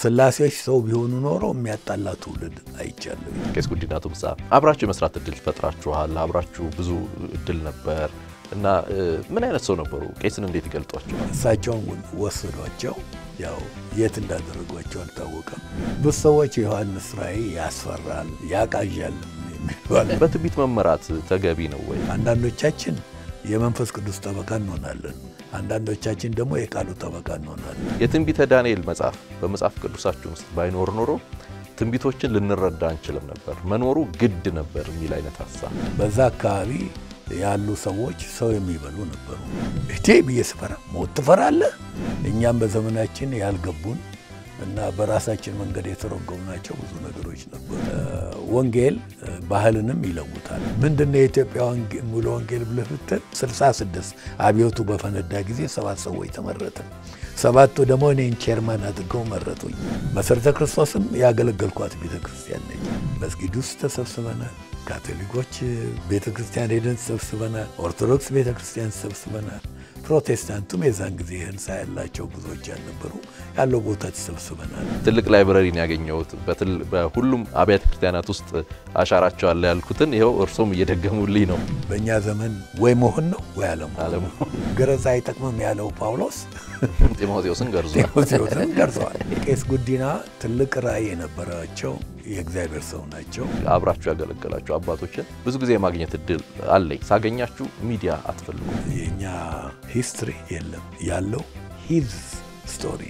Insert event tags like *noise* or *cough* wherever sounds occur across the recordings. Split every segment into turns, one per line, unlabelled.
ስላሴዎች ሰው ቢሆኑ ኖሮ የሚያጣላ ትውልድ አይቻልም።
ቄስ ጉዲና ቱምሳ አብራችሁ የመስራት እድል ፈጥራችኋል። አብራችሁ ብዙ እድል ነበር እና ምን አይነት ሰው ነበሩ? ቄስን እንዴት ይገልጧቸዋል?
እሳቸውን ወሰዷቸው። ያው የት እንዳደረጓቸው አልታወቀም። ብዙ ሰዎች የዮሐንስ ራእይ ያስፈራል፣ ያቃዣል የሚባል
በትንቢት መመራት ተገቢ ነው ወይ?
አንዳንዶቻችን የመንፈስ ቅዱስ ጠበቃ እንሆናለን። አንዳንዶቻችን ደግሞ የቃሉ ጠበቃ እንሆናለን።
የትንቢተ ዳንኤል መጽሐፍ በመጽሐፍ ቅዱሳችን ውስጥ ባይኖር ኖሮ ትንቢቶችን ልንረዳ አንችልም ነበር፣ መኖሩ ግድ ነበር የሚል አይነት ሀሳብ
በዛ አካባቢ ያሉ ሰዎች ሰው የሚበሉ ነበሩ። እቴ ብዬ ስፈራ ሞት ትፈራለህ? እኛም በዘመናችን ያልገቡን እና በራሳችን መንገድ የተረጎምናቸው ብዙ ነገሮች ነበሩ። ወንጌል ባህልንም ይለውጣል። ምንድነው የኢትዮጵያ ሙሉ ወንጌል ብለህ ብትል 66 አብዮቱ በፈነዳ ጊዜ ሰባት ሰዎች ተመረጥን። ሰባቱ ደግሞ እኔን ቼርማን አድርገው መረጡኝ። መሠረተ ክርስቶስም ያገለገልኳት ቤተ ክርስቲያን ነች። መስጊድ ውስጥ ተሰብስበናል። ካቶሊኮች ቤተ ክርስቲያን ሄደን ተሰብስበናል። ኦርቶዶክስ ቤተ ክርስቲያን ተሰብስበናል። ፕሮቴስታንቱም የዛን ጊዜ ህንፃ ያላቸው ብዙዎች ያልነበሩ ያለው ቦታ ተሰብስበናል።
ትልቅ ላይብረሪን ያገኘሁት በሁሉም አብያተ ክርስቲያናት ውስጥ አሻራቸው አለ ያልኩትን ይኸው እርሶም እየደገሙልኝ ነው።
በእኛ ዘመን ወይ መሆን ነው ወይ አለመሆን ነው። ገረዛ አይጠቅምም ያለው ጳውሎስ
ጢሞቴዎስን ገርዟል።
ጢሞቴዎስን ገርዘዋል። ቄስ ጉዲና ትልቅ ራእይ የነበራቸው የእግዚአብሔር ሰው ናቸው።
አብራችሁ ያገለገላችሁ አባቶችን ብዙ ጊዜ የማግኘት እድል አለኝ። ሳገኛችሁ ሚዲያ አትፈልጉም።
የእኛ history የለም ያለው his story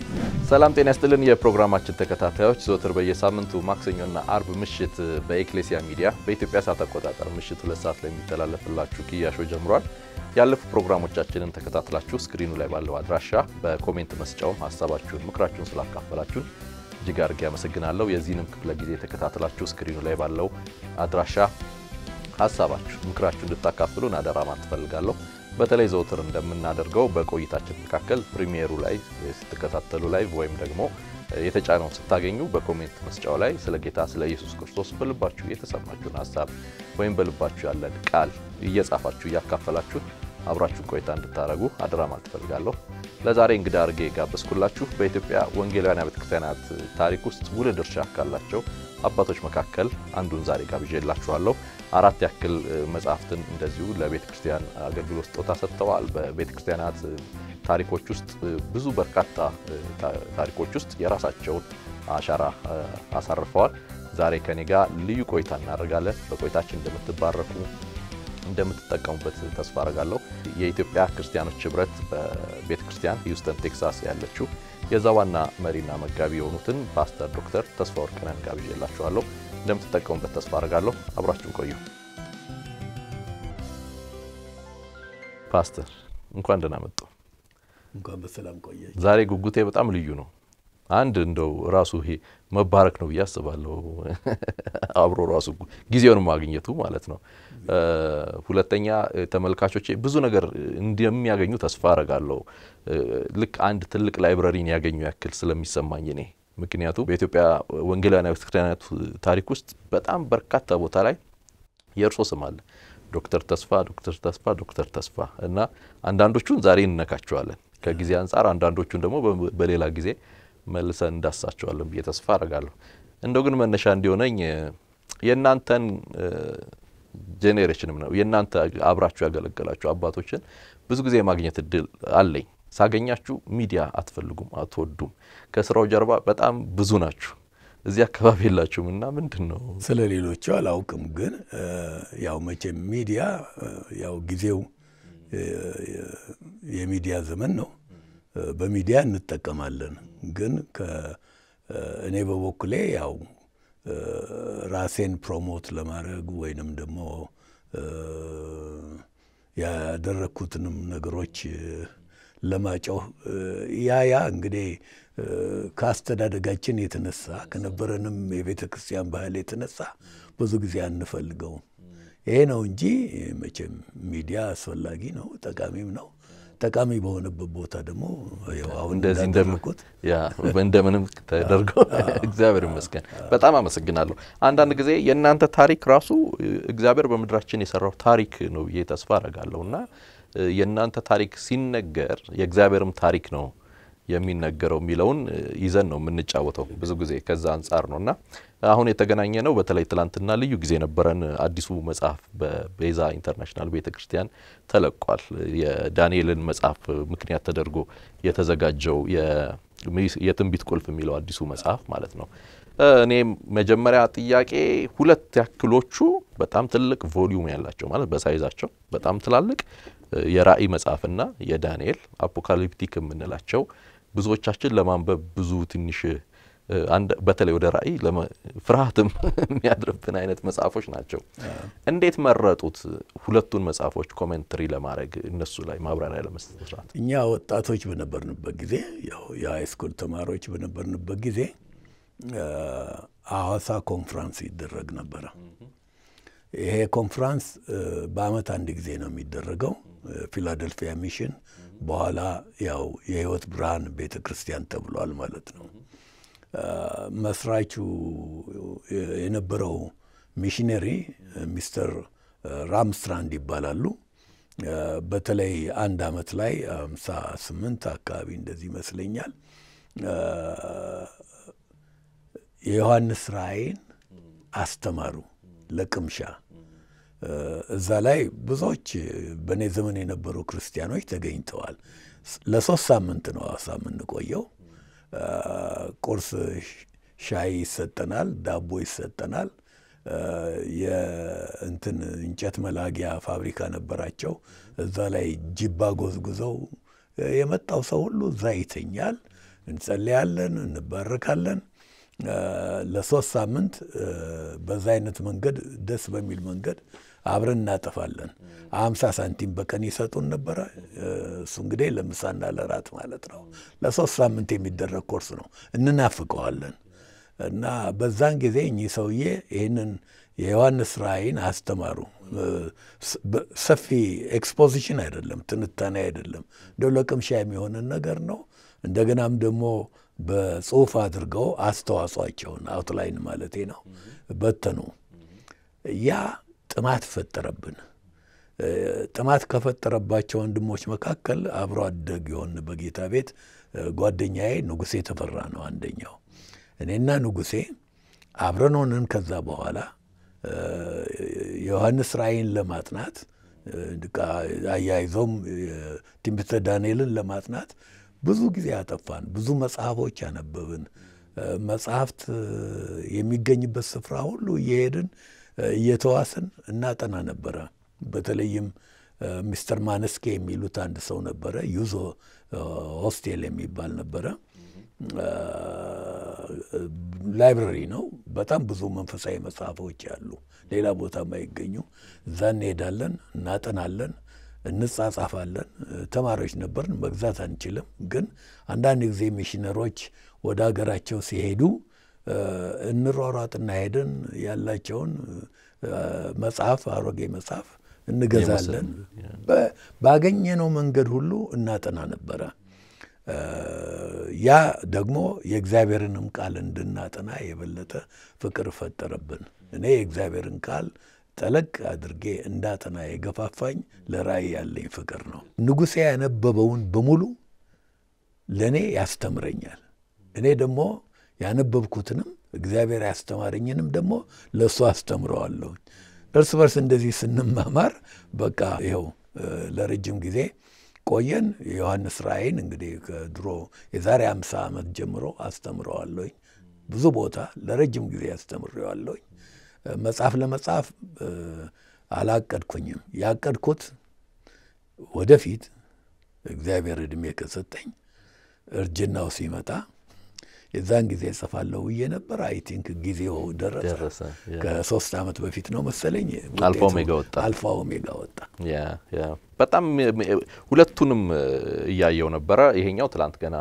ሰላም ጤና ይስጥልን። የፕሮግራማችን ተከታታዮች ዘወትር በየሳምንቱ ማክሰኞና አርብ ምሽት በኤክሌሲያ ሚዲያ በኢትዮጵያ ሰዓት አቆጣጠር ምሽት ሁለት ሰዓት ላይ የሚተላለፍላችሁ ክያ show ጀምሯል። ያለፉ ፕሮግራሞቻችንን ተከታትላችሁ screen ኑ ላይ ባለው አድራሻ በ comment መስጫውም ሀሳባችሁን፣ ምክራችሁን ስላካፈላችሁን እጅግ አድርጌ አመሰግናለሁ። የዚህንም ክፍለ ጊዜ ተከታትላችሁ screen ኑ ላይ ባለው አድራሻ ሀሳባችሁ፣ ምክራችሁ እንድታካፍሉን አደራ ማለት ትፈልጋለሁ። በተለይ ዘውትር እንደምናደርገው በቆይታችን መካከል premiere ኡ ላይ ስትከታተሉ ላይ ወይም ደግሞ የተጫነውን ስታገኙ በ comment መስጫው ላይ ስለ ጌታ ስለ ኢየሱስ ክርስቶስ በልባችሁ የተሰማችሁን ሀሳብ ወይም በልባችሁ ያለን ቃል እየጻፋችሁ እያካፈላችሁ አብራችሁ ቆይታ እንድታደርጉ አደራ ማለት ትፈልጋለሁ። ለዛሬ እንግዳ አድርጌ ጋበዝኩላችሁ በኢትዮጵያ ወንጌላውያን ቤተ ክርስቲያናት ታሪክ ውስጥ ጉልህ ድርሻ ካላቸው አባቶች መካከል አንዱን ዛሬ ጋብዤላችኋለሁ። አራት ያክል መጽሐፍትን እንደዚሁ ለቤተ ክርስቲያን አገልግሎት ስጦታ ሰጥተዋል። በቤተ ክርስቲያናት ታሪኮች ውስጥ ብዙ በርካታ ታሪኮች ውስጥ የራሳቸውን አሻራ አሳርፈዋል። ዛሬ ከኔ ጋር ልዩ ቆይታ እናደርጋለን። በቆይታችን እንደምትባረኩ እንደምትጠቀሙበት ተስፋ አረጋለሁ። የኢትዮጵያ ክርስቲያኖች ህብረት በቤተ ክርስቲያን ሂውስተን ቴክሳስ ያለችው የዛ ዋና መሪና መጋቢ የሆኑትን ፓስተር ዶክተር ተስፋ ወርቅነህን ጋብዤላችኋለሁ። እንደምትጠቀሙበት ተስፋ አረጋለሁ። አብራችሁን ቆዩ። ፓስተር እንኳን ደህና መጡ።
እንኳን በሰላም ቆየ።
ዛሬ ጉጉቴ በጣም ልዩ ነው። አንድ እንደው ራሱ ይሄ መባረክ ነው ብዬ አስባለሁ። *laughs* አብሮ ራሱ ጊዜውን ማግኘቱ ማለት ነው። ሁለተኛ ተመልካቾች ብዙ ነገር እንደሚያገኙ ተስፋ አረጋለሁ። ልክ አንድ ትልቅ ላይብረሪን ያገኙ ያክል ስለሚሰማኝ እኔ ምክንያቱም በኢትዮጵያ ወንጌላውያን ክርስቲያናት ታሪክ ውስጥ በጣም በርካታ ቦታ ላይ የእርሶ ስም አለ። ዶክተር ተስፋ ዶክተር ተስፋ ዶክተር ተስፋ እና አንዳንዶቹን ዛሬ እንነካቸዋለን ከጊዜ አንጻር፣ አንዳንዶቹን ደግሞ በሌላ ጊዜ መልሰን እንዳሳቸዋለን ብዬ ተስፋ አረጋለሁ። እንደው ግን መነሻ እንዲሆነኝ የእናንተን ጄኔሬሽንም ነው የእናንተ አብራችሁ ያገለገላችሁ አባቶችን ብዙ ጊዜ የማግኘት እድል አለኝ። ሳገኛችሁ ሚዲያ አትፈልጉም፣ አትወዱም። ከስራው ጀርባ በጣም ብዙ ናችሁ። እዚህ አካባቢ የላችሁም እና ምንድን ነው?
ስለ ሌሎቹ አላውቅም፣ ግን ያው መቼም ሚዲያ ያው ጊዜው የሚዲያ ዘመን ነው። በሚዲያ እንጠቀማለን። ግን እኔ በበኩሌ ያው ራሴን ፕሮሞት ለማድረግ ወይንም ደግሞ ያደረግኩትንም ነገሮች ለማጮህ ያ ያ እንግዲህ ከአስተዳደጋችን የተነሳ ከነበረንም የቤተ ክርስቲያን ባህል የተነሳ ብዙ ጊዜ አንፈልገውም። ይሄ ነው እንጂ መቼም ሚዲያ አስፈላጊ ነው፣ ጠቃሚም ነው። ጠቃሚ በሆነበት ቦታ ደግሞ አሁን
እንደዚህ እንደምንም ተደርጎ *laughs* እግዚአብሔር ይመስገን። በጣም አመሰግናለሁ። አንዳንድ ጊዜ የእናንተ ታሪክ ራሱ እግዚአብሔር በምድራችን የሰራው ታሪክ ነው ብዬ ተስፋ አረጋለሁ እና የእናንተ ታሪክ ሲነገር የእግዚአብሔርም ታሪክ ነው የሚነገረው የሚለውን ይዘን ነው የምንጫወተው ብዙ ጊዜ ከዛ አንጻር ነው እና አሁን የተገናኘ ነው። በተለይ ትላንትና ልዩ ጊዜ ነበረን። አዲሱ መጽሐፍ በቤዛ ኢንተርናሽናል ቤተ ክርስቲያን ተለቋል። የዳንኤልን መጽሐፍ ምክንያት ተደርጎ የተዘጋጀው የትንቢት ቁልፍ የሚለው አዲሱ መጽሐፍ ማለት ነው። እኔ መጀመሪያ ጥያቄ ሁለት ያክሎቹ በጣም ትልቅ volume ያላቸው ማለት በ size ኣቸው በጣም ትላልቅ የራእይ መጽሐፍና የዳንኤል apocalyptic የምንላቸው ብዙዎቻችን ለማንበብ ብዙ ትንሽ በተለይ ወደ ራእይ ፍርሃትም *laughs* የሚያድርብን አይነት መጽሐፎች ናቸው። እንዴት መረጡት ሁለቱን መጽሐፎች commentary ለማድረግ እነሱ ላይ ማብራሪያ ለመስራት?
እኛ ወጣቶች በነበርንበት ጊዜ ያው የ high school ተማሪዎች በነበርንበት ጊዜ ሐዋሳ ኮንፍራንስ ይደረግ ነበረ። ይሄ ኮንፍራንስ በአመት አንድ ጊዜ ነው የሚደረገው። ፊላደልፊያ ሚሽን በኋላ ያው የህይወት ብርሃን ቤተ ክርስቲያን ተብሏል ማለት ነው። መስራቹ የነበረው missionary mister ራምስትራንድ ይባላሉ። በተለይ አንድ አመት ላይ ሃምሳ ስምንት አካባቢ እንደዚህ ይመስለኛል የዮሐንስ ራእይን አስተማሩ ለቅምሻ። እዛ ላይ ብዙዎች በእኔ ዘመን የነበሩ ክርስቲያኖች ተገኝተዋል። ለሶስት ሳምንት ነው ሐዋሳ የምንቆየው። ቁርስ ሻይ ይሰጠናል፣ ዳቦ ይሰጠናል። የእንትን እንጨት መላጊያ ፋብሪካ ነበራቸው። እዛ ላይ ጅባ ጎዝጉዘው የመጣው ሰው ሁሉ እዛ ይተኛል። እንጸልያለን፣ እንባረካለን። ለሶስት ሳምንት በዛ አይነት መንገድ ደስ በሚል መንገድ አብረን እናጠፋለን። አምሳ ሳንቲም በቀን ይሰጡን ነበረ። እሱ እንግዲህ ለምሳና ለራት ማለት ነው። ለሶስት ሳምንት የሚደረግ ኮርስ ነው። እንናፍቀዋለን እና በዛን ጊዜ እኚህ ሰውዬ ይህንን የዮሐንስ ራእይን አስተማሩ። ሰፊ exposition አይደለም፣ ትንታኔ አይደለም፣ እንደው ለቅምሻ የሚሆንን ነገር ነው። እንደገናም ደግሞ በጽሁፍ አድርገው አስተዋጽኦአቸውን outline ማለቴ ነው በተኑ። ያ ጥማት ፈጠረብን። ጥማት ከፈጠረባቸው ወንድሞች መካከል አብሮ አደግ የሆን በጌታ ቤት ጓደኛዬ ንጉሴ ተፈራ ነው አንደኛው። እኔና ንጉሴ አብረን ሆነን ከዛ በኋላ ዮሐንስ ራእይን ለማጥናት አያይዘውም ትንቢተ ዳንኤልን ለማጥናት ብዙ ጊዜ አጠፋን። ብዙ መጽሐፎች አነበብን። መጽሐፍት የሚገኝበት ስፍራ ሁሉ እየሄድን እየተዋስን እናጠና ነበረ። በተለይም ሚስተር ማነስኬ የሚሉት አንድ ሰው ነበረ። ዩዞ ሆስቴል የሚባል ነበረ። ላይብረሪ ነው። በጣም ብዙ መንፈሳዊ መጽሐፎች አሉ፣ ሌላ ቦታ ማይገኙ። እዛ እንሄዳለን፣ እናጠናለን፣ እንጻጻፋለን። ተማሪዎች ነበርን፣ መግዛት አንችልም። ግን አንዳንድ ጊዜ ሚሽነሮች ወደ ሀገራቸው ሲሄዱ እንሯሯጥና ሄደን ያላቸውን መጽሐፍ አሮጌ መጽሐፍ እንገዛለን። ባገኘነው መንገድ ሁሉ እናጠና ነበረ። ያ ደግሞ የእግዚአብሔርንም ቃል እንድናጠና የበለጠ ፍቅር ፈጠረብን። እኔ የእግዚአብሔርን ቃል ጠለቅ አድርጌ እንዳጠና የገፋፋኝ ለራእይ ያለኝ ፍቅር ነው። ንጉሴ ያነበበውን በሙሉ ለእኔ ያስተምረኛል። እኔ ደግሞ ያነበብኩትንም እግዚአብሔር ያስተማረኝንም ደግሞ ለእሱ አስተምረዋለሁ። እርስ በርስ እንደዚህ ስንማማር በቃ ይኸው ለረጅም ጊዜ ቆየን። የዮሐንስ ራእይን እንግዲህ ከድሮ የዛሬ አምሳ ዓመት ጀምሮ አስተምረዋለሁኝ። ብዙ ቦታ ለረጅም ጊዜ አስተምሬዋለሁኝ። መጽሐፍ ለመጽሐፍ አላቀድኩኝም። ያቀድኩት ወደፊት እግዚአብሔር ዕድሜ ከሰጠኝ እርጅናው ሲመጣ የዛን ጊዜ ጽፋለሁ ብዬ ነበር። I think ጊዜው ደረሰ። ከሶስት ዓመት በፊት ነው መሰለኝ
አልፋ ኦሜጋ ወጣ።
አልፋ ኦሜጋ ወጣ።
በጣም ሁለቱንም እያየው ነበረ። ይሄኛው ትላንት ገና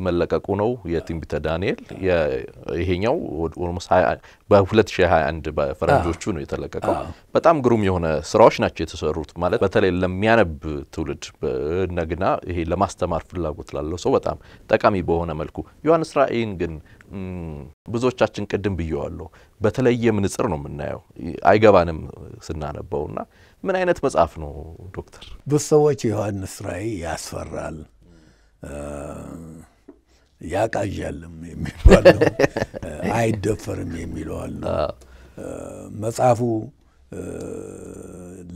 መለቀቁ ነው የትንቢተ ዳንኤል። ይሄኛው በ2021 በፈረንጆቹ ነው የተለቀቀው። በጣም ግሩም የሆነ ስራዎች ናቸው የተሰሩት። ማለት በተለይ ለሚያነብ ትውልድ ነግና ይሄ ለማስተማር ፍላጎት ላለው ሰው በጣም ጠቃሚ በሆነ መልኩ ዮሐንስ ራእይን ግን ብዙዎቻችን ቅድም ብየዋለሁ፣ በተለየ ምንጽር ነው የምናየው፣ አይገባንም ስናነበው እና ምን አይነት መጽሐፍ ነው ዶክተር?
ብዙ ሰዎች ዮሐንስ ራእይ ያስፈራል ያቃዣልም የሚለው አለው፣ *laughs* አይደፈርም የሚለው አለው። መጽሐፉ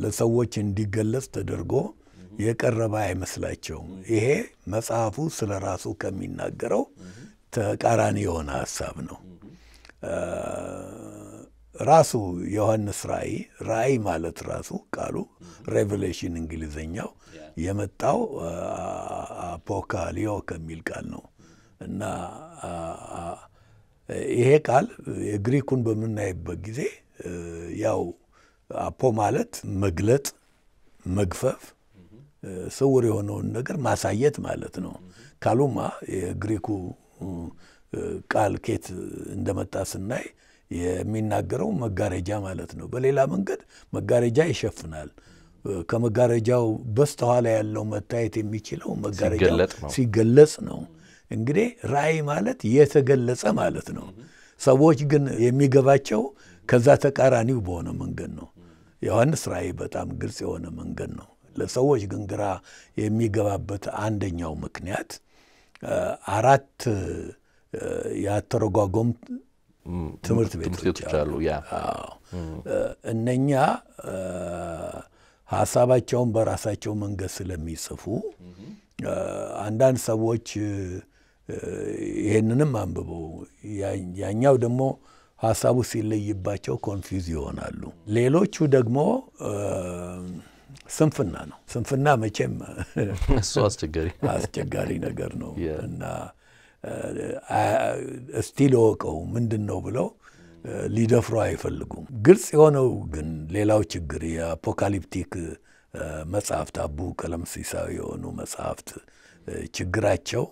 ለሰዎች እንዲገለጽ ተደርጎ የቀረበ አይመስላቸውም። ይሄ መጽሐፉ ስለ ራሱ ከሚናገረው ተቃራኒ የሆነ ሀሳብ ነው። ራሱ ዮሐንስ ራእይ ራእይ ማለት ራሱ ቃሉ revelation እንግሊዘኛው የመጣው አፖካሊዮ ከሚል ቃል ነው እና ይሄ ቃል የግሪኩን በምናይበት ጊዜ ያው አፖ ማለት መግለጥ፣ መግፈፍ፣ ስውር የሆነውን ነገር ማሳየት ማለት ነው። ካሉማ የግሪኩ ቃል ኬት እንደመጣ ስናይ የሚናገረው መጋረጃ ማለት ነው። በሌላ መንገድ መጋረጃ ይሸፍናል። ከመጋረጃው በስተኋላ ያለው መታየት የሚችለው መጋረጃው ሲገለጽ ነው። እንግዲህ ራእይ ማለት የተገለጸ ማለት ነው። ሰዎች ግን የሚገባቸው ከዛ ተቃራኒው በሆነ መንገድ ነው። ዮሐንስ ራእይ በጣም ግልጽ የሆነ መንገድ ነው። ለሰዎች ግን ግራ የሚገባበት አንደኛው ምክንያት አራት የአተረጓጎም ትምህርት ቤቶች አሉ። እነኛ ሀሳባቸውን በራሳቸው መንገድ ስለሚጽፉ አንዳንድ ሰዎች ይሄንንም አንብበው ያኛው ደግሞ ሀሳቡ ሲለይባቸው ኮንፊውዝ ይሆናሉ። ሌሎቹ ደግሞ ስንፍና ነው። ስንፍና መቼም *laughs*
እሱ አስቸጋሪ *laughs*
አስቸጋሪ ነገር ነው እና እስቲ ለወቀው ምንድን ነው ብለው ሊደፍሩ አይፈልጉም። ግልጽ የሆነው ግን ሌላው ችግር የአፖካሊፕቲክ መጽሐፍት አቡ ቀለምሲሳዊ የሆኑ መጽሐፍት ችግራቸው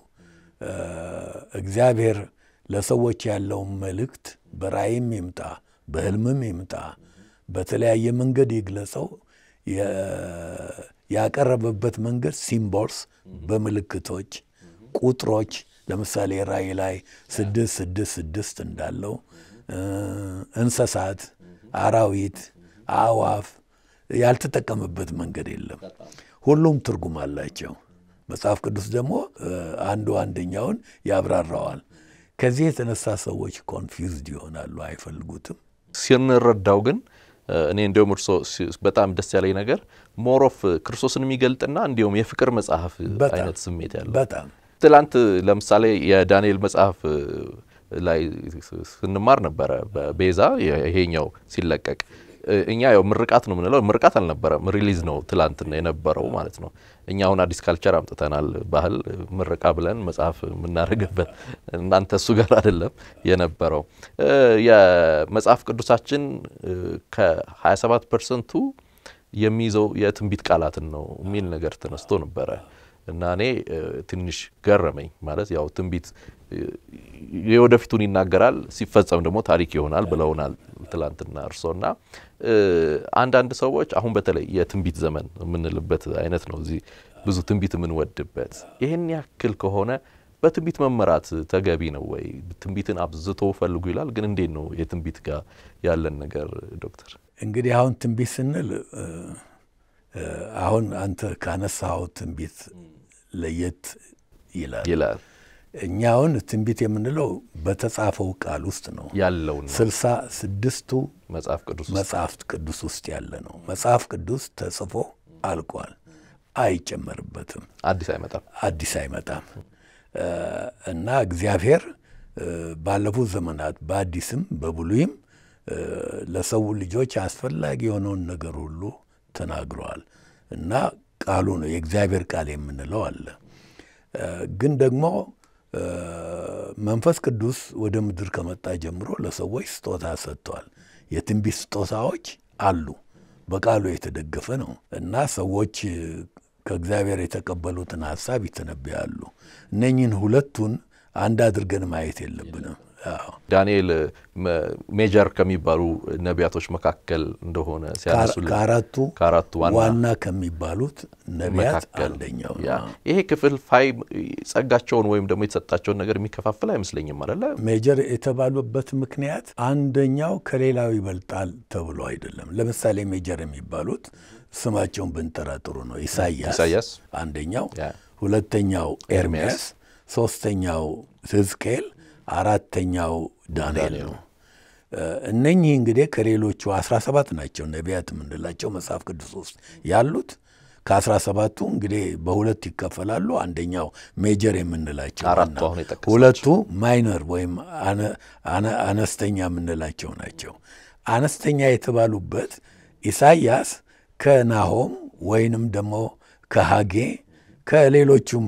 እግዚአብሔር ለሰዎች ያለውን መልእክት በራእይም ይምጣ በሕልምም ይምጣ በተለያየ መንገድ ይግለጸው ያቀረበበት መንገድ symbols በምልክቶች ቁጥሮች ለምሳሌ ራእይ ላይ ስድስት ስድስት ስድስት እንዳለው እንስሳት፣ አራዊት፣ አእዋፍ ያልተጠቀመበት መንገድ የለም። ሁሉም ትርጉም አላቸው። መጽሐፍ ቅዱስ ደግሞ አንዱ አንደኛውን ያብራራዋል። ከዚህ የተነሳ ሰዎች confused ይሆናሉ፣ አይፈልጉትም።
ስንረዳው ግን እኔ እንዲሁም እርሶ በጣም ደስ ያለኝ ነገር more of ክርስቶስን የሚገልጥና እንዲሁም የፍቅር መጽሐፍ አይነት ስሜት ያለው
በጣም
ትላንት ለምሳሌ የዳንኤል መጽሐፍ ላይ ስንማር ነበረ በቤዛ ይሄኛው ሲለቀቅ እኛ ያው ምርቃት ነው የምንለው፣ ምርቃት አልነበረም፣ release ነው ትላንትና የነበረው ማለት ነው። እኛ አሁን አዲስ culture አምጥተናል፣ ባህል ምረቃ ብለን መጽሐፍ የምናደርግበት። እናንተ እሱ ጋር አይደለም የነበረው። የመጽሐፍ ቅዱሳችን ከ27 percent ኡ የሚይዘው የትንቢት ቃላትን ነው የሚል ነገር ተነስቶ ነበረ እና እኔ ትንሽ ገረመኝ። ማለት ያው ትንቢት የወደፊቱን ይናገራል፣ ሲፈጸም ደግሞ ታሪክ ይሆናል ብለውናል ትላንትና እርሶና አንዳንድ ሰዎች አሁን በተለይ የትንቢት ዘመን የምንልበት አይነት ነው። እዚህ ብዙ ትንቢት የምንወድበት ይህን ያክል ከሆነ በትንቢት መመራት ተገቢ ነው ወይ? ትንቢትን አብዝቶ ፈልጉ ይላል። ግን እንዴት ነው የትንቢት ጋር ያለን ነገር ዶክተር?
እንግዲህ አሁን ትንቢት ስንል አሁን አንተ ካነሳኸው ትንቢት ለየት ይላል
ይላል
እኛ አሁን ትንቢት የምንለው በተጻፈው ቃል ውስጥ ነው።
ያለው
ስልሳ ስድስቱ
መጽሐፍ ቅዱስ
መጽሐፍ ቅዱስ ውስጥ ያለ ነው። መጽሐፍ ቅዱስ ተጽፎ አልቋል፣ አይጨመርበትም፣
አዲስ አይመጣም፣
አዲስ አይመጣም። እና እግዚአብሔር ባለፉት ዘመናት በአዲስም በብሉይም ለሰው ልጆች አስፈላጊ የሆነውን ነገር ሁሉ ተናግረዋል። እና ቃሉ ነው የእግዚአብሔር ቃል የምንለው አለ። ግን ደግሞ መንፈስ ቅዱስ ወደ ምድር ከመጣ ጀምሮ ለሰዎች ስጦታ ሰጥቷል። የትንቢት ስጦታዎች አሉ፣ በቃሉ የተደገፈ ነው እና ሰዎች ከእግዚአብሔር የተቀበሉትን ሀሳብ ይተነብያሉ። እነኝህን ሁለቱን አንድ አድርገን ማየት የለብንም።
ዳንኤል ሜጀር ከሚባሉ ነቢያቶች መካከል እንደሆነ ሲያነሱልን
ከአራቱ
ከአራቱ
ዋና ከሚባሉት ነቢያት አንደኛው
ይሄ ክፍል ፋይ ጸጋቸውን ወይም ደግሞ የተሰጣቸውን ነገር የሚከፋፍል አይመስለኝም አይደለ?
ሜጀር የተባሉበት ምክንያት አንደኛው ከሌላው ይበልጣል ተብሎ አይደለም። ለምሳሌ ሜጀር የሚባሉት ስማቸውን ብንጠራ ጥሩ ነው። ኢሳያስ አንደኛው፣ ሁለተኛው ኤርሚያስ፣ ሶስተኛው ሕዝቅኤል፣ አራተኛው ዳንኤል ነው። እነኚህ እንግዲህ ከሌሎቹ አስራ ሰባት ናቸው ነቢያት የምንላቸው መጽሐፍ ቅዱስ ውስጥ ያሉት። ከአስራ ሰባቱ እንግዲህ በሁለት ይከፈላሉ። አንደኛው ሜጀር የምንላቸው ሁለቱ ማይነር ወይም አነ- አነ- አነስተኛ የምንላቸው ናቸው። አነስተኛ የተባሉበት ኢሳይያስ ከናሆም ወይንም ደግሞ ከሐጌ ከሌሎቹም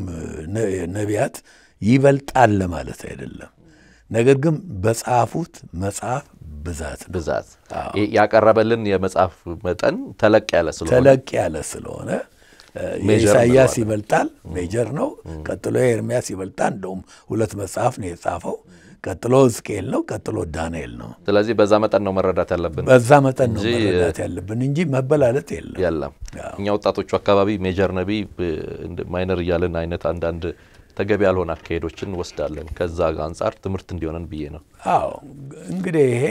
ነቢያት ይበልጣል ለማለት አይደለም። ነገር ግን በጻፉት መጽሐፍ ብዛት
ብዛት ያቀረበልን የመጽሐፍ መጠን ተለቅ ያለ ስለሆነ
ተለቅ ያለ ስለሆነ
እንለዋለን።
ይበልጣል፣ major ነው። ቀጥሎ የኤርሚያስ ይበልጣል። እንደውም ሁለት መጽሐፍ ነው የጻፈው። ቀጥሎ ሕዝቅኤል ነው። ቀጥሎ ዳንኤል ነው።
ስለዚህ በዛ መጠን ነው መረዳት ያለብን።
በዛ መጠን ነው መረዳት ያለብን እንጂ መበላለት የለም።
የለም እኛ ወጣቶቹ አካባቢ major ነቢይ minor እያልን አይነት አንዳንድ ተገቢ ያልሆነ አካሄዶችን እንወስዳለን። ከዛ አንጻር ትምህርት እንዲሆነን ብዬ ነው።
አዎ እንግዲህ ይሄ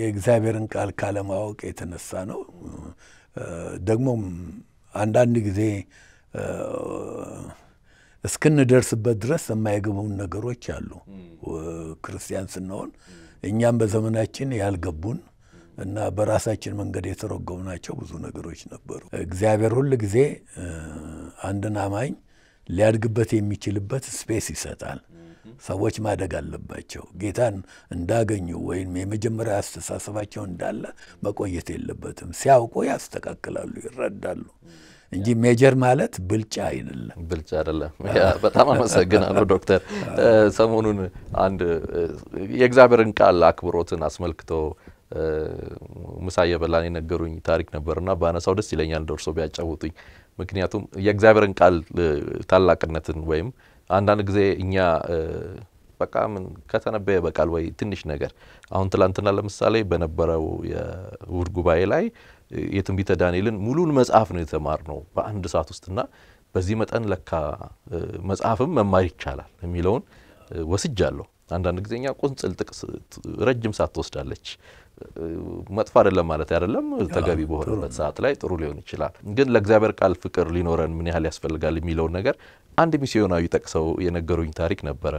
የእግዚአብሔርን ቃል ካለማወቅ የተነሳ ነው። ደግሞም አንዳንድ ጊዜ እስክንደርስበት ድረስ የማይገቡን ነገሮች አሉ። ክርስቲያን ስንሆን እኛም በዘመናችን ያልገቡን እና በራሳችን መንገድ የተረጎምናቸው ብዙ ነገሮች ነበሩ። እግዚአብሔር ሁል ጊዜ አንድን አማኝ ሊያድግበት የሚችልበት space ይሰጣል። ሰዎች ማደግ አለባቸው። ጌታን እንዳገኙ ወይም የመጀመሪያ አስተሳሰባቸው እንዳለ መቆየት የለበትም። ሲያውቁ ያስተካክላሉ፣ ይረዳሉ እንጂ ሜጀር ማለት ብልጫ አይደለም።
ብልጫ አይደለም። በጣም አመሰግናለሁ ዶክተር። ሰሞኑን አንድ የእግዚአብሔርን ቃል አክብሮትን አስመልክቶ ምሳ እየበላን የነገሩኝ ታሪክ ነበርና በአነሳው ደስ ይለኛል ደርሶ ቢያጫውቱኝ። ምክንያቱም የእግዚአብሔርን ቃል ታላቅነትን ወይም አንዳንድ ጊዜ እኛ በቃ ምን ከተነበየ በቃል ወይ ትንሽ ነገር አሁን ትላንትና ለምሳሌ በነበረው የእሁድ ጉባኤ ላይ የትንቢተ ዳንኤልን ሙሉን መጽሐፍ ነው የተማርነው በአንድ ሰዓት ውስጥና በዚህ መጠን ለካ መጽሐፍም መማር ይቻላል የሚለውን ወስጃለሁ። አንዳንድ ጊዜ እኛ ቁንጽል ጥቅስ ረጅም ሰዓት ትወስዳለች። መጥፎ አይደለም ማለት አይደለም። ተገቢ በሆነበት ሰዓት ላይ ጥሩ ሊሆን ይችላል። ግን ለእግዚአብሔር ቃል ፍቅር ሊኖረን ምን ያህል ያስፈልጋል የሚለውን ነገር አንድ ሚስዮናዊ ጠቅሰው የነገሩኝ ታሪክ ነበረ።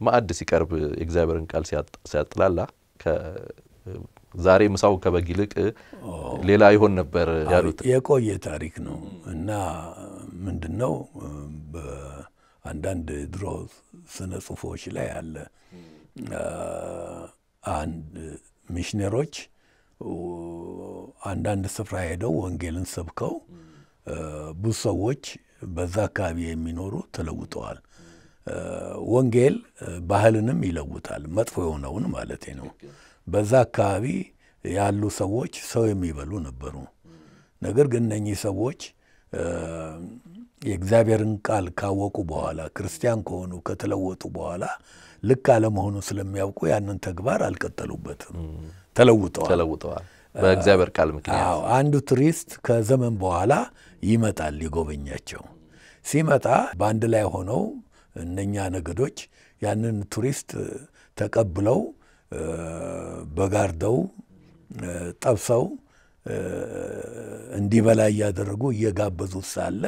ማዕድ ሲቀርብ የእግዚአብሔርን ቃል ሲያጥ- ሲያጥላላ ዛሬ ምሳው ከበግ ይልቅ ሌላ ይሆን ነበር ያሉት
የቆየ ታሪክ ነው እና ምንድን ነው በአንዳንድ ድሮ ስነ ጽሁፎች ላይ አለ አንድ ሚሽነሮች አንዳንድ ስፍራ ሄደው ወንጌልን ሰብከው ብዙ ሰዎች በዛ አካባቢ የሚኖሩ ተለውጠዋል። ወንጌል ባህልንም ይለውጣል፣ መጥፎ የሆነውን ማለት ነው። በዛ አካባቢ ያሉ ሰዎች ሰው የሚበሉ ነበሩ። ነገር ግን እነኚህ ሰዎች የእግዚአብሔርን ቃል ካወቁ በኋላ ክርስቲያን ከሆኑ ከተለወጡ በኋላ ልክ አለመሆኑ ስለሚያውቁ ያንን ተግባር አልቀጠሉበትም፣ ተለውጠዋል
ተለውጠዋል። በእግዚአብሔር ቃል ምክንያት
አንዱ ቱሪስት ከዘመን በኋላ ይመጣል ሊጎበኛቸው። ሲመጣ በአንድ ላይ ሆነው እነኛ ነገዶች ያንን ቱሪስት ተቀብለው በጋርደው ጠብሰው እንዲበላ እያደረጉ እየጋበዙት ሳለ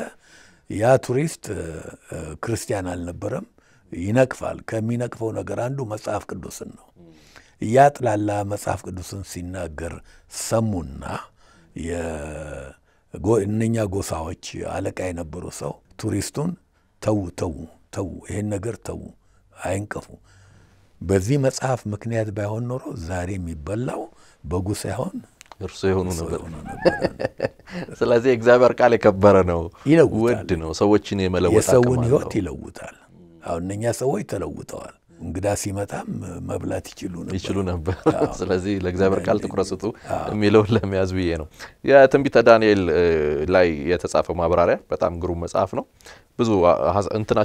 ያ ቱሪስት ክርስቲያን አልነበረም። ይነቅፋል። ከሚነቅፈው ነገር አንዱ መጽሐፍ ቅዱስን ነው። እያጥላላ መጽሐፍ ቅዱስን ሲናገር ሰሙና እነኛ ጎሳዎች አለቃ የነበሩ ሰው ቱሪስቱን ተዉ ተዉ ተዉ፣ ይሄን ነገር ተዉ፣ አይንቀፉ። በዚህ መጽሐፍ ምክንያት ባይሆን ኖሮ ዛሬ የሚበላው በጉ ሳይሆን
እርሱ የሆኑ ነበር። ስለዚህ የእግዚአብሔር ቃል የከበረ ነው፣ ውድ ነው፣ ሰዎችን የመለወጥ
የሰውን ሕይወት ይለውጣል። አሁን እነኛ ሰዎች ተለውጠዋል። እንግዳ ሲመጣም መብላት ይችሉ ነበር።
ይችሉ ነበር። *laughs* ስለዚህ ለእግዚአብሔር ቃል ትኩረት ስጡ የሚለውን ለመያዝ ብዬ ነው። የትንቢተ ዳንኤል ላይ የተጻፈው ማብራሪያ በጣም ግሩም መጽሐፍ ነው። ብዙ እንትና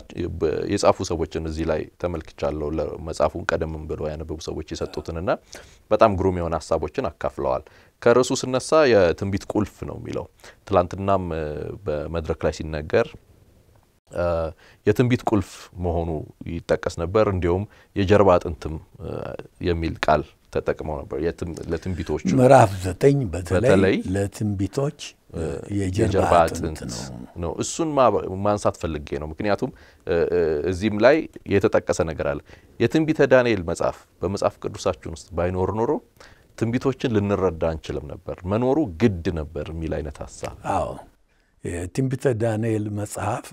የጻፉ ሰዎችን እዚህ ላይ ተመልክቻለሁ። መጽሐፉን ቀደም ብለው ያነበቡ ሰዎች የሰጡትንና በጣም ግሩም የሆነ ሀሳቦችን አካፍለዋል። ከርዕሱ ስነሳ የትንቢት ቁልፍ ነው የሚለው ትላንትናም በመድረክ ላይ ሲነገር የትንቢት ቁልፍ መሆኑ ይጠቀስ ነበር። እንዲሁም የጀርባ አጥንትም የሚል ቃል ተጠቅመው ነበር ለትንቢቶቹ
ምዕራፍ ዘጠኝ በተለይ ለትንቢቶች የጀርባ አጥንት
ነው። እሱን ማንሳት ፈልጌ ነው። ምክንያቱም እዚህም ላይ የተጠቀሰ ነገር አለ። የትንቢተ ዳንኤል መጽሐፍ በመጽሐፍ ቅዱሳችን ውስጥ ባይኖር ኖሮ ትንቢቶችን ልንረዳ አንችልም ነበር፣ መኖሩ ግድ ነበር የሚል አይነት ሀሳብ።
የትንቢተ ዳንኤል መጽሐፍ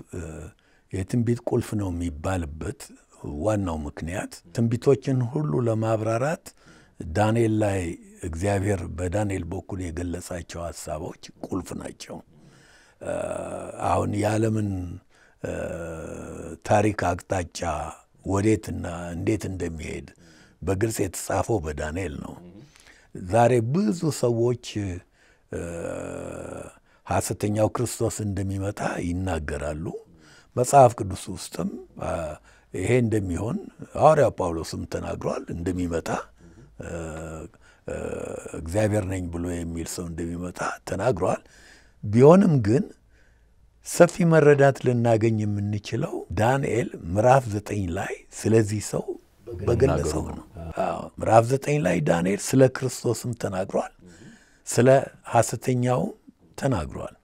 የትንቢት ቁልፍ ነው የሚባልበት ዋናው ምክንያት ትንቢቶችን ሁሉ ለማብራራት ዳንኤል ላይ እግዚአብሔር በዳንኤል በኩል የገለጻቸው ሀሳቦች ቁልፍ ናቸው። አሁን የዓለምን ታሪክ አቅጣጫ ወዴትና እንዴት እንደሚሄድ በግልጽ የተጻፈው በዳንኤል ነው። ዛሬ ብዙ ሰዎች ሐሰተኛው ክርስቶስ እንደሚመጣ ይናገራሉ። መጽሐፍ ቅዱስ ውስጥም ይሄ እንደሚሆን ሐዋርያው ጳውሎስም ተናግሯል። እንደሚመጣ እግዚአብሔር ነኝ ብሎ የሚል ሰው እንደሚመጣ ተናግሯል። ቢሆንም ግን ሰፊ መረዳት ልናገኝ የምንችለው ዳንኤል ምዕራፍ ዘጠኝ ላይ ስለዚህ ሰው በገለጸው ነው። ምዕራፍ ዘጠኝ ላይ ዳንኤል ስለ ክርስቶስም ተናግሯል፣ ስለ ሐሰተኛውም ተናግሯል።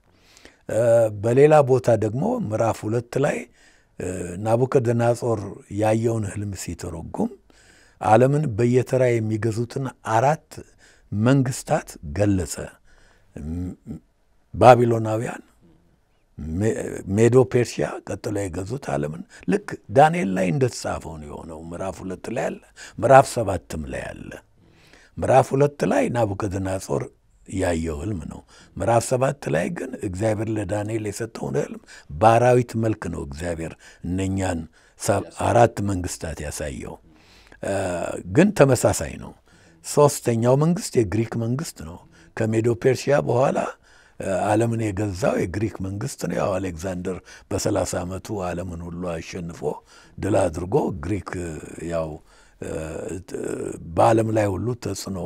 በሌላ ቦታ ደግሞ ምዕራፍ ሁለት ላይ ናቡከደነጾር ያየውን ሕልም ሲተረጉም ዓለምን በየተራ የሚገዙትን አራት መንግስታት ገለጸ። ባቢሎናውያን፣ ሜዶ ፔርሺያ ቀጥሎ የገዙት ዓለምን ልክ ዳንኤል ላይ እንደተጻፈው ነው የሆነው። ምዕራፍ ሁለት ላይ አለ፣ ምዕራፍ ሰባትም ላይ አለ። ምዕራፍ ሁለት ላይ ናቡከደነጾር ያየው ህልም ነው። ምዕራፍ ሰባት ላይ ግን እግዚአብሔር ለዳንኤል የሰጠውን ህልም በአራዊት መልክ ነው እግዚአብሔር እነኛን አራት መንግስታት ያሳየው። ግን ተመሳሳይ ነው። ሶስተኛው መንግስት የግሪክ መንግስት ነው። ከሜዶ ፔርሺያ በኋላ ዓለምን የገዛው የግሪክ መንግስት ነው። ያው አሌክዛንደር በሰላሳ ዓመቱ ዓለምን ሁሉ አሸንፎ ድል አድርጎ ግሪክ ያው በዓለም ላይ ሁሉ ተጽዕኖ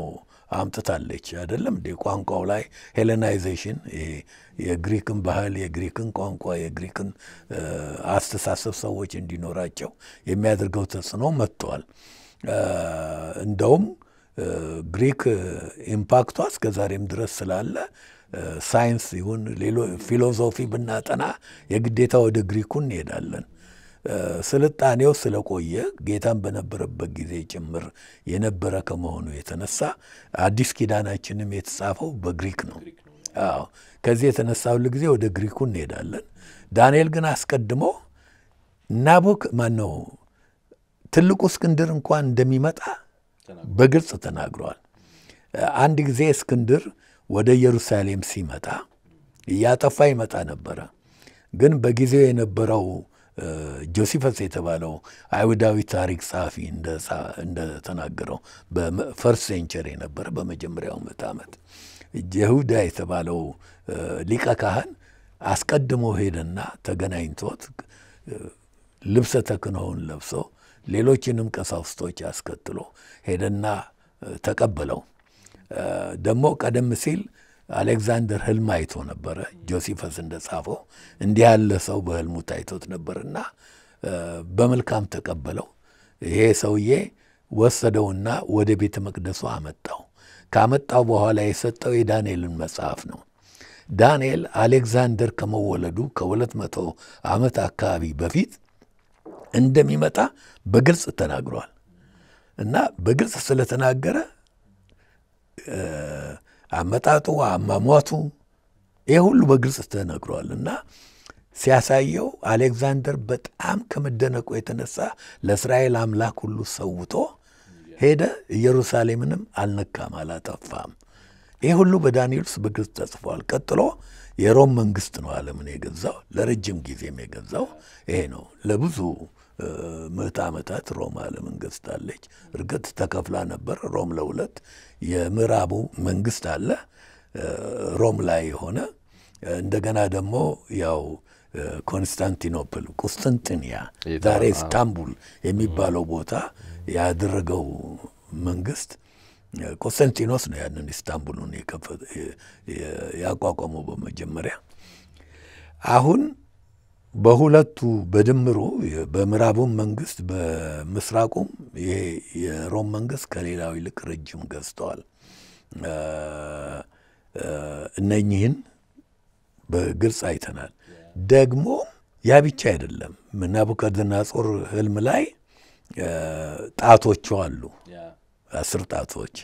አምጥታለች አይደለም እንዴ? ቋንቋው ላይ Hellenization የግሪክን ባህል፣ የግሪክን ቋንቋ፣ የግሪክን አስተሳሰብ ሰዎች እንዲኖራቸው የሚያደርገው ተጽዕኖ መጥተዋል። እንደውም ግሪክ impact ኧ እስከ ዛሬም ድረስ ስላለ ሳይንስ ይሁን ሌላ ፊሎዞፊ ብናጠና የግዴታ ወደ ግሪኩ እንሄዳለን። ስልጣኔው ስለቆየ ጌታን በነበረበት ጊዜ ጭምር የነበረ ከመሆኑ የተነሳ አዲስ ኪዳናችንም የተጻፈው በግሪክ ነው። አዎ ከዚህ የተነሳ ሁል ጊዜ ወደ ግሪኩ እንሄዳለን። ዳንኤል ግን አስቀድሞ ናቡክ ማን ነው ትልቁ እስክንድር እንኳን እንደሚመጣ በግልጽ ተናግረዋል። አንድ ጊዜ እስክንድር ወደ ኢየሩሳሌም ሲመጣ እያጠፋ ይመጣ ነበረ። ግን በጊዜው የነበረው ጆሲፈስ የተባለው አይሁዳዊ ታሪክ ጸሐፊ እንደተናገረው በ first century የነበረ በመጀመሪያው ምዕተ ዓመት ይሁዳ የተባለው ሊቀ ካህን አስቀድሞ ሄደና ተገናኝቶት ልብሰ ተክህኖውን ለብሶ ሌሎችንም ቀሳውስቶች አስከትሎ ሄደና ተቀበለው። ደግሞ ቀደም ሲል አሌክዛንደር ህልም አይቶ ነበረ። ጆሲፈስ እንደጻፈው እንዲህ ያለ ሰው በህልሙ ታይቶት ነበርና በመልካም ተቀበለው። ይሄ ሰውዬ ወሰደውና ወደ ቤተ መቅደሱ አመጣው። ካመጣው በኋላ የሰጠው የዳንኤልን መጽሐፍ ነው። ዳንኤል አሌክዛንደር ከመወለዱ ከሁለት መቶ ዓመት አካባቢ በፊት እንደሚመጣ በግልጽ ተናግሯል እና በግልጽ ስለተናገረ አመጣጡ፣ አሟሟቱ ይህ ሁሉ በግልጽ ተነግሯል እና ሲያሳየው አሌክዛንደር በጣም ከመደነቁ የተነሳ ለእስራኤል አምላክ ሁሉ ሰውቶ ሄደ። ኢየሩሳሌምንም አልነካም፣ አላጠፋም። ይህ ሁሉ በዳንኤል ውስጥ በግልጽ ተጽፏል። ቀጥሎ የሮም መንግስት ነው ዓለምን የገዛው ለረጅም ጊዜም የገዛው ይሄ ነው። ለብዙ ምዕተ ዓመታት ሮም ዓለምን ገዝታለች። እርግጥ ተከፍላ ነበር ሮም ለሁለት። የምዕራቡ መንግስት አለ ሮም ላይ የሆነ እንደገና ደግሞ ያው ኮንስታንቲኖፕል ቁስጥንጥንያ ዛሬ ኢስታንቡል የሚባለው ቦታ ያደረገው መንግስት ቆስጠንጢኖስ ነው ያንን ኢስታንቡልን ያቋቋመው በመጀመሪያ። አሁን በሁለቱ በድምሩ በምዕራቡም መንግስት በምስራቁም ይሄ የሮም መንግስት ከሌላው ይልቅ ረጅም ገዝተዋል። እነኚህን በግልጽ አይተናል። ደግሞ ያ ብቻ አይደለም። ናቡከደነፆር ህልም ላይ ጣቶቹ አሉ፣ አስር ጣቶች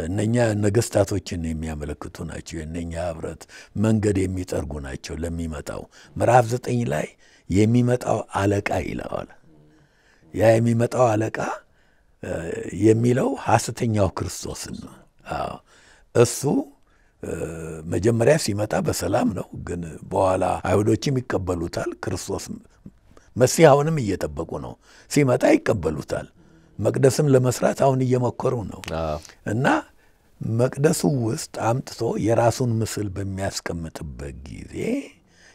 እነኛ ነገስታቶችን የሚያመለክቱ ናቸው። የእነኛ ህብረት መንገድ የሚጠርጉ ናቸው ለሚመጣው። ምዕራፍ ዘጠኝ ላይ የሚመጣው አለቃ ይለዋል። ያ የሚመጣው አለቃ የሚለው ሐሰተኛው ክርስቶስን ነው። እሱ መጀመሪያ ሲመጣ በሰላም ነው፣ ግን በኋላ አይሁዶችም ይቀበሉታል። ክርስቶስ መሲህ አሁንም እየጠበቁ ነው። ሲመጣ ይቀበሉታል። መቅደስም ለመስራት አሁን እየሞከሩ ነው እና መቅደሱ ውስጥ አምጥቶ የራሱን ምስል በሚያስቀምጥበት ጊዜ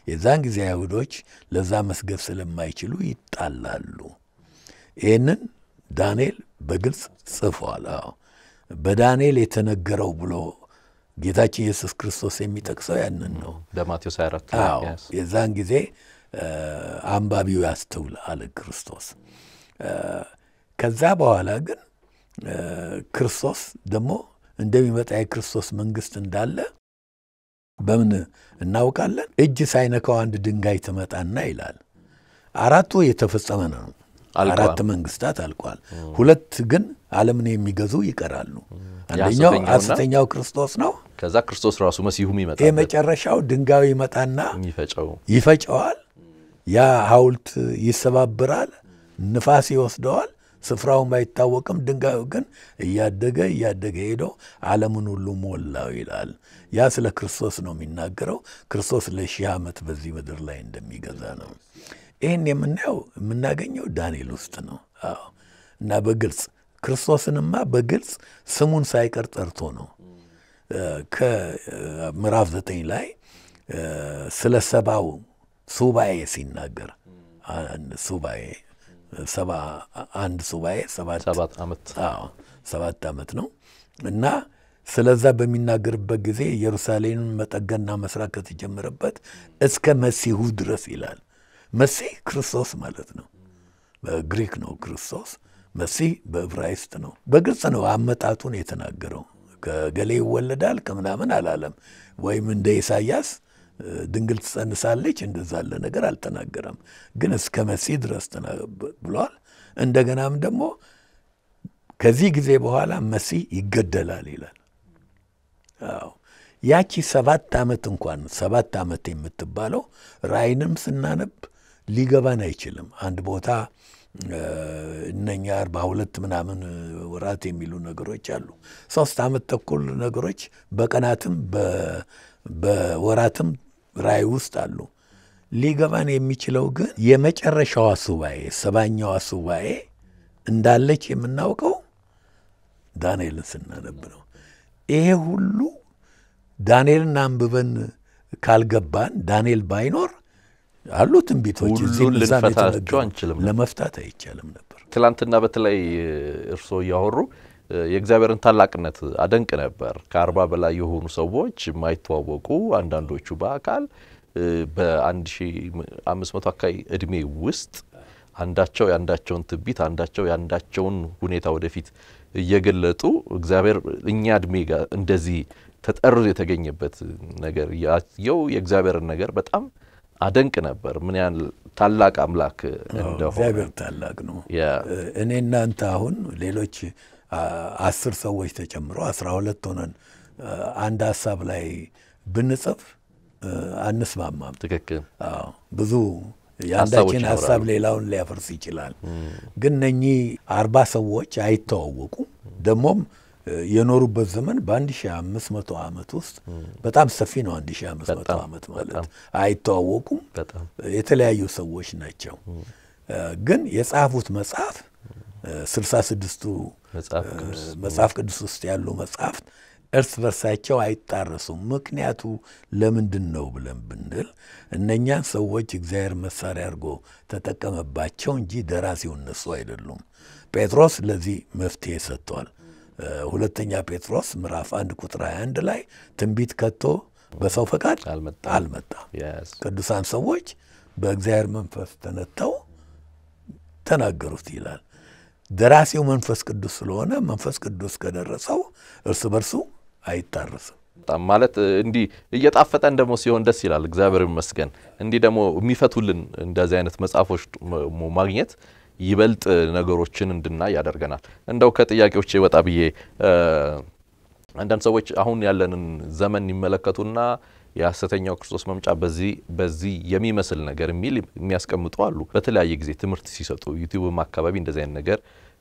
የዛን ጊዜ አይሁዶች ለዛ መስገድ ስለማይችሉ ይጣላሉ። ይህንን ዳንኤል በግልጽ ጽፏል። አዎ በዳንኤል የተነገረው ብሎ ጌታችን ኢየሱስ ክርስቶስ የሚጠቅሰው ያንን ነው።
በማቴዎስ 24
አዎ የዛን ጊዜ አንባቢው ያስተውል አለ ክርስቶስ። ከዛ በኋላ ግን ክርስቶስ ደግሞ እንደሚመጣ የክርስቶስ መንግስት እንዳለ በምን እናውቃለን? እጅ ሳይነካው አንድ ድንጋይ ትመጣና ይላል። አራቱ የተፈጸመ ነው። አራት መንግስታት አልቋል። ሁለት ግን ዓለምን የሚገዙ ይቀራሉ። አንደኛው ሐሰተኛው ክርስቶስ ነው።
ከዛ ክርስቶስ ራሱ መሲሁም ይመጣል።
የመጨረሻው ድንጋዩ ይመጣና ይፈጨዋል። ያ ሐውልት ይሰባብራል፣ ንፋስ ይወስደዋል። ስፍራውን ባይታወቅም ድንጋዩ ግን እያደገ እያደገ ሄዶ ዓለምን ሁሉ ሞላው ይላል። ያ ስለ ክርስቶስ ነው የሚናገረው። ክርስቶስ ለሺህ ዓመት በዚህ ምድር ላይ እንደሚገዛ ነው። ይህን የምናየው የምናገኘው ዳንኤል ውስጥ ነው። እና በግልጽ ክርስቶስንማ በግልጽ ስሙን ሳይቀር ጠርቶ ነው ከምዕራፍ ዘጠኝ ላይ ስለ ሰባው ሱባኤ ሲናገር ሱባኤ ሰባ አንድ ሱባኤ ሰባት
ዓመት
ሰባት ዓመት ነው እና ስለዛ በሚናገርበት ጊዜ ኢየሩሳሌምን መጠገንና መስራት ከተጀመረበት እስከ መሲሁ ድረስ ይላል። መሲህ ክርስቶስ ማለት ነው። በግሪክ ነው ክርስቶስ። መሲህ በዕብራይስጥ ነው። በግልጽ ነው አመጣጡን የተናገረው። ከገሌ ይወለዳል ከምናምን አላለም። ወይም እንደ ኢሳያስ ድንግል ትጸንሳለች እንደዛ ያለ ነገር አልተናገረም። ግን እስከ መሲህ ድረስ ብሏል። እንደገናም ደግሞ ከዚህ ጊዜ በኋላ መሲህ ይገደላል ይላል። አዎ ያቺ ሰባት ዓመት እንኳን ሰባት ዓመት የምትባለው ራእይንም ስናነብ ሊገባን አይችልም። አንድ ቦታ እነኛ አርባ ሁለት ምናምን ወራት የሚሉ ነገሮች አሉ። ሶስት ዓመት ተኩል ነገሮች በቀናትም በወራትም ራእይ ውስጥ አሉ። ሊገባን የሚችለው ግን የመጨረሻዋ ሱባኤ ሰባኛዋ ሱባኤ እንዳለች የምናውቀው ዳንኤልን ስናነብ ነው። ይሄ ሁሉ ዳንኤልን አንብበን ካልገባን ዳንኤል ባይኖር አሉ ትንቢቶች ለመፍታት አይቻልም ነበር።
ትላንትና በተለይ እርስዎ እያወሩ የእግዚአብሔርን ታላቅነት አደንቅ ነበር። ከአርባ በላይ የሆኑ ሰዎች የማይተዋወቁ አንዳንዶቹ በአካል በአንድ ሺ አምስት መቶ አካባቢ እድሜ ውስጥ አንዳቸው የአንዳቸውን ትንቢት አንዳቸው የአንዳቸውን ሁኔታ ወደፊት እየገለጡ እግዚአብሔር እኛ እድሜ ጋር እንደዚህ ተጠርዞ የተገኘበት ነገር ያየው የእግዚአብሔርን ነገር በጣም አደንቅ ነበር። ምን ያህል ታላቅ አምላክ እንደሆነ
እግዚአብሔር ታላቅ ነው። እኔ እናንተ አሁን ሌሎች አስር ሰዎች ተጨምሮ አስራ ሁለት ሆነን አንድ ሀሳብ ላይ ብንጽፍ አንስማማም።
ትክክል።
አዎ ብዙ የአንዳችን ሀሳብ ሌላውን ሊያፈርስ ይችላል። ግን እነኚህ አርባ ሰዎች አይተዋወቁም። ደግሞም የኖሩበት ዘመን በአንድ ሺህ አምስት መቶ ዓመት ውስጥ በጣም ሰፊ ነው። አንድ ሺህ አምስት መቶ ዓመት ማለት አይተዋወቁም። የተለያዩ ሰዎች ናቸው። ግን የጻፉት መጽሐፍ ስልሳ ስድስቱ መጽሐፍ ቅዱስ ውስጥ ያሉ መጽሐፍት እርስ በርሳቸው አይጣረሱም። ምክንያቱ ለምንድን ነው ብለን ብንል እነኛን ሰዎች እግዚአብሔር መሳሪያ አድርጎ ተጠቀመባቸው እንጂ ደራሲው እነሱ አይደሉም። ጴጥሮስ ለዚህ መፍትሄ ሰጥቷል። ሁለተኛ ጴጥሮስ ምዕራፍ አንድ ቁጥር 21 ላይ ትንቢት ከቶ በሰው ፈቃድ አልመጣም፣ ቅዱሳን ሰዎች በእግዚአብሔር መንፈስ ተነተው ተናገሩት ይላል። ደራሲው መንፈስ ቅዱስ ስለሆነ መንፈስ ቅዱስ ከደረሰው እርስ በርሱ አይታረስም።
በጣም ማለት እንዲህ እየጣፈጠን ደግሞ ሲሆን ደስ ይላል። እግዚአብሔር ይመስገን። እንዲህ ደግሞ የሚፈቱልን እንደዚህ አይነት መጽሐፎች ማግኘት ይበልጥ ነገሮችን እንድናይ ያደርገናል። እንደው ከጥያቄዎች ወጣ ብዬ አንዳንድ ሰዎች አሁን ያለንን ዘመን ይመለከቱና የሐሰተኛው ክርስቶስ መምጫ በዚህ በዚህ የሚመስል ነገር የሚል የሚያስቀምጡ አሉ። በተለያየ ጊዜ ትምህርት ሲሰጡ ዩቲዩብም አካባቢ እንደዚህ አይነት ነገር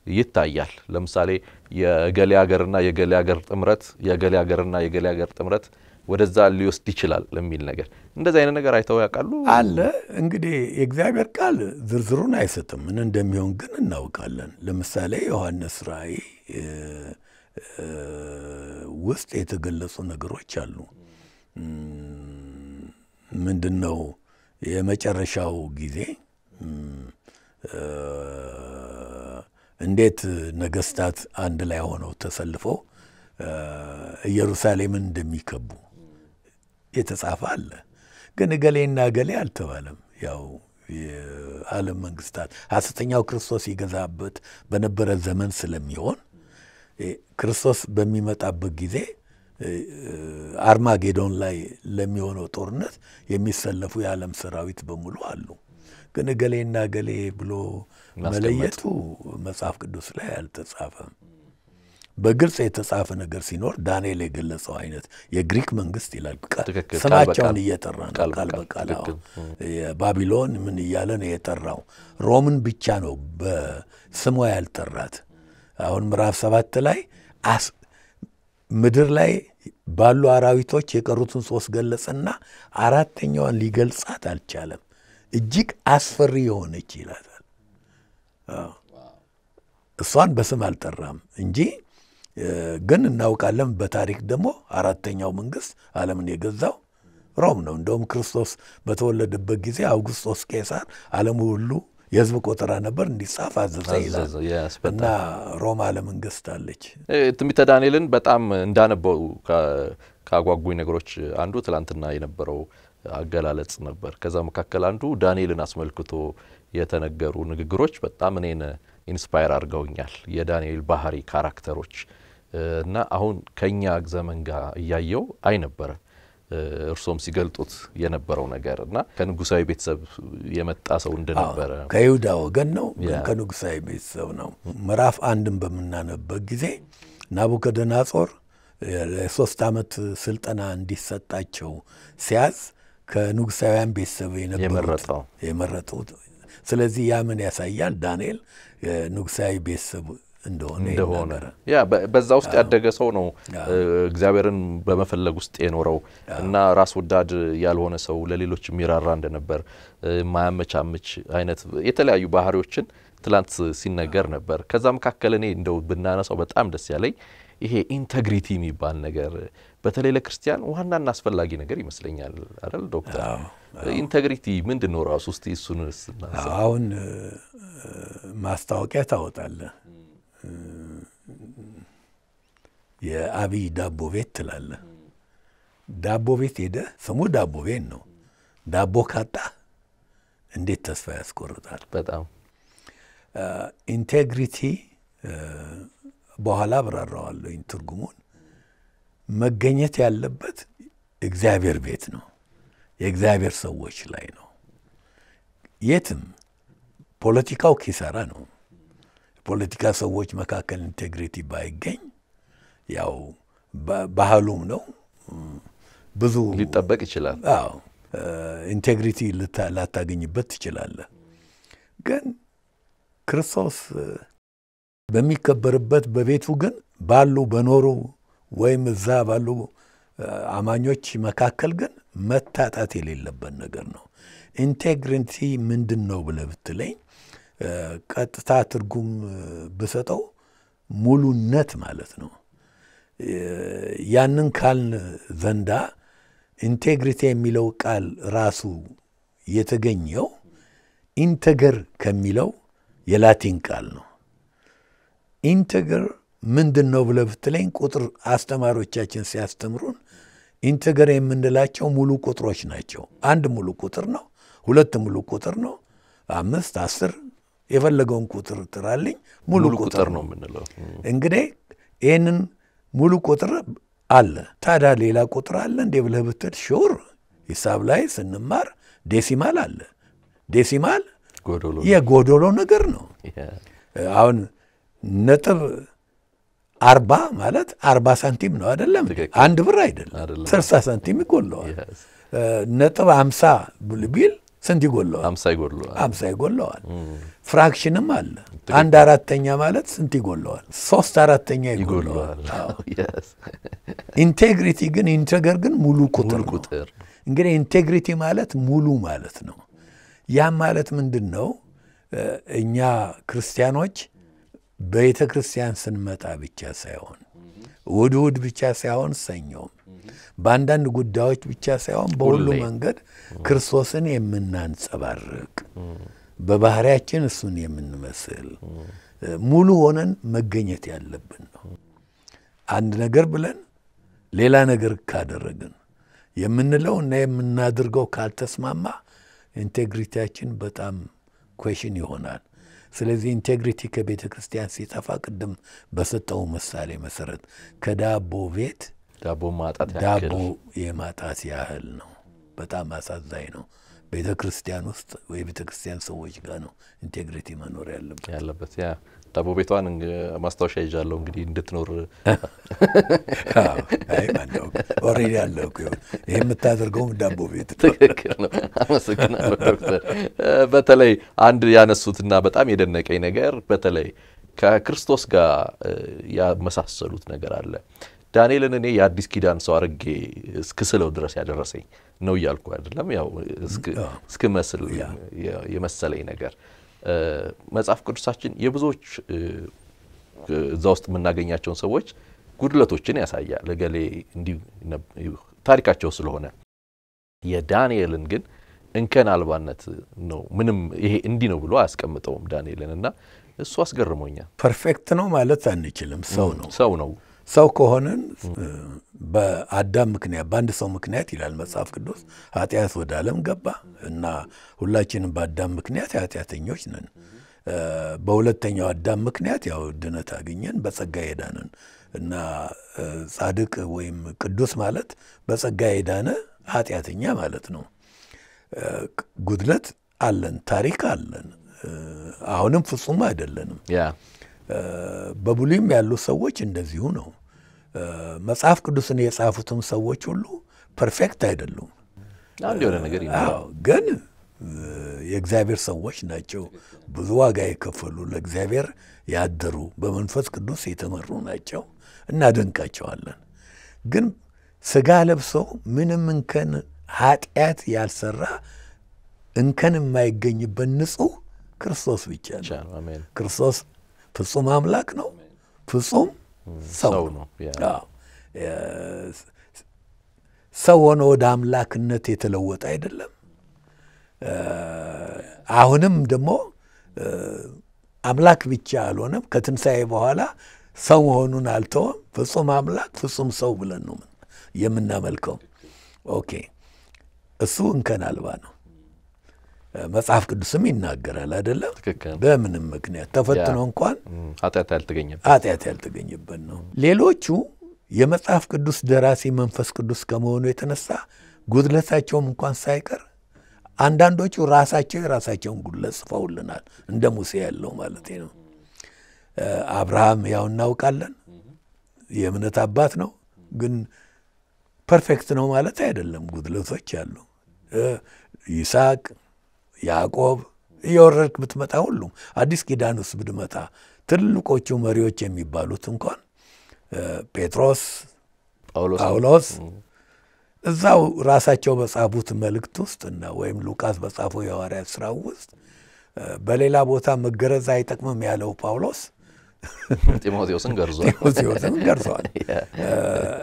ይታያል። ለምሳሌ የገሌ ሀገርና የገሌ ሀገር ጥምረት የገሌ ሀገርና የገሌ ሀገር ጥምረት ወደዛ ሊወስድ ይችላል የሚል ነገር እንደዚህ አይነት ነገር አይተው ያውቃሉ?
አለ እንግዲህ የእግዚአብሔር ቃል ዝርዝሩን አይሰጥም። ምን እንደሚሆን ግን እናውቃለን። ለምሳሌ ዮሐንስ ራእይ ውስጥ የተገለጹ ነገሮች አሉ። ምንድን ነው የመጨረሻው ጊዜ እንዴት ነገስታት አንድ ላይ ሆነው ተሰልፈው ኢየሩሳሌምን እንደሚከቡ የተጻፈ አለ። ግን እገሌና እገሌ አልተባለም። ያው የዓለም መንግስታት ሐሰተኛው ክርስቶስ ይገዛበት በነበረ ዘመን ስለሚሆን ክርስቶስ በሚመጣበት ጊዜ አርማጌዶን ላይ ለሚሆነው ጦርነት የሚሰለፉ የዓለም ሰራዊት በሙሉ አሉ። ግን እገሌና እገሌ ብሎ መለየቱ መጽሐፍ ቅዱስ ላይ አልተጻፈም። በግልጽ የተጻፈ ነገር ሲኖር ዳንኤል የገለጸው አይነት የግሪክ መንግስት ይላል። ስማቸውን እየጠራ ነው ቃል በቃል የባቢሎን ምን እያለ ነው የጠራው። ሮምን ብቻ ነው በስሟ ያልጠራት። አሁን ምዕራፍ ሰባት ላይ ምድር ላይ ባሉ አራዊቶች የቀሩትን ሶስት ገለጸና አራተኛዋን ሊገልጻት አልቻለም። እጅግ አስፈሪ የሆነች ይላታል። እሷን በስም አልጠራም እንጂ ግን እናውቃለን። በታሪክ ደግሞ አራተኛው መንግስት ዓለምን የገዛው ሮም ነው። እንደውም ክርስቶስ በተወለደበት ጊዜ አውግስጦስ ቄሳር ዓለሙ ሁሉ የህዝብ ቆጠራ ነበር እንዲጻፍ አዘዘ ይላል እና ሮም ዓለምን ገዝታለች።
ትንቢተ ዳንኤልን በጣም እንዳነበው ካጓጉኝ ነገሮች አንዱ ትላንትና የነበረው አገላለጽ ነበር። ከዛ መካከል አንዱ ዳንኤልን አስመልክቶ የተነገሩ ንግግሮች በጣም እኔን inspire አድርገውኛል። የዳንኤል ባህሪ character ኦች እና አሁን ከኛ ዘመን ጋር እያየው አይ ነበረ እርሶም ሲገልጡት የነበረው ነገር እና ከንጉሳዊ ቤተሰብ የመጣ ሰው እንደነበረ
ከይሁዳ ወገን ነው፣ ግን ከንጉሳዊ ቤተሰብ ነው። ምዕራፍ አንድን በምናነበት ጊዜ ናቡከደነጾር የሶስት ዓመት ስልጠና እንዲሰጣቸው ሲያዝ ከንጉሳውያን ቤተሰብ የነበሩት የመረጡት። ስለዚህ ያ ምን ያሳያል? ዳንኤል የንጉሳዊ ቤተሰብ እንደሆነ
እንደሆነ ያ በዛ ውስጥ ያደገ ሰው ነው። እግዚአብሔርን በመፈለግ ውስጥ የኖረው እና ራስ ወዳድ ያልሆነ ሰው ለሌሎች የሚራራ እንደነበር ማያመቻምች አይነት የተለያዩ ባህሪዎችን ትላንት ሲነገር ነበር። ከዛ መካከል እኔ እንደው ብናነሳው በጣም ደስ ያለኝ ይሄ integrity የሚባል ነገር በተለይ ለክርስቲያን ዋናና አስፈላጊ ነገር ይመስለኛል። አይደል ዶክተር? integrity ምንድን ነው ራሱ? ውስጥ እሱን
አሁን ማስታወቂያ ታወጣለህ የአብይ ዳቦ ቤት ትላለህ። ዳቦ ቤት ሄደህ ስሙ ዳቦ ቤት ነው። ዳቦ ካጣ እንዴት ተስፋ ያስቆርጣል።
በጣም
integrity በኋላ አብራራዋለሁኝ ትርጉሙን። መገኘት ያለበት እግዚአብሔር ቤት ነው፣ የእግዚአብሔር ሰዎች ላይ ነው። የትም ፖለቲካው ኪሳራ ነው። ፖለቲካ ሰዎች መካከል integrity ባይገኝ ያው ባህሉም ነው ብዙ
ሊጠበቅ ይችላል።
አዎ integrity ላታገኝበት ትችላለህ። ግን ክርስቶስ በሚከበርበት በቤቱ ግን ባሉ በኖሩ ወይም እዛ ባሉ አማኞች መካከል ግን መታጣት የሌለበት ነገር ነው። integrity ምንድን ነው ብለህ ብትለኝ ቀጥታ ትርጉም ብሰጠው ሙሉነት ማለት ነው። ያንን ካልን ዘንዳ integrity የሚለው ቃል ራሱ የተገኘው integer ከሚለው የላቲን ቃል ነው። integer ምንድን ነው ብለህ ብትለኝ ቁጥር አስተማሪዎቻችን ሲያስተምሩን integer የምንላቸው ሙሉ ቁጥሮች ናቸው። አንድ ሙሉ ቁጥር ነው፣ ሁለት ሙሉ ቁጥር ነው፣ አምስት አስር የፈለገውን ቁጥር ጥራልኝ ሙሉ ቁጥር ነው
የምንለው።
እንግዲህ ይህንን ሙሉ ቁጥር አለ። ታዲያ ሌላ ቁጥር አለ እንዴ ብለህ ብትል sure ሂሳብ ላይ ስንማር decimal አለ። decimal
ጎዶሎ
የጎዶሎ ነገር ነው። አሁን ነጥብ አርባ ማለት አርባ ሳንቲም ነው አይደለም? አንድ ብር አይደለም፣ ስልሳ ሳንቲም ይጎለዋል።. ነጥብ አምሳ ቢል ስንት ይጎለዋል?
አምሳ ይጎድለዋል።
አምሳ ይጎለዋል። fraction ም አለ። አንድ አራተኛ ማለት ስንት ይጎለዋል? ሶስት አራተኛ ይጎለዋል።. *laughs* integrity ግን integer ግን ሙሉ ቁጥር
ቁጥር
እንግዲህ integrity ማለት ሙሉ ማለት ነው። ያም ማለት ምንድን ነው? እኛ ክርስቲያኖች ቤተ ክርስቲያን ስንመጣ ብቻ ሳይሆን እሑድ እሑድ ብቻ ሳይሆን ሰኞም በአንዳንድ ጉዳዮች ብቻ ሳይሆን በሁሉ መንገድ ክርስቶስን የምናንጸባርቅ በባህሪያችን እሱን የምንመስል ሙሉ ሆነን መገኘት ያለብን ነው። አንድ ነገር ብለን ሌላ ነገር ካደረግን የምንለው እና የምናድርገው ካልተስማማ integrity ያችን በጣም question ይሆናል። ስለዚህ integrity ከቤተ ክርስቲያን ሲጠፋ ቅድም በሰጠው ምሳሌ መሰረት ከዳቦ ቤት
ዳቦ ማጣት
ዳቦ የማጣት ያህል ነው። በጣም አሳዛኝ ነው። ቤተ ክርስቲያን ውስጥ ወይ ቤተ ክርስቲያን ሰዎች ጋር ነው integrity መኖር ያለበት።
ያለበት ያ ዳቦ ቤቷን ማስታወሻ ይዣለሁ እንግዲህ እንድትኖር *laughs*
already አለ እኮ ይኸው። ይሄ የምታደርገውም ዳቦ ቤት
ትክክል ነው። አመሰግናለሁ ዶክተር። በተለይ አንድ ያነሱትና በጣም የደነቀኝ ነገር በተለይ ከክርስቶስ ጋር ያመሳሰሉት ነገር አለ። ዳንኤልን እኔ የአዲስ ኪዳን ሰው አድርጌ እስክስለው ድረስ ያደረሰኝ ነው እያልኩ አይደለም፣ ያው እስክ- እስክመስል የመሰለኝ ነገር መጽሐፍ ቅዱሳችን የብዙዎች እዛ ውስጥ የምናገኛቸውን ሰዎች ጉድለቶችን ያሳያል። እገሌ እንዲህ ታሪካቸው ስለሆነ የዳንኤልን ግን እንከን አልባነት ነው። ምንም ይሄ እንዲህ ነው ብሎ አያስቀምጠውም ዳንኤልን እና እሱ አስገርሞኛል።
perfect ነው ማለት አንችልም። ሰው ነው።
ሰው ነው።
ሰው ከሆንን እ፣ በአዳም ምክንያት በአንድ ሰው ምክንያት ይላል መጽሐፍ ቅዱስ ኃጢአት ወደ ዓለም ገባ እና ሁላችንም በአዳም ምክንያት ኃጢአተኞች ነን። በሁለተኛው አዳም ምክንያት ያው ድነት አገኘን፣ በጸጋ የዳንን እና ጻድቅ ወይም ቅዱስ ማለት በጸጋ የዳነ ኃጢአተኛ ማለት ነው። ጉድለት አለን፣ ታሪክ አለን። አሁንም ፍጹም አይደለንም። በብሉይም ያሉ ሰዎች እንደዚሁ ነው። መጽሐፍ ቅዱስን የጻፉትም ሰዎች ሁሉ perfect አይደሉም።
አንድ የሆነ ነገር
ግን የእግዚአብሔር ሰዎች ናቸው። ብዙ ዋጋ የከፈሉ ለእግዚአብሔር ያደሩ በመንፈስ ቅዱስ የተመሩ ናቸው። እናደንቃቸዋለን። ግን ስጋ ለብሰው ምንም እንከን ኃጢአት ያልሰራ እንከን የማይገኝበት ንጹሕ ክርስቶስ ብቻ ነው። ክርስቶስ ፍጹም አምላክ ነው፣ ፍጹም ሰው
ሰው
ነው። ሰው ሆኖ ወደ አምላክነት የተለወጠ አይደለም። አሁንም ደግሞ አምላክ ብቻ አልሆነም። ከትንሣኤ በኋላ ሰው መሆኑን አልተወም። ፍጹም አምላክ ፍጹም ሰው ብለን ነው የምናመልከው። okay፣ እሱ እንከን አልባ ነው። መጽሐፍ ቅዱስም ይናገራል አይደለም። በምንም ምክንያት ተፈትኖ እንኳን
ኃጢአት ያልተገኘበት
ነው። ሌሎቹ የመጽሐፍ ቅዱስ ደራሲ መንፈስ ቅዱስ ከመሆኑ የተነሳ ጉድለታቸውም እንኳን ሳይቀር አንዳንዶቹ ራሳቸው የራሳቸውን ጉድለት ጽፈውልናል። እንደ ሙሴ ያለው ማለት ነው። አብርሃም ያው እናውቃለን፣ የእምነት አባት ነው። ግን perfect ነው ማለት አይደለም። ጉድለቶች አሉ። ይስሐቅ፣ ያዕቆብ እየወረድክ ብትመጣ ሁሉም አዲስ ኪዳን ውስጥ ብትመጣ ትልቆቹ መሪዎች የሚባሉት እንኳን ጴጥሮስ፣
ጳውሎስ
እዛው ራሳቸው በጻፉት መልእክት ውስጥ እና ወይም ሉቃስ በጻፈው የሐዋርያት ሥራ ውስጥ በሌላ ቦታ መገረዝ አይጠቅምም ያለው ጳውሎስ *laughs*
ጢሞቴዎስን ገርዟል።
ጢሞቴዎስን *laughs* እ፣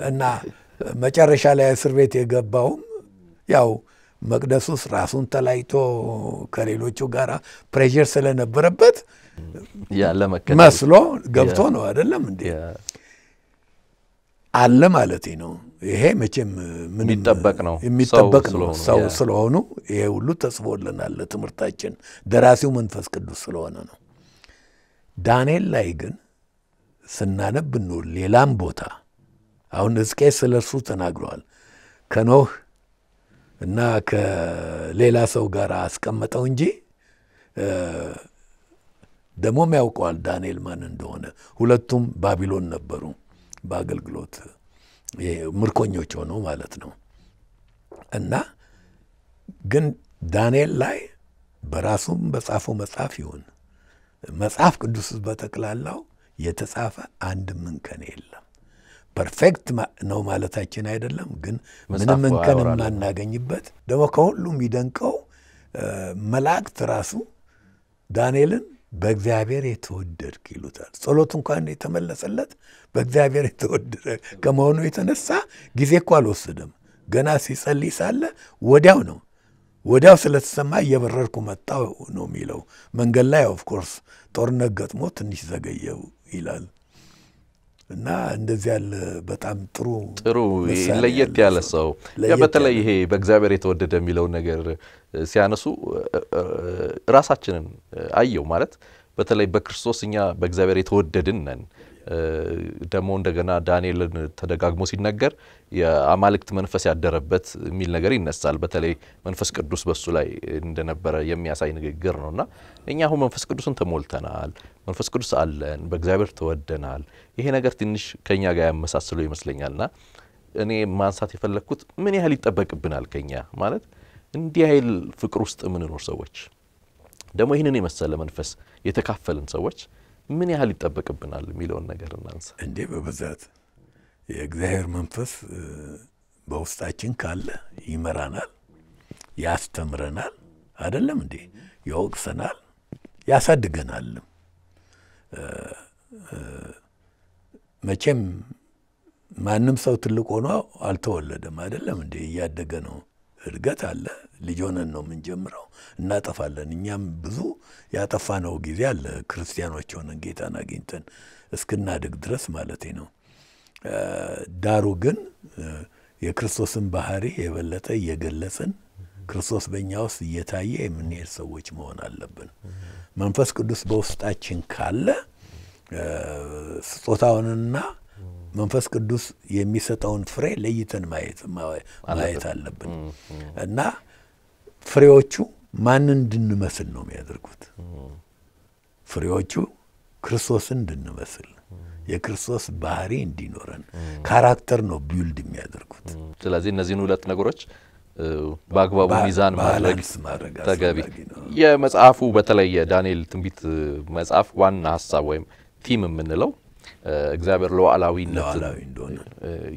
እና መጨረሻ ላይ እስር ቤት የገባውም ያው መቅደስ ውስጥ ራሱን ተላይቶ ከሌሎቹ ጋር ፕሬዠር ስለነበረበት መስሎ ገብቶ ነው አይደለም እንዴ? አለ ማለት ነው። ይሄ መቼም
የሚጠበቅ ነው።
የሚጠበቅ
ሰው
ነው።
ስለሆኑ፣
ሰው ስለሆኑ ይሄ ሁሉ ተጽፎልናል ለትምህርታችን። ደራሲው መንፈስ ቅዱስ ስለሆነ ነው። ዳንኤል ላይ ግን ስናነብ ሌላም ቦታ አሁን ሕዝቅኤል ስለ እርሱ ተናግረዋል። ከኖህ እና ከሌላ ሰው ጋር አስቀመጠው እንጂ ደግሞም ያውቀዋል ዳንኤል ማን እንደሆነ። ሁለቱም ባቢሎን ነበሩ በአገልግሎት ምርኮኞች ሆነው ማለት ነው። እና ግን ዳንኤል ላይ በራሱም በጻፈው መጽሐፍ ይሁን መጽሐፍ ቅዱስ በጠቅላላው የተጻፈ አንድም እንከን የለም። perfect ነው ማለታችን አይደለም፣ ግን ምንም እንከን የማናገኝበት ደግሞ ከሁሉም የሚደንቀው መላእክት ራሱ ዳንኤልን በእግዚአብሔር የተወደድክ ይሉታል። ጸሎት እንኳን የተመለሰለት በእግዚአብሔር የተወደደ ከመሆኑ የተነሳ ጊዜ እኮ አልወሰደም። ገና ሲጸልይ ሳለ ወዲያው ነው ወዲያው ስለተሰማ እየበረርኩ መጣው ነው የሚለው። መንገድ ላይ of course ጦርነት ገጥሞ ትንሽ ዘገየው ይላል። እና እንደዚህ ያለ በጣም ጥሩ
ጥሩ ለየት ያለ ሰው በተለይ ይሄ በእግዚአብሔር የተወደደ የሚለውን ነገር ሲያነሱ ራሳችንን አየሁ ማለት በተለይ በክርስቶስ እኛ በእግዚአብሔር የተወደድን ነን። ደግሞ እንደገና ዳንኤልን ተደጋግሞ ሲነገር የአማልክት መንፈስ ያደረበት የሚል ነገር ይነሳል። በተለይ መንፈስ ቅዱስ በሱ ላይ እንደነበረ የሚያሳይ ንግግር ነው እና እኛ አሁን መንፈስ ቅዱስን ተሞልተናል፣ መንፈስ ቅዱስ አለን፣ በእግዚአብሔር ተወደናል። ይሄ ነገር ትንሽ ከእኛ ጋር ያመሳስለው ይመስለኛልና እኔ ማንሳት የፈለግኩት ምን ያህል ይጠበቅብናል ከኛ ማለት እንዲህ ያህል ፍቅር ውስጥ የምንኖር ሰዎች ደግሞ ይህንን የመሰለ መንፈስ የተካፈልን ሰዎች ምን ያህል ይጠበቅብናል የሚለውን ነገር እናንሳ።
እንዴ በብዛት የእግዚአብሔር መንፈስ በውስጣችን ካለ ይመራናል፣ ያስተምረናል፣ አይደለም እንዴ ያወቅሰናል፣ ያሳድገናልም። መቼም ማንም ሰው ትልቅ ሆኖ አልተወለደም፣ አይደለም እንዴ እያደገ ነው። እድገት አለ። ልጅ ሆነን ነው የምንጀምረው፣ እናጠፋለን። እኛም ብዙ ያጠፋነው ጊዜ አለ። ክርስቲያኖች ሆነን ጌታን አግኝተን እስክናድግ ድረስ ማለቴ ነው። ዳሩ ግን የክርስቶስን ባህሪ የበለጠ እየገለጽን ክርስቶስ በእኛ ውስጥ እየታየ የምንሄድ ሰዎች መሆን አለብን። መንፈስ ቅዱስ በውስጣችን ካለ ስጦታውንና መንፈስ ቅዱስ የሚሰጠውን ፍሬ ለይተን ማየት ማየት አለብን። እና ፍሬዎቹ ማንን እንድንመስል ነው የሚያደርጉት? ፍሬዎቹ ክርስቶስን እንድንመስል የክርስቶስ ባህሪ እንዲኖረን character ነው build የሚያደርጉት።
ስለዚህ እነዚህን ሁለት ነገሮች በአግባቡ ሚዛን ማድረግ ተገቢ። የመጽሐፉ በተለይ የዳንኤል ትንቢት መጽሐፍ ዋና ሀሳብ ወይም theme የምንለው እግዚአብሔር ሉዓላዊነትን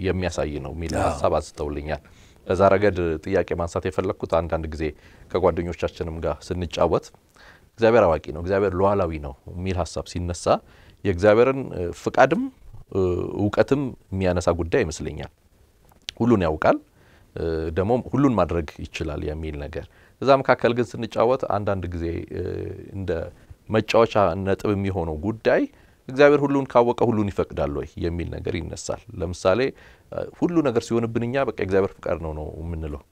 የሚያሳይ ነው የሚል ሀሳብ አንስተውልኛል። በዛ ረገድ ጥያቄ ማንሳት የፈለግኩት አንዳንድ ጊዜ ከጓደኞቻችንም ጋር ስንጫወት እግዚአብሔር አዋቂ ነው፣ እግዚአብሔር ሉዓላዊ ነው የሚል ሀሳብ ሲነሳ የእግዚአብሔርን ፍቃድም እውቀትም የሚያነሳ ጉዳይ ይመስለኛል። ሁሉን ያውቃል ደግሞ ሁሉን ማድረግ ይችላል የሚል ነገር እዛ መካከል ግን ስንጫወት አንዳንድ ጊዜ እንደ መጫወቻ ነጥብ የሚሆነው ጉዳይ እግዚአብሔር ሁሉን ካወቀ ሁሉን ይፈቅዳል ወይ የሚል ነገር ይነሳል። ለምሳሌ ሁሉ ነገር ሲሆንብን እኛ በቃ እግዚአብሔር ፍቃድ ነው ነው የምንለው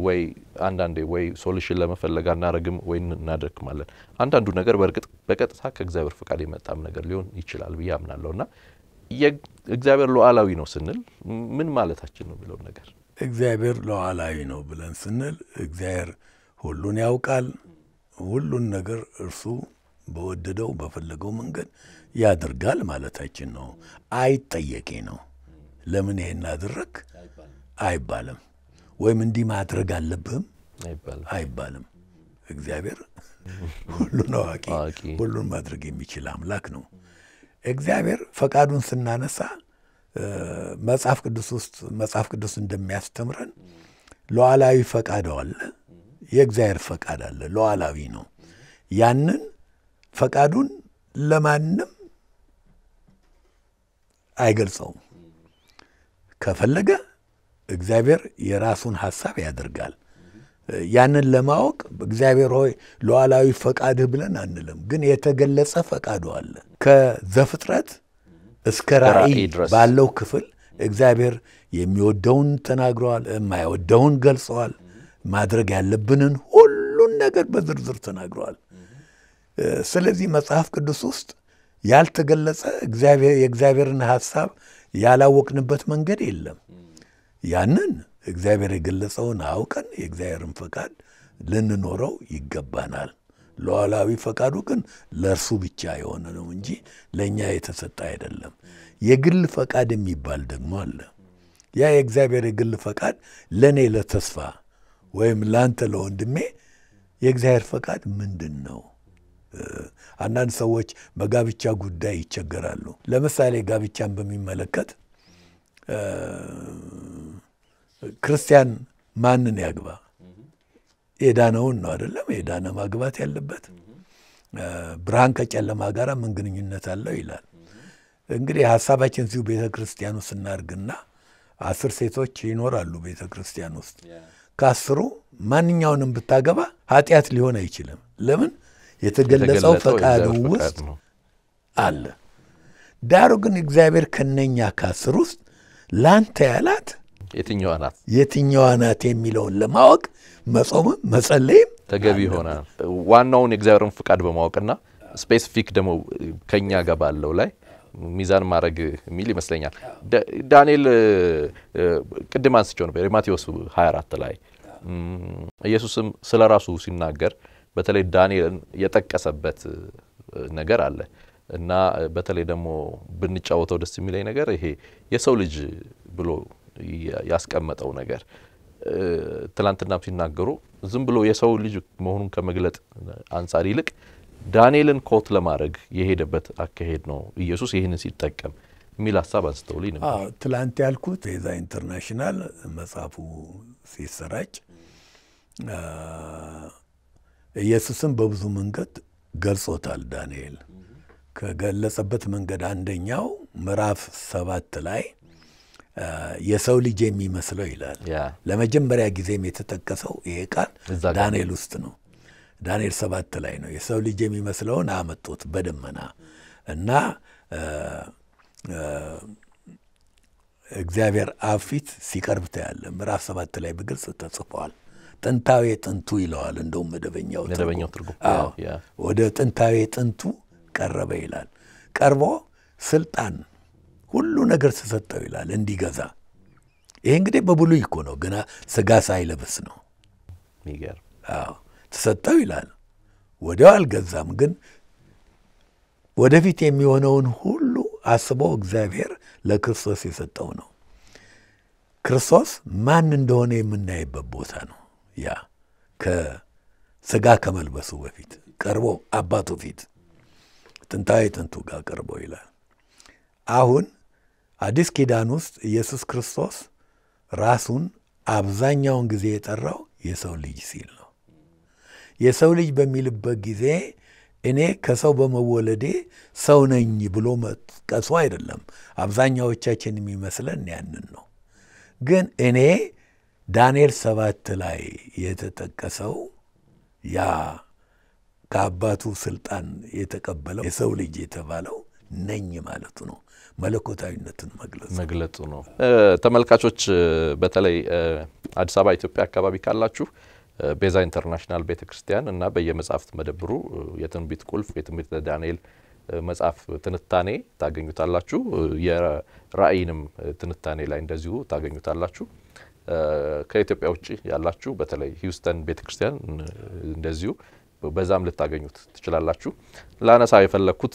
ወይ አንዳንዴ ወይ ሶሉሽን ለመፈለግ አናረግም ወይ እናደክማለን። አንዳንዱ ነገር በእርግጥ በቀጥታ ከእግዚአብሔር ፍቃድ የመጣም ነገር ሊሆን ይችላል ብዬ አምናለሁ እና እግዚአብሔር ሉዓላዊ ነው ስንል ምን ማለታችን ነው የሚለውን ነገር
እግዚአብሔር ሉዓላዊ ነው ብለን ስንል እግዚአብሔር ሁሉን ያውቃል። ሁሉን ነገር እርሱ በወደደው በፈለገው መንገድ ያደርጋል ማለታችን ነው። አይጠየቄ ነው። ለምን ይሄን አድረግ አይባልም። ወይም እንዲህ ማድረግ አለብህም አይባልም። እግዚአብሔር ሁሉን አዋቂ፣ ሁሉን ማድረግ የሚችል አምላክ ነው። እግዚአብሔር ፈቃዱን ስናነሳ መጽሐፍ ቅዱስ ውስጥ መጽሐፍ ቅዱስ እንደሚያስተምረን ሉዓላዊ ፈቃድ አለ፣ የእግዚአብሔር ፈቃድ አለ። ሉዓላዊ ነው። ያንን ፈቃዱን ለማንም አይገልጸውም። ከፈለገ እግዚአብሔር የራሱን ሐሳብ ያደርጋል። ያንን ለማወቅ እግዚአብሔር ሆይ ሉዓላዊ ፈቃድህ ብለን አንልም፣ ግን የተገለጸ ፈቃዱ አለ። ከዘፍጥረት እስከ ራእይ ባለው ክፍል እግዚአብሔር የሚወደውን ተናግረዋል፣ የማይወደውን ገልጸዋል። ማድረግ ያለብንን ሁሉን ነገር በዝርዝር ተናግረዋል። ስለዚህ መጽሐፍ ቅዱስ ውስጥ ያልተገለጸ የእግዚአብሔርን ሐሳብ ያላወቅንበት መንገድ የለም። ያንን እግዚአብሔር የገለጸውን አውቀን የእግዚአብሔርን ፈቃድ ልንኖረው ይገባናል። ሉዓላዊ ፈቃዱ ግን ለእርሱ ብቻ የሆነ ነው እንጂ ለእኛ የተሰጠ አይደለም። የግል ፈቃድ የሚባል ደግሞ አለ። ያ የእግዚአብሔር የግል ፈቃድ ለእኔ ለተስፋ ወይም ለአንተ ለወንድሜ የእግዚአብሔር ፈቃድ ምንድን ነው? አንዳንድ ሰዎች በጋብቻ ጉዳይ ይቸገራሉ። ለምሳሌ ጋብቻን በሚመለከት ክርስቲያን ማንን ያግባ? የዳነውን ነው አይደለም? የዳነ ማግባት ያለበት። ብርሃን ከጨለማ ጋር ምን ግንኙነት አለው ይላል። እንግዲህ ሀሳባችን እዚሁ ቤተ ክርስቲያን ውስጥ እናድርግና አስር ሴቶች ይኖራሉ ቤተ ክርስቲያን ውስጥ ከአስሩ ማንኛውንም ብታገባ ኃጢአት ሊሆን አይችልም። ለምን? የተገለጸው ፈቃድ ውስጥ አለ። ዳሩ ግን እግዚአብሔር ከነኛ ከአስር ውስጥ ለአንተ ያላት
የትኛዋ ናት
የትኛዋ ናት የሚለውን ለማወቅ መጾምም መጸለይም
ተገቢ ይሆናል። ዋናውን የእግዚአብሔርን ፍቃድ በማወቅና specific ደግሞ ከኛ ጋር ባለው ላይ ሚዛን ማድረግ የሚል ይመስለኛል። ዳንኤል ቅድም አንስቼው ነበር የማቴዎስ 24 ላይ ኢየሱስም ስለ ራሱ ሲናገር በተለይ ዳንኤልን የጠቀሰበት ነገር አለ እና በተለይ ደግሞ ብንጫወተው ደስ የሚለኝ ነገር ይሄ የሰው ልጅ ብሎ ያስቀመጠው ነገር ትላንትናም ሲናገሩ ዝም ብሎ የሰው ልጅ መሆኑን ከመግለጥ አንጻር ይልቅ ዳንኤልን quote ለማድረግ የሄደበት አካሄድ ነው ኢየሱስ ይህንን ሲጠቀም የሚል ሀሳብ አንስተውልኝ ነበር።
ትላንት ያልኩት ቤዛ ኢንተርናሽናል መጽሐፉ ሲሰራጭ ኢየሱስም በብዙ መንገድ ገልጾታል። ዳንኤል ከገለጸበት መንገድ አንደኛው ምዕራፍ ሰባት ላይ የሰው ልጅ የሚመስለው ይላል። ለመጀመሪያ ጊዜም የተጠቀሰው ይሄ ቃል ዳንኤል ውስጥ ነው። ዳንኤል ሰባት ላይ ነው። የሰው ልጅ የሚመስለውን አመጡት በደመና እና እግዚአብሔር አብ ፊት ሲቀርብ ታያለ። ምዕራፍ ሰባት ላይ በግልጽ ተጽፏል። ጥንታዊ ጥንቱ ይለዋል። እንደውም መደበኛው
ትርጉም
ወደ ጥንታዊ ጥንቱ ቀረበ ይላል። ቀርቦ ስልጣን ሁሉ ነገር ተሰጠው ይላል እንዲገዛ። ይሄ እንግዲህ በብሉይ እኮ ነው፣ ገና ስጋ ሳይለብስ ነው። አዎ ተሰጠው ይላል። ወዲያው አልገዛም፣ ግን ወደፊት የሚሆነውን ሁሉ አስቦ እግዚአብሔር ለክርስቶስ የሰጠው ነው። ክርስቶስ ማን እንደሆነ የምናይበት ቦታ ነው። ያ ከስጋ ከመልበሱ በፊት ቀርቦ አባቱ ፊት ጥንታዊ ጥንቱ ጋር ቀርቦ ይላል። አሁን አዲስ ኪዳን ውስጥ ኢየሱስ ክርስቶስ ራሱን አብዛኛውን ጊዜ የጠራው የሰው ልጅ ሲል ነው። የሰው ልጅ በሚልበት ጊዜ እኔ ከሰው በመወለዴ ሰው ነኝ ብሎ መጥቀሱ አይደለም። አብዛኛዎቻችን የሚመስለን ያንን ነው። ግን እኔ ዳንኤል ሰባት ላይ የተጠቀሰው ያ ከአባቱ ስልጣን የተቀበለው የሰው ልጅ የተባለው ነኝ ማለቱ ነው። መለኮታዊነትን
መግለጹ ነው። ተመልካቾች በተለይ አዲስ አበባ ኢትዮጵያ አካባቢ ካላችሁ ቤዛ ኢንተርናሽናል ቤተ ክርስቲያን እና በየመጽሐፍት መደብሩ የትንቢት ቁልፍ የትንቢት ዳንኤል መጽሐፍ ትንታኔ ታገኙታላችሁ። የራእይንም ትንታኔ ላይ እንደዚሁ ታገኙታላችሁ። ከኢትዮጵያ ውጭ ያላችሁ በተለይ ሂውስተን ቤተ ክርስቲያን እንደዚሁ በዛም ልታገኙት ትችላላችሁ። ላነሳ የፈለግኩት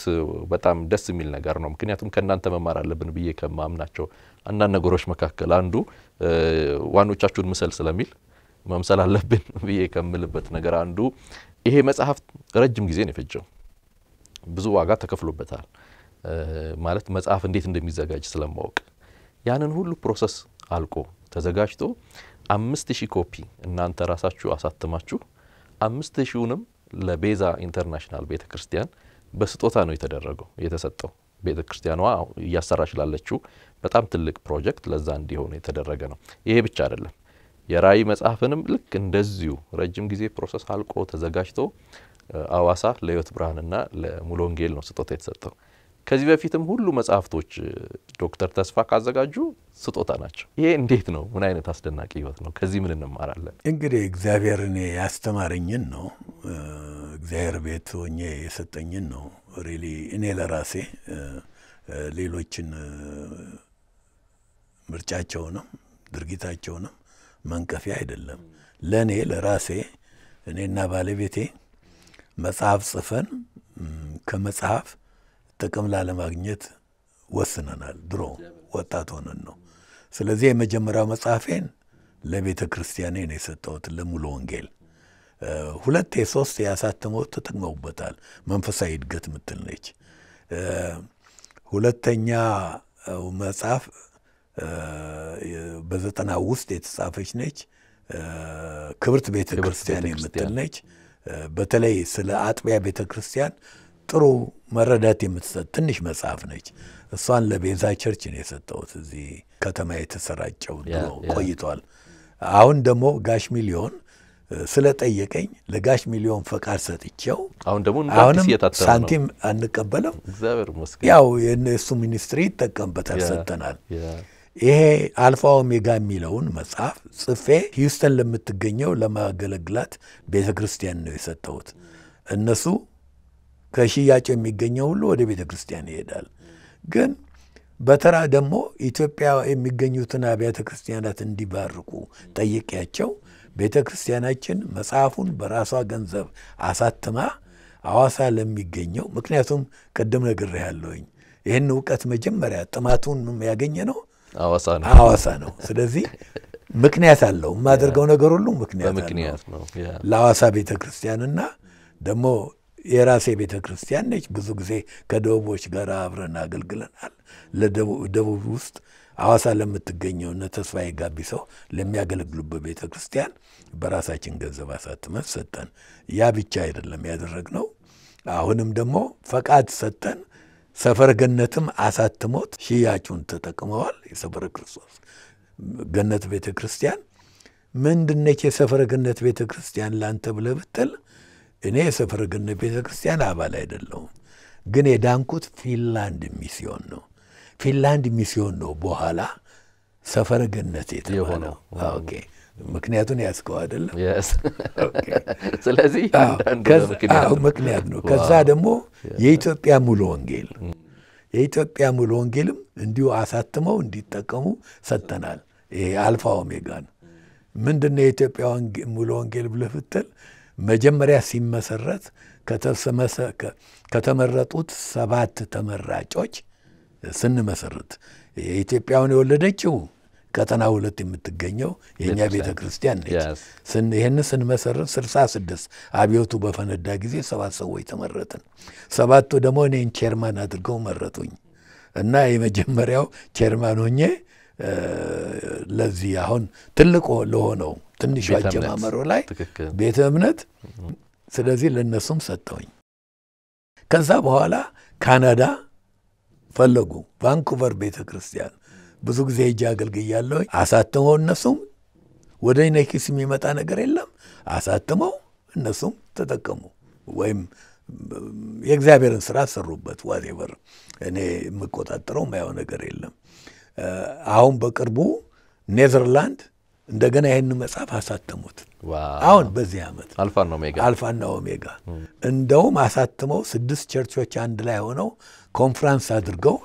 በጣም ደስ የሚል ነገር ነው። ምክንያቱም ከእናንተ መማር አለብን ብዬ ከማምናቸው አንዳንድ ነገሮች መካከል አንዱ ዋኖቻችሁን ምሰል ስለሚል መምሰል አለብን *laughs* ብዬ ከምልበት ነገር አንዱ ይሄ መጽሐፍ ረጅም ጊዜ ነው የፈጀው። ብዙ ዋጋ ተከፍሎበታል። ማለት መጽሐፍ እንዴት እንደሚዘጋጅ ስለማወቅ ያንን ሁሉ process አልቆ ተዘጋጅቶ አምስት ሺህ ኮፒ እናንተ ራሳችሁ አሳትማችሁ አምስት ሺውንም ለቤዛ ኢንተርናሽናል ቤተ ክርስቲያን በስጦታ ነው የተደረገው የተሰጠው። ቤተ ክርስቲያኗ እያሰራች ላለችው በጣም ትልቅ ፕሮጀክት ለዛ እንዲሆን የተደረገ ነው። ይሄ ብቻ አይደለም። የራእይ መጽሐፍንም ልክ እንደዚሁ ረጅም ጊዜ process አልቆ ተዘጋጅቶ አዋሳ ለሕይወት ብርሃንና ለሙሉ ወንጌል ነው ስጦታ የተሰጠው። ከዚህ በፊትም ሁሉ መጽሐፍቶች ዶክተር ተስፋ ካዘጋጁ ስጦታ ናቸው። ይሄ እንዴት ነው? ምን አይነት አስደናቂ ህይወት ነው? ከዚህ ምን እንማራለን?
እንግዲህ እግዚአብሔር እኔ ያስተማረኝን ነው እግዚአብሔር ቤት ሆኜ የሰጠኝን ነው really እኔ ለራሴ ሌሎችን ምርጫቸውንም ድርጊታቸውንም መንቀፊያ አይደለም። ለእኔ ለራሴ እኔና ባለቤቴ መጽሐፍ ጽፈን ከመጽሐፍ ጥቅም ላለማግኘት ወስነናል። ድሮ ወጣት ሆነን ነው። ስለዚህ የመጀመሪያው መጽሐፌን ለቤተ ክርስቲያኔ ነው የሰጠሁት፣ ለሙሉ ወንጌል። ሁለቴ ሶስት ያሳተመው ተጠቅመውበታል። መንፈሳዊ እድገት ምትል ነች። ሁለተኛ መጽሐፍ በዘጠና ውስጥ የተጻፈች ነች። ክብርት ቤተ ክርስቲያን የምትል ነች። በተለይ ስለ አጥቢያ ቤተ ክርስቲያን ጥሩ መረዳት የምትሰጥ ትንሽ መጽሐፍ ነች። እሷን ለቤዛ church ነው የሰጠሁት። እዚህ ከተማ የተሰራጨው ድሮ ቆይቷል። አሁን ደግሞ ጋሽ ሚሊዮን ስለጠየቀኝ ለጋሽ ሚሊዮን ፈቃድ ሰጥቼው
አሁን ደግሞ
አሁንም ሳንቲም
ይመስገን።
ያው የእሱ ሚኒስትሪ ይጠቀምበታል፣ ሰጥተናል። ይሄ አልፋ ኦሜጋ የሚለውን መጽሐፍ ጽፌ ሂውስተን ለምትገኘው ለማገለግላት ቤተ ክርስቲያን ነው የሰጠሁት። እነሱ ከሽያጭ የሚገኘው ሁሉ ወደ ቤተ ክርስቲያን ይሄዳል። ግን በተራ ደግሞ ኢትዮጵያ የሚገኙትን አብያተ ክርስቲያናት እንዲባርኩ ጠይቄያቸው ቤተ ክርስቲያናችን መጽሐፉን በራሷ ገንዘብ አሳትማ አዋሳ ለሚገኘው ምክንያቱም ቅድም ነግሬያለሁኝ ይህን እውቀት መጀመሪያ ጥማቱን ያገኘ ነው
ሐዋሳ ነው።
ስለዚህ ምክንያት አለው። የማደርገው ነገር ሁሉ ምክንያት አለው። ለሐዋሳ ቤተ ክርስቲያንና ደግሞ የራሴ ቤተ ክርስቲያን ነች። ብዙ ጊዜ ከደቡቦች ጋር አብረን አገልግለናል። ለደቡብ ውስጥ ሐዋሳ ለምትገኘው እነ ተስፋዬ ጋቢሰው ለሚያገለግሉበት ቤተ ክርስቲያን በራሳችን ገንዘብ አሳትመን ሰጠን። ያ ብቻ አይደለም ያደረግነው። አሁንም ደግሞ ፈቃድ ሰጠን። ሰፈረ ገነትም አሳትሞት ሽያጩን ተጠቅመዋል። የሰፈረ ክርስቶስ ገነት ቤተ ክርስቲያን ምንድነች? የሰፈረ ገነት ቤተ ክርስቲያን ላንተ ብለህ ብትል እኔ የሰፈረ ገነት ቤተ ክርስቲያን አባል አይደለሁም፣ ግን የዳንኩት ፊንላንድ ሚስዮን ነው። ፊንላንድ ሚስዮን ነው በኋላ ሰፈረ ገነት የተባለው። ምክንያቱን ያስከው አይደለም።
ስለዚህ
ምክንያት ነው። ከዛ ደግሞ የኢትዮጵያ ሙሉ ወንጌል። የኢትዮጵያ ሙሉ ወንጌልም እንዲሁ አሳትመው እንዲጠቀሙ ሰጥተናል። ይሄ አልፋ ኦሜጋን ምንድን ነው የኢትዮጵያ ሙሉ ወንጌል ብለህ ብትል መጀመሪያ ሲመሰረት ከተመረጡት ሰባት ተመራጮች ስንመሰርት የኢትዮጵያውን የወለደችው ቀጠና ሁለት የምትገኘው የእኛ ቤተ ክርስቲያን ነች። ይህን ስንመሰርት ስልሳ ስድስት አብዮቱ በፈነዳ ጊዜ ሰባት ሰዎች ተመረጥን። ሰባቱ ደግሞ እኔን ቼርማን አድርገው መረጡኝ እና የመጀመሪያው ቼርማን ሆኜ ለዚህ አሁን ትልቅ ለሆነው ትንሹ አጀማመሮ ላይ ቤተ እምነት ስለዚህ ለእነሱም ሰጠውኝ። ከዛ በኋላ ካናዳ ፈለጉ። ቫንኩቨር ቤተ ክርስቲያን ብዙ ጊዜ ሄጄ አገልግያለሁ። አሳትመው እነሱም ወደ እኔ ኪስ የሚመጣ ነገር የለም። አሳትመው እነሱም ተጠቀሙ ወይም የእግዚአብሔርን ስራ ሰሩበት። whatever እኔ የምቆጣጠረው ማየው ነገር የለም። አሁን በቅርቡ ኔዘርላንድ እንደገና ይህን መጽሐፍ አሳተሙት። አሁን በዚህ ዓመት
አልፋና ኦሜጋ።
አልፋና ኦሜጋ። እንደውም አሳትመው ስድስት church ኦች አንድ ላይ ሆነው ኮንፍራንስ አድርገው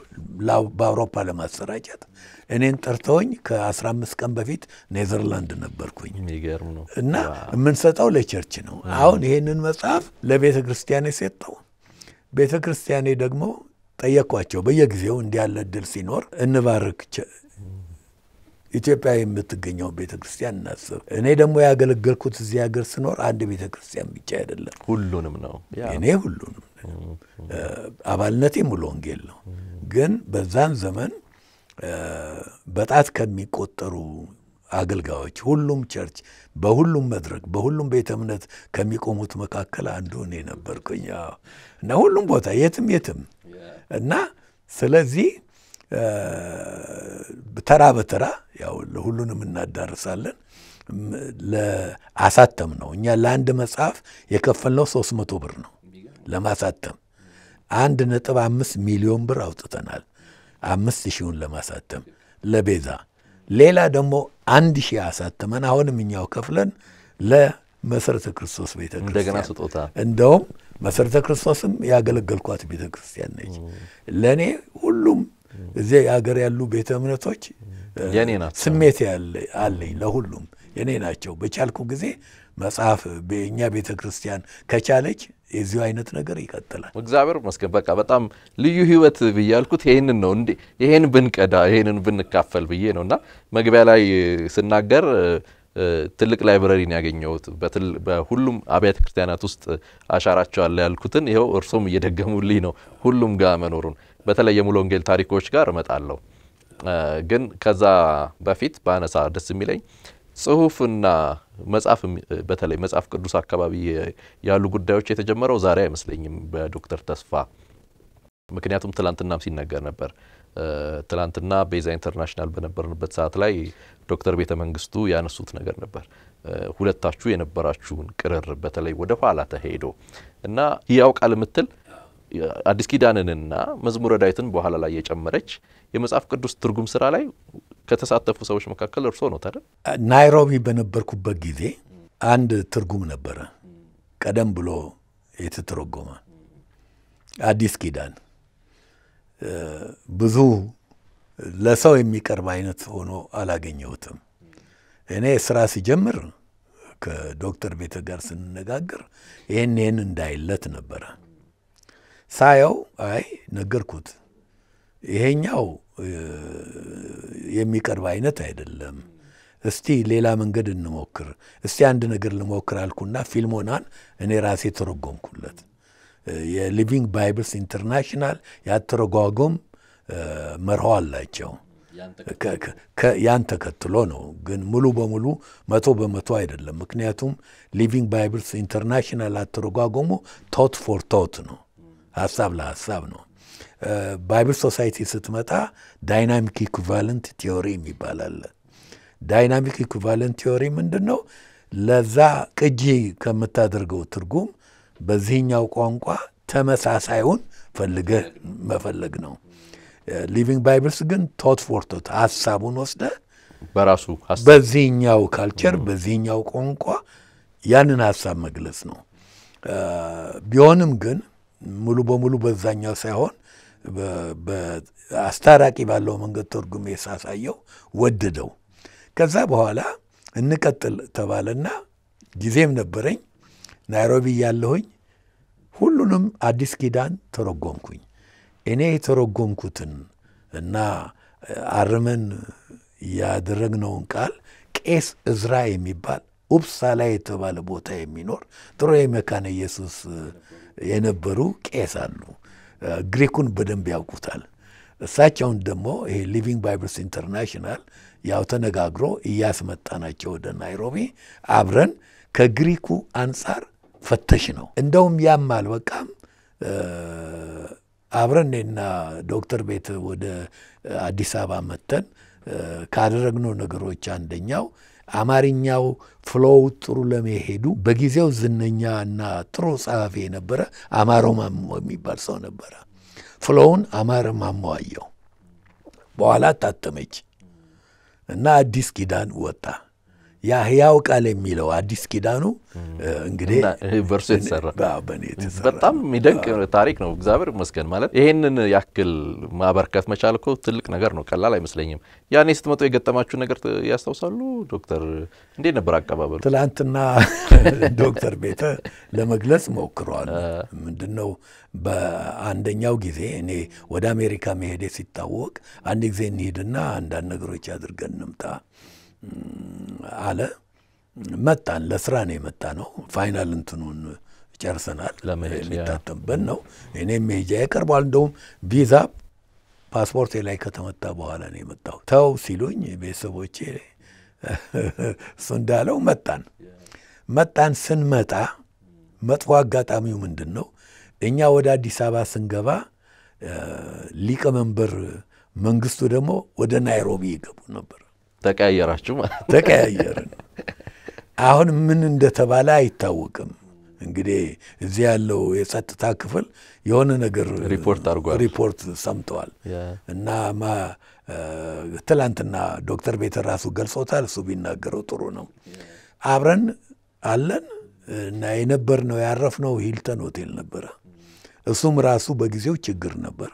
በአውሮፓ ለማሰራጨት እኔን ጠርተውኝ ከ15 ቀን በፊት ኔዘርላንድ ነበርኩኝ። እና የምንሰጠው ለ church ነው። አሁን ይህንን መጽሐፍ ለቤተ ክርስቲያኔ ሰጠው። ቤተ ክርስቲያኔ ደግሞ ጠየኳቸው። በየጊዜው እንዲህ ያለ እድል ሲኖር እንባርክ ኢትዮጵያ የምትገኘው ቤተ ክርስቲያን እናስብ። እኔ ደግሞ ያገለገልኩት እዚህ ሀገር ስኖር አንድ ቤተ ክርስቲያን ብቻ አይደለም፣
ሁሉንም ነው።
እኔ ሁሉንም አባልነቴ ሙሉ ወንጌል ነው። ግን በዛን ዘመን በጣት ከሚቆጠሩ አገልጋዮች ሁሉም church በሁሉም መድረክ በሁሉም ቤተ እምነት ከሚቆሙት መካከል አንዱ እኔ ነበርኩኝ እና ሁሉም ቦታ የትም የትም እና ስለዚህ ተራ በተራ ያው ለሁሉንም እናዳርሳለን። ለአሳተም ነው እኛ ለአንድ መጽሐፍ የከፈልነው ሶስት መቶ ብር ነው ለማሳተም አንድ ነጥብ አምስት ሚሊዮን ብር አውጥተናል። አምስት ሺውን ለማሳተም ለቤዛ ሌላ ደግሞ አንድ ሺህ አሳትመን አሁንም እኛው ከፍለን ለመሰረተ ክርስቶስ ቤተ ክርስቲያን እንደውም መሰረተ ክርስቶስም ያገለገልኳት ቤተ ክርስቲያን ነች። ለእኔ ሁሉም እዚህ ሀገር ያሉ ቤተ እምነቶች ስሜት አለኝ ለሁሉም የኔ ናቸው። በቻልኩ ጊዜ መጽሐፍ በእኛ ቤተ ክርስቲያን ከቻለች የዚሁ አይነት ነገር ይቀጥላል።
እግዚአብሔር ይመስገን። በቃ በጣም ልዩ ህይወት ብዬ ያልኩት ይሄንን ነው። እንዴ ይሄን ብንቀዳ ይሄንን ብንካፈል ብዬ ነው እና መግቢያ ላይ ስናገር ትልቅ ላይብረሪን ያገኘሁት በሁሉም አብያተ ክርስቲያናት ውስጥ አሻራቸው አለ ያልኩትን ይኸው እርሶም እየደገሙልኝ ነው። ሁሉም ጋር መኖሩን በተለይ የሙሉ ወንጌል ታሪኮች ጋር እመጣለሁ። ግን ከዛ በፊት በአነሳ ደስ የሚለኝ ጽሁፍና መጽሐፍ በተለይ መጽሐፍ ቅዱስ አካባቢ ያሉ ጉዳዮች የተጀመረው ዛሬ አይመስለኝም በዶክተር ተስፋ ምክንያቱም ትላንትናም ሲነገር ነበር። ትላንትና ቤዛ International በነበርንበት ሰዓት ላይ ዶክተር ቤተ መንግስቱ ያነሱት ነገር ነበር። ሁለታችሁ የነበራችሁን ቅርርብ በተለይ ወደ ኋላ ተሄዶ እና ሕያው ቃል የምትል አዲስ ኪዳንንና መዝሙረ ዳዊትን በኋላ ላይ የጨመረች የመጽሐፍ ቅዱስ ትርጉም ስራ ላይ ከተሳተፉ ሰዎች መካከል እርሶ ነው ታዲያ?
ናይሮቢ በነበርኩበት ጊዜ አንድ ትርጉም ነበረ፣ ቀደም ብሎ የተተረጎመ አዲስ ኪዳን ብዙ ለሰው የሚቀርብ አይነት ሆኖ አላገኘሁትም። እኔ ስራ ሲጀምር ከዶክተር ቤተ ጋር ስንነጋገር ይህን ይህን እንዳይለት ነበረ ሳየው፣ አይ ነገርኩት፣ ይሄኛው የሚቀርብ አይነት አይደለም። እስቲ ሌላ መንገድ እንሞክር፣ እስቲ አንድ ነገር ልሞክር አልኩና ፊልሞናን እኔ ራሴ ተረጎምኩለት። የ Living Bibles International ያተረጓጎም መርሆ አላቸው። ያን ተከትሎ ነው ግን ሙሉ በሙሉ መቶ በመቶ አይደለም። ምክንያቱም Living Bibles International አተረጓጎሙ thought for thought ነው፣ ሀሳብ ለሀሳብ ነው። Bible Society ስትመጣ dynamic equivalent theory የሚባል አለ። dynamic equivalent theory ምንድን ነው? ለዛ ቅጂ ከምታደርገው ትርጉም በዚህኛው ቋንቋ ተመሳሳዩን ፈልገህ መፈለግ ነው። Living Bibles ግን thought for thought ሀሳቡን ወስደህ
በራሱ
በዚህኛው culture በዚህኛው ቋንቋ ያንን ሀሳብ መግለጽ ነው። ቢሆንም ግን ሙሉ በሙሉ በዛኛው ሳይሆን አስታራቂ ባለው መንገድ ተርጉሜ ሳሳየው ወደደው። ከዛ በኋላ እንቀጥል ተባለና ጊዜም ነበረኝ ናይሮቢ ያለሁኝ ሁሉንም አዲስ ኪዳን ተረጎምኩኝ። እኔ የተረጎምኩትን እና አርመን ያደረግነውን ቃል ቄስ እዝራ የሚባል ኡፕሳላ የተባለ ቦታ የሚኖር ጥሩ የመካነ ኢየሱስ የነበሩ ቄስ አሉ። ግሪኩን በደንብ ያውቁታል። እሳቸውን ደግሞ ይሄ Living Bibles International ያው ተነጋግሮ እያስመጣናቸው ወደ ናይሮቢ አብረን ከግሪኩ አንጻር ፈተሽነው። እንደውም ያም አልበቃም። አብረን እኔና ዶክተር ቤተ ወደ አዲስ አበባ መጥተን ካደረግነው ነገሮች አንደኛው አማርኛው flow ጥሩ ለመሄዱ በጊዜው ዝነኛ እና ጥሩ ጸሐፊ የነበረ አማረ ማሞ የሚባል ሰው ነበረ። flow ውን አማረ ማሞ አየው። በኋላ ታተመች እና አዲስ ኪዳን ወጣ። ያ ሕያው ቃል የሚለው አዲስ ኪዳኑ እንግዲህ
በእርሱ የተሰራ
በእኔ የተሰራ
በጣም የሚደንቅ ታሪክ ነው። እግዚአብሔር ይመስገን ማለት ይሄንን ያክል ማበርከት መቻል እኮ ትልቅ ነገር ነው። ቀላል አይመስለኝም። ያኔ ስትመጡ የገጠማችሁ ነገር ያስታውሳሉ ዶክተር? እንዴት ነበር አቀባበሉ?
ትላንትና *laughs* ዶክተር ቤተ ለመግለጽ ሞክረዋል። ምንድን ነው በአንደኛው ጊዜ እኔ ወደ አሜሪካ መሄዴ ሲታወቅ አንድ ጊዜ እንሂድና አንዳንድ ነገሮች አድርገን እንምጣ አለ። መጣን። ለስራ ነው የመጣ ነው። ፋይናል እንትኑን ጨርሰናል። የሚታተምበት ነው። እኔም መሄጃ ያቀርቧል። እንደውም ቪዛ ፓስፖርቴ ላይ ከተመታ በኋላ ነው የመጣው። ተው ሲሉኝ ቤተሰቦቼ *laughs* እሱ እንዳለው መጣን። መጣን። ስንመጣ መጥፎ አጋጣሚው ምንድን ነው? እኛ ወደ አዲስ አበባ ስንገባ ሊቀመንበር መንግስቱ ደግሞ ወደ ናይሮቢ ይገቡ ነበር።
ተቀያየራችሁ ማለት
ተቀያየርን። አሁን ምን እንደተባለ አይታወቅም። እንግዲህ እዚህ ያለው የጸጥታ ክፍል የሆነ ነገር
ሪፖርት አድርጓል።
ሪፖርት ሰምተዋል እና ትላንትና ዶክተር ቤተ ራሱ ገልጾታል። እሱ ቢናገረው ጥሩ ነው። አብረን አለን እና የነበርነው ያረፍነው ሂልተን ሆቴል ነበረ። እሱም ራሱ በጊዜው ችግር ነበር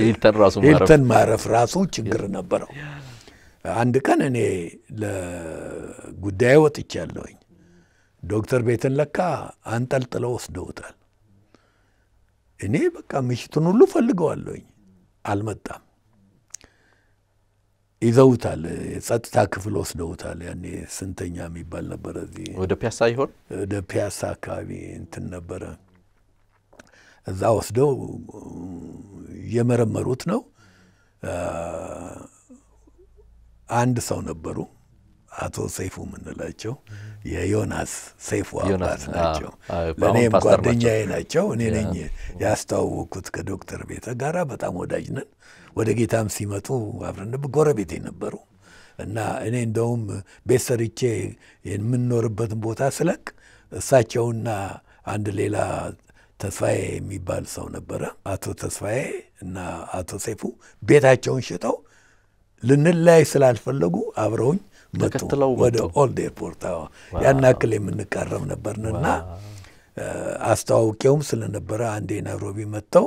ሂልተን ራሱ ማረፍ
ሂልተን ማረፍ ራሱ ችግር ነበረው። አንድ ቀን እኔ ለጉዳይ ወጥቻለሁኝ። ዶክተር ቤትን ለካ አንጠልጥለው ወስደውታል። እኔ በቃ ምሽቱን ሁሉ ፈልገዋለሁኝ፣ አልመጣም። ይዘውታል፣ የጸጥታ ክፍል ወስደውታል። ያኔ ስንተኛ የሚባል ነበረ እዚህ
ወደ ፒያሳ ይሆን
ወደ ፒያሳ አካባቢ እንትን ነበረ። እዛ ወስደው እየመረመሩት ነው። አንድ ሰው ነበሩ፣ አቶ ሰይፉ የምንላቸው የዮናስ ሰይፉ አባት ናቸው። ለእኔም ጓደኛዬ ናቸው። እኔ ነኝ ያስተዋወቅኩት ከዶክተር ቤተ ጋራ በጣም ወዳጅ ነን። ወደ ጌታም ሲመጡ አብረን ጎረቤቴ ነበሩ እና እኔ እንደውም ቤት ሰርቼ የምንኖርበትን ቦታ ስለቅ እሳቸውና አንድ ሌላ ተስፋዬ የሚባል ሰው ነበረ። አቶ ተስፋዬ እና አቶ ሰይፉ ቤታቸውን ሽጠው ልንለያይ ስላልፈለጉ አብረውኝ መጡ ወደ Old Airport። ያን ያክል የምንቃረብ ነበርንና አስተዋውቄውም ስለነበረ አንዴ ናይሮቢ መጥተው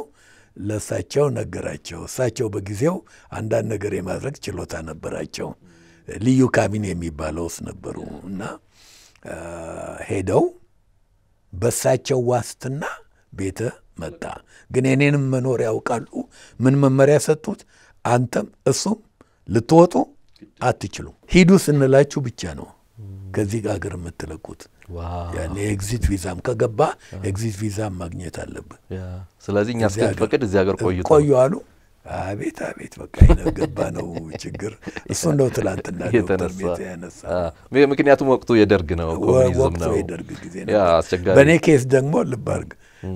ለእሳቸው ነገራቸው። እሳቸው በጊዜው አንዳንድ ነገር የማድረግ ችሎታ ነበራቸው። ልዩ ካቢኔ የሚባለው ውስጥ ነበሩ እና ሄደው በእሳቸው ዋስትና ቤተ መጣ። ግን የኔንም መኖር ያውቃሉ። ምን መመሪያ ሰጡት? አንተም እሱም ልትወጡ አትችሉም። ሂዱ ስንላችሁ ብቻ ነው ከዚህ ሀገር የምትለቁት። ያኔ የ exit ቪዛም ከገባ exit ቪዛም ማግኘት አለብን።
ስለዚህ እኛ እስክንፈቅድ እዚህ ሀገር ቆዩ
ቆዩ አሉ። አቤት አቤት፣ በቃ የገባ ነው ችግር። እሱ ነው ትላንትና ዶክተር ያነሳ።
ምክንያቱም ወቅቱ የደርግ ነው፣ ኮሚኒዝም ነው።
የደርግ ጊዜ
አስቸጋሪ
በእኔ case ደግሞ ልብ አድርግ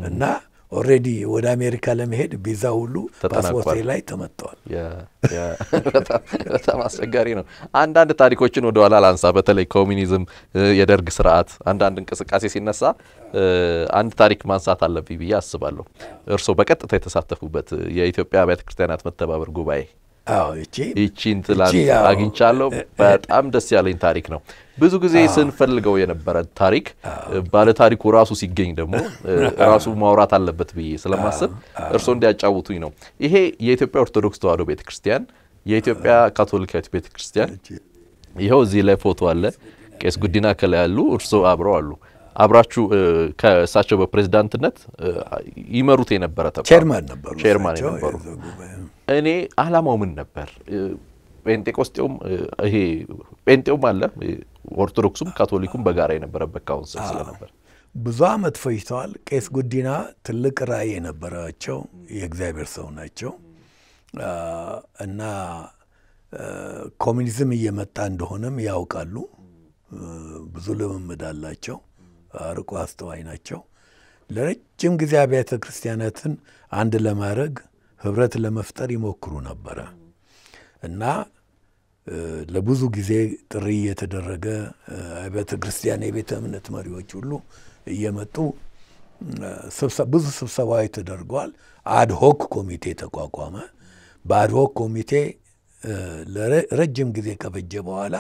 እና already ወደ አሜሪካ ለመሄድ ቪዛ ሁሉ ፓስፖርቴ ላይ ተመትተዋል።
ያ- ያ- *laughs* በጣም አስቸጋሪ ነው። አንዳንድ ታሪኮችን ወደ ኋላ ላንሳ። በተለይ ኮሚኒዝም፣ የደርግ ስርዓት፣ አንዳንድ እንቅስቃሴ ሲነሳ አንድ ታሪክ ማንሳት አለብኝ ብዬ አስባለሁ። እርስዎ በቀጥታ የተሳተፉበት የኢትዮጵያ አብያተ ክርስቲያናት መተባበር ጉባኤ ይቺን ትላንት አግኝቻለሁ። በጣም ደስ ያለኝ ታሪክ ነው። ብዙ ጊዜ ስንፈልገው የነበረ ታሪክ ባለ ታሪኩ ራሱ ሲገኝ ደግሞ ራሱ ማውራት አለበት ብዬ ስለማስብ እርስዎ እንዲያጫውቱኝ ነው። ይሄ የኢትዮጵያ ኦርቶዶክስ ተዋሕዶ ቤተ ክርስቲያን፣ የኢትዮጵያ ካቶሊካዊት ቤተ ክርስቲያን ይኸው እዚህ ላይ ፎቶ አለ። ቄስ ጉዲና ከላይ ያሉ እርስዎ አብረው አሉ። አብራችሁ ከእሳቸው በፕሬዝዳንትነት ይመሩት የነበረ ተቋም
chairman ነበሩ።
እኔ አላማው ምን ነበር? ጴንጤቆስጤውም ይሄ ጴንጤውም አለ ኦርቶዶክሱም ካቶሊኩም በጋራ የነበረበት council ስለነበር
ብዙ ዓመት ፈጅተዋል። ቄስ ጉዲና ትልቅ ራዕይ የነበራቸው የእግዚአብሔር ሰው ናቸው እና ኮሚኒዝም እየመጣ እንደሆነም ያውቃሉ። ብዙ ልምምድ አላቸው። አርቆ አስተዋይ ናቸው። ለረጅም ጊዜ አብያተ ክርስቲያናትን አንድ ለማድረግ ህብረት ለመፍጠር ይሞክሩ ነበረ እና ለብዙ ጊዜ ጥሪ እየተደረገ አብያተ ክርስቲያን የቤተ እምነት መሪዎች ሁሉ እየመጡ ብዙ ስብሰባዎች ተደርገዋል። አድሆክ ኮሚቴ ተቋቋመ። በአድሆክ ኮሚቴ እ፣ ለረ- ረጅም ጊዜ ከፈጀ በኋላ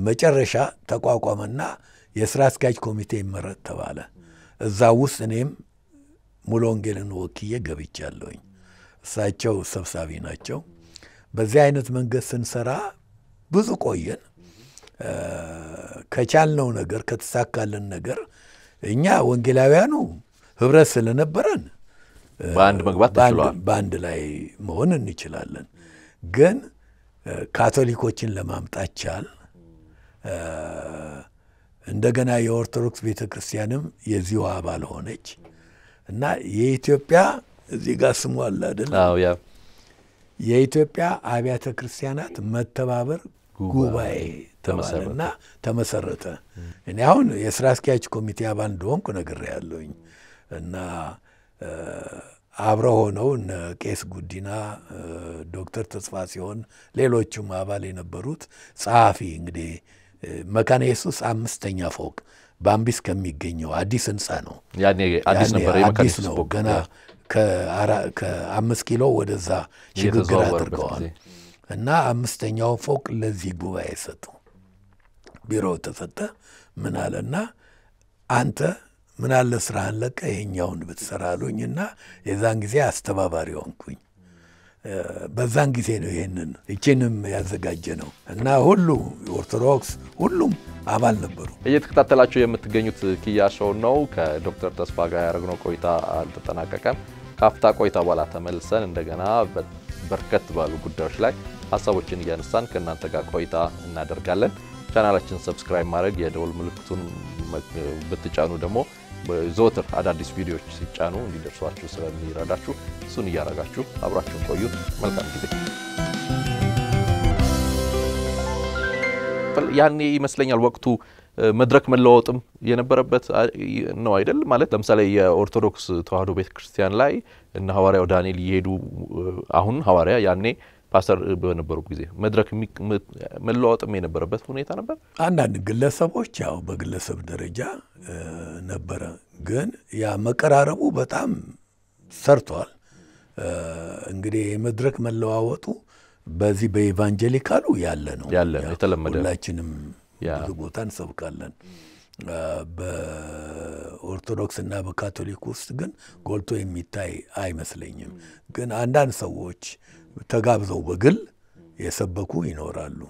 መጨረሻ ተቋቋመና የስራ አስኪያጅ ኮሚቴ ይመረጥ ተባለ። እዛ ውስጥ እኔም ሙሉ ወንጌልን ወክዬ ገብቻለሁኝ። እሳቸው ሰብሳቢ ናቸው። በዚህ አይነት መንገድ ስንሰራ ብዙ ቆየን። ከቻልነው ነገር ከተሳካልን ነገር እኛ ወንጌላውያኑ ህብረት ስለነበረን
በአንድ መግባት
በአንድ- ላይ መሆን እንችላለን። ግን ካቶሊኮችን ለማምጣት ቻል። እንደገና የኦርቶዶክስ ቤተ ክርስቲያንም የዚሁ አባል ሆነች እና የኢትዮጵያ እዚህ ጋር ስሙ አለ አይደል?
አዎ ያ
የኢትዮጵያ አብያተ ክርስቲያናት መተባበር ጉባኤ ተባለና ተመሰረተ። እኔ አሁን የስራ አስኪያጅ ኮሚቴ አባል እንደሆንኩ ነግሬያለሁኝ እና እ፣ አብረው ሆነው እነ ቄስ ጉዲና ዶክተር ተስፋ ሲሆን ሌሎቹም አባል የነበሩት ጸሐፊ እንግዲህ መካነ ኢየሱስ አምስተኛ ፎቅ በአምቢስ ከሚገኘው አዲስ ህንፃ ነው።
ያኔ አዲስ ነበር
ነው። ገና ከአምስት ኪሎ ወደዛ ሽግግር አድርገዋል እና አምስተኛው ፎቅ ለዚህ ጉባኤ ሰጡ። ቢሮ ተሰጠ። ምን አለና አንተ ምን አለ ስራህን ለቀ ይሄኛውን ብትሰራ አሉኝ እና የዛን ጊዜ አስተባባሪ ሆንኩኝ። በዛን ጊዜ ነው ይሄንን እችንም ያዘጋጀ ነው እና ሁሉ ኦርቶዶክስ ሁሉም አባል ነበሩ።
እየተከታተላችሁ የምትገኙት ኪያ ሾው ነው። ከዶክተር ተስፋ ጋር ያደረግነው ቆይታ አልተጠናቀቀም። ካፍታ ቆይታ በኋላ ተመልሰን እንደገና በርከት ባሉ ጉዳዮች ላይ ሀሳቦችን እያነሳን ከእናንተ ጋር ቆይታ እናደርጋለን። channel ኣችን subscribe ማድረግ የደወል ምልክቱን ብትጫኑ ደግሞ ዘወትር አዳዲስ ቪዲዮዎች ሲጫኑ እንዲደርሷችሁ ስለሚረዳችሁ እሱን እያረጋችሁ አብራችሁን ቆዩት። መልካም ጊዜ። ያኔ ይመስለኛል ወቅቱ መድረክ መለዋወጥም የነበረበት ነው አይደል? ማለት ለምሳሌ የኦርቶዶክስ ተዋሕዶ ቤተ ክርስቲያን ላይ እነ ሐዋርያው ዳንኤል እየሄዱ አሁን ሐዋርያ ያኔ ፓስተር በነበሩ ጊዜ መድረክ መለዋወጥም የነበረበት ሁኔታ ነበር።
አንዳንድ ግለሰቦች ያው በግለሰብ ደረጃ ነበረ፣ ግን ያ መቀራረቡ በጣም ሰርቷል። እንግዲህ የመድረክ መለዋወጡ በዚህ በኢቫንጀሊካሉ ያለ ነው
ያለ ነው የተለመደ
ሁላችንም ብዙ ቦታ እንሰብካለን። በኦርቶዶክስ እና በካቶሊክ ውስጥ ግን ጎልቶ የሚታይ አይመስለኝም። ግን አንዳንድ ሰዎች ተጋብዘው በግል የሰበኩ ይኖራሉ።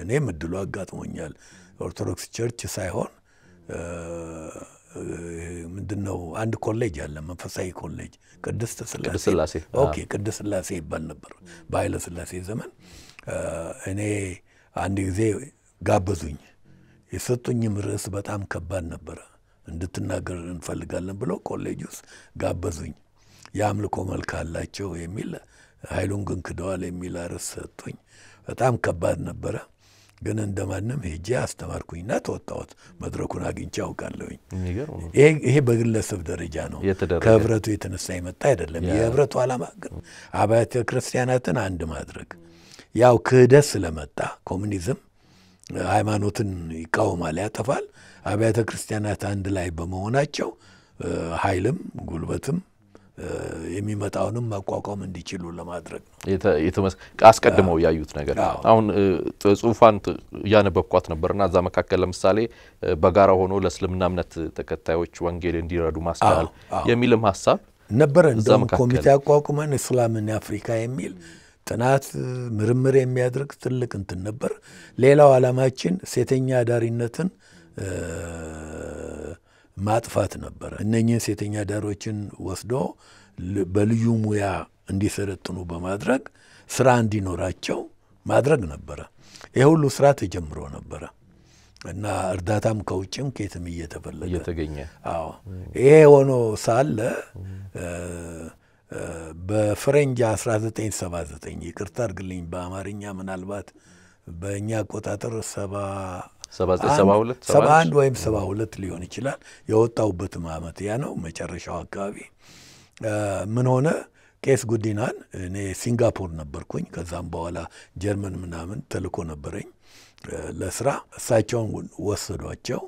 እኔም እድሉ አጋጥሞኛል። ኦርቶዶክስ church ሳይሆን ምንድን ነው አንድ ኮሌጅ አለ፣ መንፈሳዊ ኮሌጅ ቅድስት
ስላሴ
okay፣ ቅድስት ስላሴ ይባል ነበር በኃይለ ስላሴ ዘመን። እኔ አንድ ጊዜ ጋበዙኝ። የሰጡኝም ርዕስ በጣም ከባድ ነበረ። እንድትናገር እንፈልጋለን ብለው ኮሌጅ ውስጥ ጋበዙኝ። የአምልኮ መልክ አላቸው የሚል ኃይሉን ግን ክደዋል የሚል ርዕስ ሰጡኝ። በጣም ከባድ ነበረ። ግን እንደምንም ሄጄ አስተማርኩኝና ተወጣሁት። መድረኩን አግኝቼ አውቃለሁኝ። ይሄ በግለሰብ ደረጃ ነው፣ ከህብረቱ የተነሳ የመጣ አይደለም። የህብረቱ ዓላማ ግን አብያተ ክርስቲያናትን አንድ ማድረግ ያው ክህደት ስለመጣ ኮሚኒዝም ሃይማኖትን ይቃወማል፣ ያጠፋል። አብያተ ክርስቲያናት አንድ ላይ በመሆናቸው ኃይልም ጉልበትም የሚመጣውንም ማቋቋም እንዲችሉ ለማድረግ ነው።
አስቀድመው ያዩት ነገር አሁን ጽሁፋን እያነበብኳት ነበርና እዛ መካከል ለምሳሌ በጋራ ሆኖ ለእስልምና እምነት ተከታዮች ወንጌል እንዲረዱ ማስቻል የሚልም ሀሳብ
ነበረ። እንደውም ኮሚቴ አቋቁመን እስላምን አፍሪካ የሚል ጥናት ምርምር የሚያደርግ ትልቅ እንትን ነበር። ሌላው ዓላማችን ሴተኛ አዳሪነትን ማጥፋት ነበረ። እነኚህን ሴተኛ አዳሪዎችን ወስዶ በልዩ ሙያ እንዲሰለጥኑ በማድረግ ስራ እንዲኖራቸው ማድረግ ነበረ። ይህ ሁሉ ስራ ተጀምሮ ነበረ እና እርዳታም ከውጭም ከየትም እየተፈለገ
እየተገኘ
አዎ ይሄ ሆኖ ሳለ በፈረንጅ 1979 ይቅርታ አድርግልኝ፣ በአማርኛ ምናልባት በእኛ አቆጣጠር ሰባ ሰባ አንድ ወይም ሰባ ሁለት ሊሆን ይችላል። የወጣሁበትም ዓመት ያ ነው መጨረሻው አካባቢ ምን ሆነ? ቄስ ጉዲናን እኔ ሲንጋፖር ነበርኩኝ። ከዛም በኋላ ጀርመን ምናምን ተልኮ ነበረኝ ለስራ። እሳቸውን ወሰዷቸው።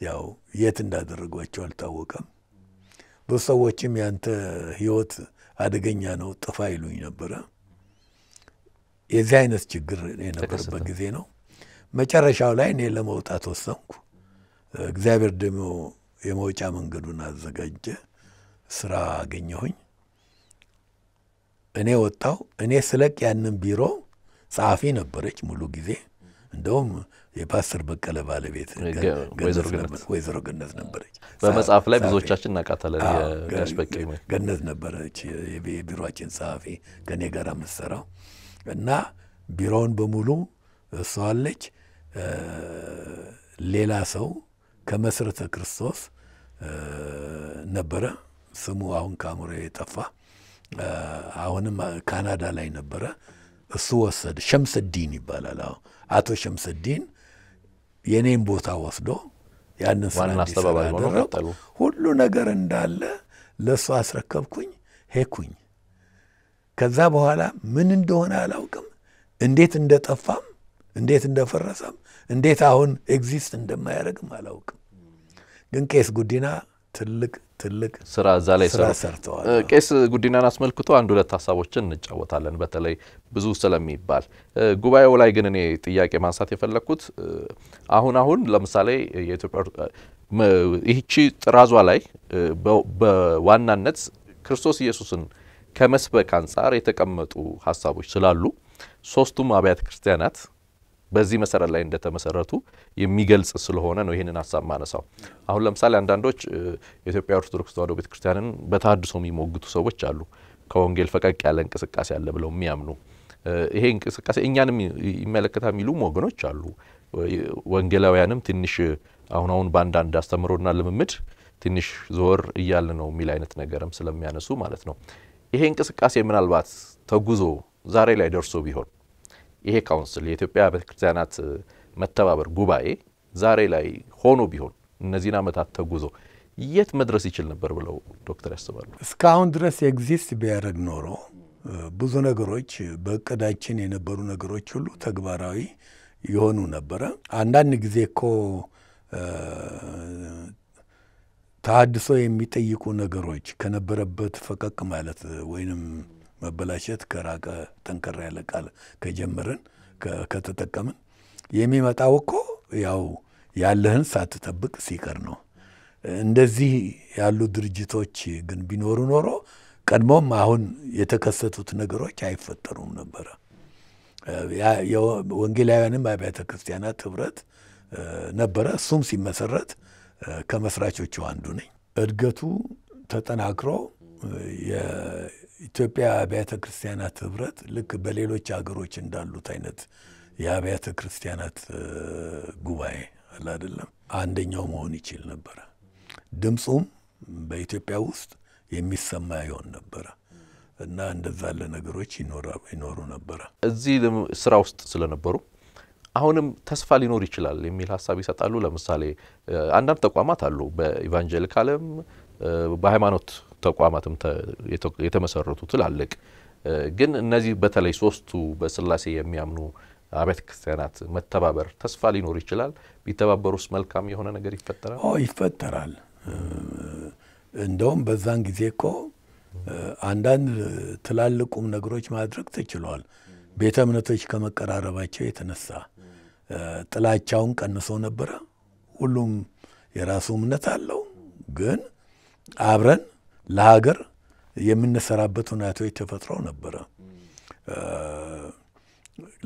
ያው የት እንዳደረጓቸው አልታወቀም። ብዙ ሰዎችም ያንተ ህይወት አደገኛ ነው ጥፋ ይሉኝ ነበረ። የዚህ አይነት ችግር የነበረበት ጊዜ ነው። መጨረሻው ላይ እኔ ለመውጣት ወሰንኩ። እግዚአብሔር ደግሞ የመውጫ መንገዱን አዘጋጀ። ስራ አገኘሁኝ። እኔ ወጣው። እኔ ስለቅ ያንን ቢሮ ጸሐፊ ነበረች ሙሉ ጊዜ። እንደውም የፓስተር በቀለ ባለቤት ወይዘሮ ገነት ነበረች።
በመጽሐፍ ላይ ብዙዎቻችን በቄ
ገነት ነበረች የቢሮችን ጸሐፊ ከእኔ ጋር የምትሰራው እና ቢሮውን በሙሉ እሷ አለች። ሌላ ሰው ከመሰረተ ክርስቶስ ነበረ ስሙ አሁን ከአእምሮ የጠፋ አሁንም ካናዳ ላይ ነበረ። እሱ ወሰደ። ሸምስዲን ይባላል። አሁን አቶ ሸምስዲን የኔን ቦታ ወስዶ ያንን ስራ እንዲሰራ ሁሉ ነገር እንዳለ ለእሱ አስረከብኩኝ። ሄድኩኝ። ከዛ በኋላ ምን እንደሆነ አላውቅም። እንዴት እንደጠፋም እንዴት እንደፈረሰም እንዴት አሁን exist እንደማያደርግም አላውቅም። ግን ቄስ ጉዲና ትልቅ ትልቅ
ስራ እዛ ላይ
ስራ ሰርተዋል።
ቄስ ጉዲናን አስመልክቶ አንድ ሁለት ሀሳቦችን እንጫወታለን፣ በተለይ ብዙ ስለሚባል ጉባኤው ላይ ግን እኔ ጥያቄ ማንሳት የፈለግኩት አሁን አሁን ለምሳሌ የኢትዮጵያ ይህቺ ጥራዟ ላይ በዋናነት ክርስቶስ ኢየሱስን ከመስበክ አንጻር የተቀመጡ ሀሳቦች ስላሉ ሶስቱም አብያተ ክርስቲያናት በዚህ መሰረት ላይ እንደተመሰረቱ የሚገልጽ ስለሆነ ነው ይህንን ሀሳብ ማነሳው። አሁን ለምሳሌ አንዳንዶች የኢትዮጵያ ኦርቶዶክስ ተዋሕዶ ቤተ ክርስቲያንን በተሐድሶ የሚሞግቱ ሰዎች አሉ። ከወንጌል ፈቀቅ ያለ እንቅስቃሴ አለ ብለው የሚያምኑ ይሄ እንቅስቃሴ እኛንም ይመለከታል የሚሉም ወገኖች አሉ። ወንጌላውያንም ትንሽ አሁን አሁን በአንዳንድ አስተምሮና ልምምድ ትንሽ ዞር እያለ ነው የሚል አይነት ነገርም ስለሚያነሱ ማለት ነው። ይሄ እንቅስቃሴ ምናልባት ተጉዞ ዛሬ ላይ ደርሶ ቢሆን ይሄ council የኢትዮጵያ ቤተ ክርስቲያናት መተባበር ጉባኤ ዛሬ ላይ ሆኖ ቢሆን እነዚህን ዓመታት ተጉዞ የት መድረስ ይችል ነበር ብለው ዶክተር ያስባሉ?
እስካሁን ድረስ exist ቢያደርግ ኖሮ ብዙ ነገሮች በእቅዳችን የነበሩ ነገሮች ሁሉ ተግባራዊ የሆኑ ነበረ። አንዳንድ ጊዜ እኮ ተሐድሶ የሚጠይቁ ነገሮች ከነበረበት ፈቀቅ ማለት ወይንም መበላሸት ከራቀ ጠንከር ያለ ቃል ከጀመርን ከተጠቀምን የሚመጣው እኮ ያው ያለህን ሳትጠብቅ ሲቀር ነው። እንደዚህ ያሉ ድርጅቶች ግን ቢኖሩ ኖሮ ቀድሞም አሁን የተከሰቱት ነገሮች አይፈጠሩም ነበረ። ወንጌላውያንም አብያተ ክርስቲያናት ህብረት ነበረ። እሱም ሲመሰረት ከመስራቾቹ አንዱ ነኝ። እድገቱ ተጠናክሮ የኢትዮጵያ አብያተ ክርስቲያናት ህብረት ልክ በሌሎች ሀገሮች እንዳሉት አይነት የአብያተ ክርስቲያናት ጉባኤ አለ አይደለም፣ አንደኛው መሆን ይችል ነበረ። ድምፁም በኢትዮጵያ ውስጥ የሚሰማ ይሆን ነበረ እና እንደዛ ያለ ነገሮች ይኖሩ ነበረ።
እዚህ ስራ ውስጥ ስለነበሩ አሁንም ተስፋ ሊኖር ይችላል የሚል ሀሳብ ይሰጣሉ። ለምሳሌ አንዳንድ ተቋማት አሉ በኢቫንጀሊካልም በሃይማኖት ተቋማትም የተመሰረቱ ትላልቅ ግን እነዚህ በተለይ ሶስቱ በስላሴ የሚያምኑ አብያተ ክርስቲያናት መተባበር ተስፋ ሊኖር ይችላል። ቢተባበሩስ መልካም የሆነ ነገር ይፈጠራል
ይፈጠራል። እንደውም በዛን ጊዜ እኮ አንዳንድ ትላልቁም ነገሮች ማድረግ ተችሏል። ቤተ እምነቶች ከመቀራረባቸው የተነሳ ጥላቻውን ቀንሶ ነበረ። ሁሉም የራሱ እምነት አለው፣ ግን አብረን ለሀገር የምንሰራበት ሁኔታዎች ተፈጥረው ነበረ።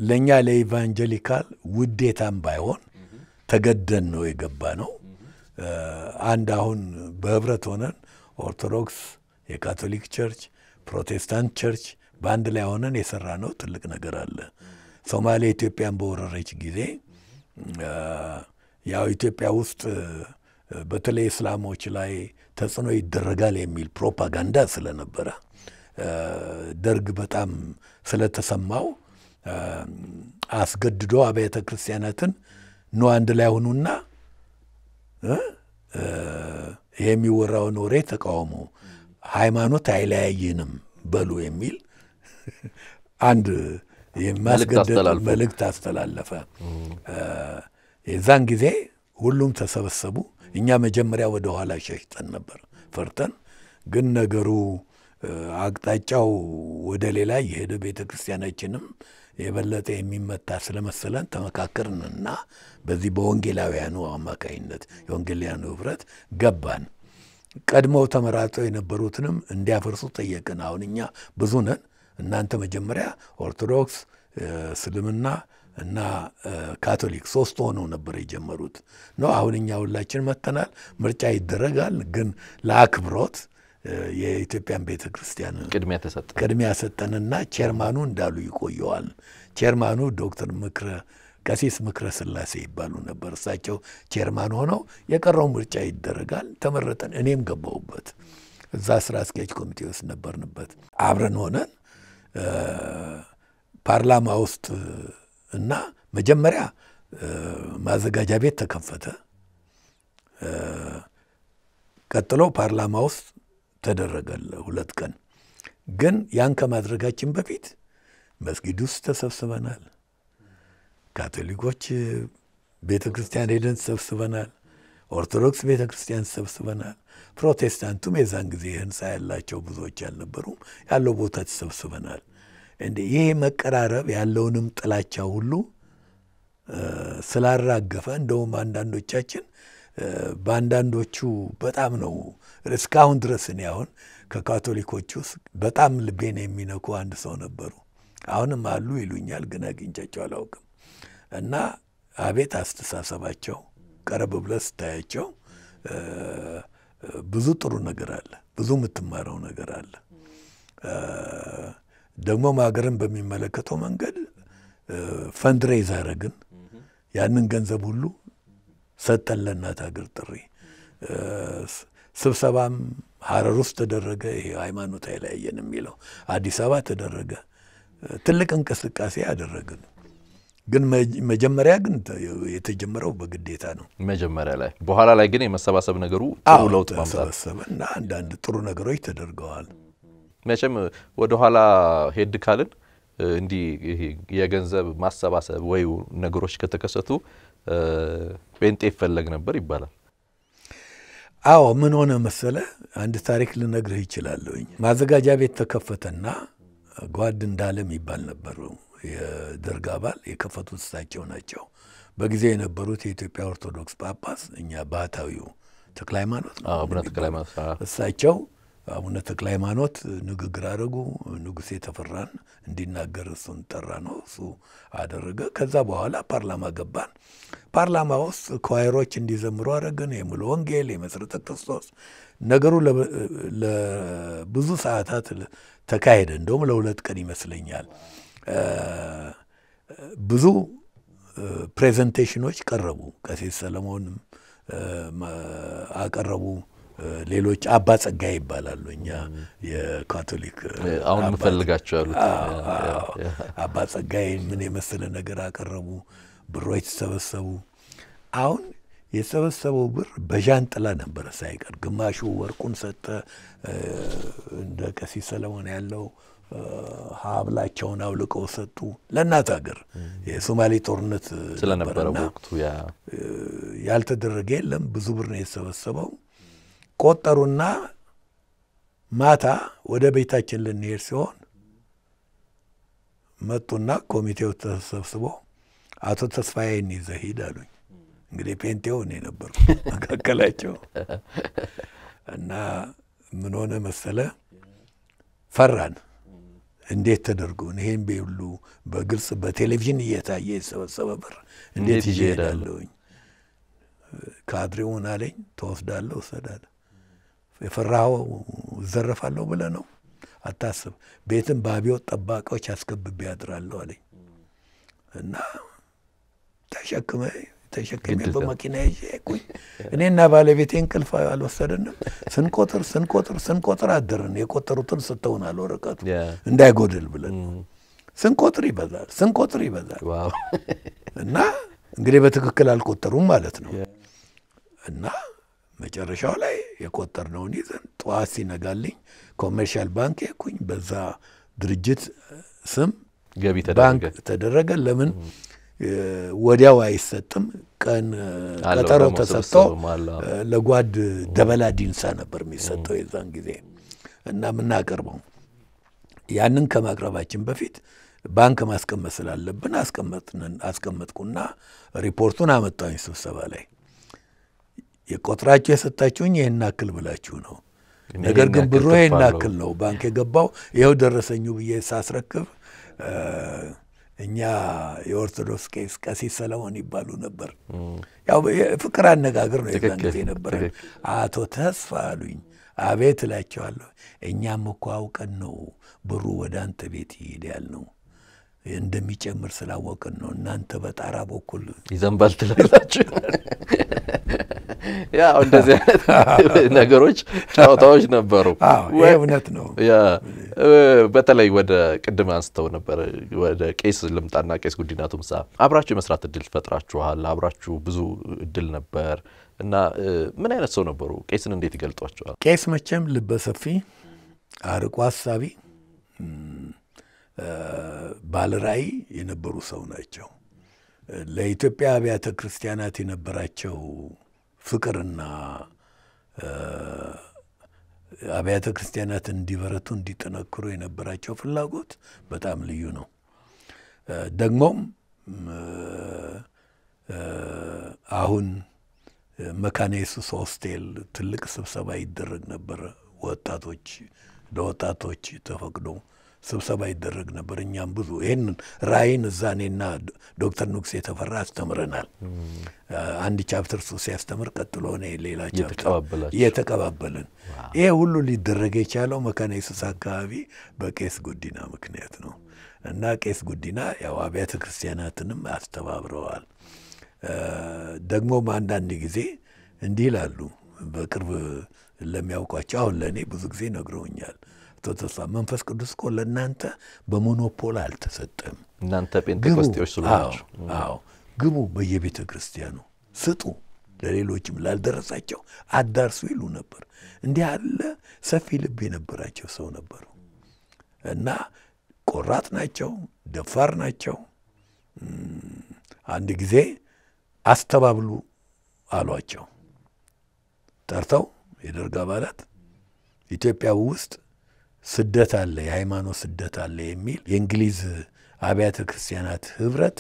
ለእኛ ለ evangelical ውዴታም ባይሆን ተገደን ነው የገባነው። አንድ አሁን በህብረት ሆነን ኦርቶዶክስ፣ የካቶሊክ church፣ ፕሮቴስታንት church በአንድ ላይ ሆነን የሰራነው ትልቅ ነገር አለ። ሶማሌ ኢትዮጵያን በወረረች ጊዜ ያው ኢትዮጵያ ውስጥ በተለይ እስላሞች ላይ ተጽዕኖ ይደረጋል የሚል ፕሮፓጋንዳ ስለነበረ ደርግ በጣም ስለተሰማው አስገድዶ አብያተ ክርስቲያናትን ኑ አንድ ላይ ሁኑና የሚወራውን ወሬ ተቃውሞ ሃይማኖት አይለያየንም በሉ የሚል *laughs* አንድ የማስገደድ መልእክት አስተላለፈ። የዛን ጊዜ ሁሉም ተሰበሰቡ። እኛ መጀመሪያ ወደ ኋላ ሸሽጠን ነበር ፈርተን፣ ግን ነገሩ አቅጣጫው ወደ ሌላ የሄደ ቤተ ክርስቲያናችንም የበለጠ የሚመታ ስለመሰለን ተመካከርንና በዚህ በወንጌላውያኑ አማካይነት የወንጌላውያኑ ህብረት ገባን። ቀድመው ተመራጠው የነበሩትንም እንዲያፈርሱ ጠየቅን። አሁን እኛ ብዙ ነን፣ እናንተ መጀመሪያ ኦርቶዶክስ፣ እስልምና እና ካቶሊክ ሶስት ሆነው ነበር የጀመሩት ነው። አሁን እኛ ሁላችን መጥተናል። ምርጫ ይደረጋል፣ ግን ለአክብሮት የኢትዮጵያን ቤተ ክርስቲያን
ቅድሚያ
ሰጠንና ቼርማኑ እንዳሉ ይቆየዋል። ቼርማኑ ዶክተር ምክረ ቀሲስ ምክረ ስላሴ ይባሉ ነበር። እሳቸው ቼርማን ሆነው የቀረው ምርጫ ይደረጋል። ተመረጠን። እኔም ገባሁበት። እዛ ስራ አስኪያጅ ኮሚቴ ውስጥ ነበርንበት። አብረን ሆነን ፓርላማ ውስጥ እና መጀመሪያ ማዘጋጃ ቤት ተከፈተ። ቀጥሎ ፓርላማ ውስጥ ተደረገለ ሁለት ቀን። ግን ያን ከማድረጋችን በፊት መስጊድ ውስጥ ተሰብስበናል። ካቶሊኮች ቤተ ክርስቲያን ሄደን ተሰብስበናል። ኦርቶዶክስ ቤተ ክርስቲያን ተሰብስበናል። ፕሮቴስታንቱም የዛን ጊዜ ህንፃ ያላቸው ብዙዎች አልነበሩም፣ ያለው ቦታ ተሰብስበናል። እንደ ይሄ መቀራረብ ያለውንም ጥላቻ ሁሉ ስላራገፈ እንደውም አንዳንዶቻችን በአንዳንዶቹ በጣም ነው እስካሁን ድረስ እኔ አሁን ከካቶሊኮች ውስጥ በጣም ልቤን የሚነኩ አንድ ሰው ነበሩ። አሁንም አሉ ይሉኛል፣ ግን አግኝቻቸው አላውቅም። እና አቤት አስተሳሰባቸው ቀረብ ብለህ ስታያቸው ብዙ ጥሩ ነገር አለ፣ ብዙ የምትማረው ነገር አለ። ደግሞም ሀገርን በሚመለከተው መንገድ fundraise አረግን ያንን ገንዘብ ሁሉ ሰጠን ለእናት ሀገር ጥሪ። ስብሰባም ሀረር ውስጥ ተደረገ። ይሄ ሃይማኖት አይለያየን የሚለው አዲስ አበባ ተደረገ። ትልቅ እንቅስቃሴ አደረግን። ግን መጀመሪያ ግን የተጀመረው በግዴታ ነው።
መጀመሪያ ላይ በኋላ ላይ ግን የመሰባሰብ ነገሩ ጥሩ ለውጥ ማምጣት
እና አንዳንድ ጥሩ ነገሮች ተደርገዋል።
መቼም ወደኋላ ሄድ ካልን እንዲህ የገንዘብ ማሰባሰብ ወይ ነገሮች ከተከሰቱ ጴንጤ ይፈለግ ነበር ይባላል።
አዎ ምን ሆነ መሰለ፣ አንድ ታሪክ ልነግርህ ይችላለሁኝ። ማዘጋጃ ቤት ተከፈተና ጓድ እንዳለም ይባል ነበሩ የደርግ አባል የከፈቱት እሳቸው ናቸው። በጊዜው የነበሩት የኢትዮጵያ ኦርቶዶክስ ጳጳስ እኛ ባህታዊው ተክለ ሃይማኖት ነው እሳቸው አቡነ ተክለ ሃይማኖት ንግግር አደረጉ። ንጉሴ ተፈራን እንዲናገር እሱን ጠራ ነው እሱ አደረገ። ከዛ በኋላ ፓርላማ ገባን። ፓርላማ ውስጥ choir ኦች እንዲዘምሩ አደረግን። የሙሉ ወንጌል፣ የመሰረተ ክርስቶስ ነገሩ ለብዙ ሰዓታት ተካሄደ። እንደውም ለሁለት ቀን ይመስለኛል። ብዙ presentation ኦች ቀረቡ። ቀሲስ ሰለሞንም አቀረቡ። ሌሎች አባ ጸጋዬ ይባላሉ። እኛ የካቶሊክ
አሁን የምፈልጋቸው ያሉት
አባ ጸጋዬ ምን የመሰለ ነገር አቀረቡ። ብሮች ተሰበሰቡ። አሁን የሰበሰበው ብር በዣንጥላ ነበረ ሳይቀር፣ ግማሹ ወርቁን ሰጠ። እንደ ቀሲስ ሰለሞን ያለው ሀብላቸውን አውልቀው ሰጡ። ለእናት ሀገር የሶማሌ ጦርነት
ስለነበረ ያ
ያልተደረገ የለም። ብዙ ብር ነው የተሰበሰበው። ቆጠሩና ማታ ወደ ቤታችን ልንሄድ ሲሆን መጡና ኮሚቴው ተሰብስቦ አቶ ተስፋዬን ይዘህ ሂድ አሉኝ። እንግዲህ ፔንቴው እኔ ነበርኩ መካከላቸው እና ምን ሆነ መሰለ ፈራን። እንዴት ተደርጎ ይሄን ሁሉ በግልጽ በቴሌቪዥን እየታየ የተሰበሰበ ብር እንዴት ይዤ እሄዳለሁኝ? ካድሬውን አለኝ ተወስዳለሁ፣ እወሰዳለሁ። የፈራኸው እዘረፋለሁ ብለህ ነው? አታስብ፣ ቤትም በአብዮት ጠባቂዎች አስከብቤ ያድራለሁ አለኝ። እና ተሸክመ ተሸክሜ በመኪና ይዤ እኔና ባለቤቴ እንቅልፍ አልወሰደንም። ስንቆጥር ስንቆጥር ስንቆጥር አደርን። የቆጠሩትን ስተውናል ወረቀቱ። እንዳይጎድል ብለን ስንቆጥር ይበዛል፣ ስንቆጥር ይበዛል። እና እንግዲህ በትክክል አልቆጠሩም ማለት ነው። እና መጨረሻው ላይ የቆጠርነውን ይዘን ጠዋት ሲነጋልኝ Commercial Bank ሄድኩኝ። በዛ ድርጅት ስም
ገቢ
ባንክ
ተደረገ።
ለምን ወዲያው አይሰጥም። ቀን ቀጠሮ ተሰጥቶ ለጓድ ደበላ ዲንሳ ነበር የሚሰጠው የዛን ጊዜ እና የምናቀርበው ያንን ከማቅረባችን በፊት ባንክ ማስቀመጥ ስላለብን አስቀመጥኩና ሪፖርቱን አመጣሁኝ ስብሰባ ላይ ቆጥራችሁ የሰጣችሁኝ ይህን ያህል ብላችሁ ነው። ነገር ግን ብሩ ይህን ያህል ነው ባንክ የገባው ይኸው ደረሰኙ ብዬ ሳስረክብ እኛ የኦርቶዶክስ ቄስ ቀሲስ ሰለሞን ይባሉ ነበር። ያው የፍቅር አነጋገር ነው የዛን ጊዜ ነበረ። አቶ ተስፋ አሉኝ። አቤት እላቸዋለሁ። እኛም እኮ አውቀን ነው ብሩ ወደ አንተ ቤት ይሄድ ያልነው እንደሚጨምር ስላወቅን ነው። እናንተ በጣራ በኩል
ይዘንባል ትላላችሁ። ያው እንደዚህ አይነት ነገሮች ጨዋታዎች ነበሩ።
እውነት ነው።
በተለይ ወደ ቅድም አንስተው ነበር ወደ ቄስ ልምጣና ቄስ ጉዲና ቱምሳ አብራችሁ የመስራት እድል ፈጥራችኋል። አብራችሁ ብዙ እድል ነበር እና ምን አይነት ሰው ነበሩ? ቄስን እንዴት ይገልጧቸዋል?
ቄስ መቼም ልበሰፊ፣ አርቆ እ፣ ባለራዕይ የነበሩ ሰው ናቸው። ለኢትዮጵያ አብያተ ክርስቲያናት የነበራቸው ፍቅርና አብያተ ክርስቲያናት እንዲበረቱ እንዲጠነክሩ የነበራቸው ፍላጎት በጣም ልዩ ነው። ደግሞም አሁን መካነ ኢየሱስ hostel ትልቅ ስብሰባ ይደረግ ነበረ። ወጣቶች ለወጣቶች ተፈቅዶ ስብሰባ ይደረግ ነበር። እኛም ብዙ ይህንን ራእይን እዛ እኔና ዶክተር ንጉሴ የተፈራ አስተምረናል። አንድ chapter እሱ ሲያስተምር ቀጥሎ እኔ ሌላ chapter እየተቀባበልን ይሄ ሁሉ ሊደረግ የቻለው መካነ ኢየሱስ አካባቢ በቄስ ጉዲና ምክንያት ነው እና ቄስ ጉዲና ያው አብያተ ክርስቲያናትንም አስተባብረዋል። ደግሞም አንዳንድ ጊዜ እንዲህ ይላሉ። በቅርብ ለሚያውቋቸው አሁን ለእኔ ብዙ ጊዜ ነግረውኛል። አቶ ተስፋ መንፈስ ቅዱስ እኮ ለእናንተ በሞኖፖል አልተሰጠም።
እናንተ ጴንጤቆስጤዎች ስለሆናችሁ
አዎ ግቡ፣ በየቤተ ክርስቲያኑ ስጡ፣ ለሌሎችም ላልደረሳቸው አዳርሱ ይሉ ነበር። እንዲህ ያለ ሰፊ ልብ የነበራቸው ሰው ነበሩ እና ቆራጥ ናቸው፣ ደፋር ናቸው። አንድ ጊዜ አስተባብሉ አሏቸው። ጠርተው የደርግ አባላት ኢትዮጵያ ውስጥ ስደት አለ፣ የሃይማኖት ስደት አለ የሚል የእንግሊዝ አብያተ ክርስቲያናት ህብረት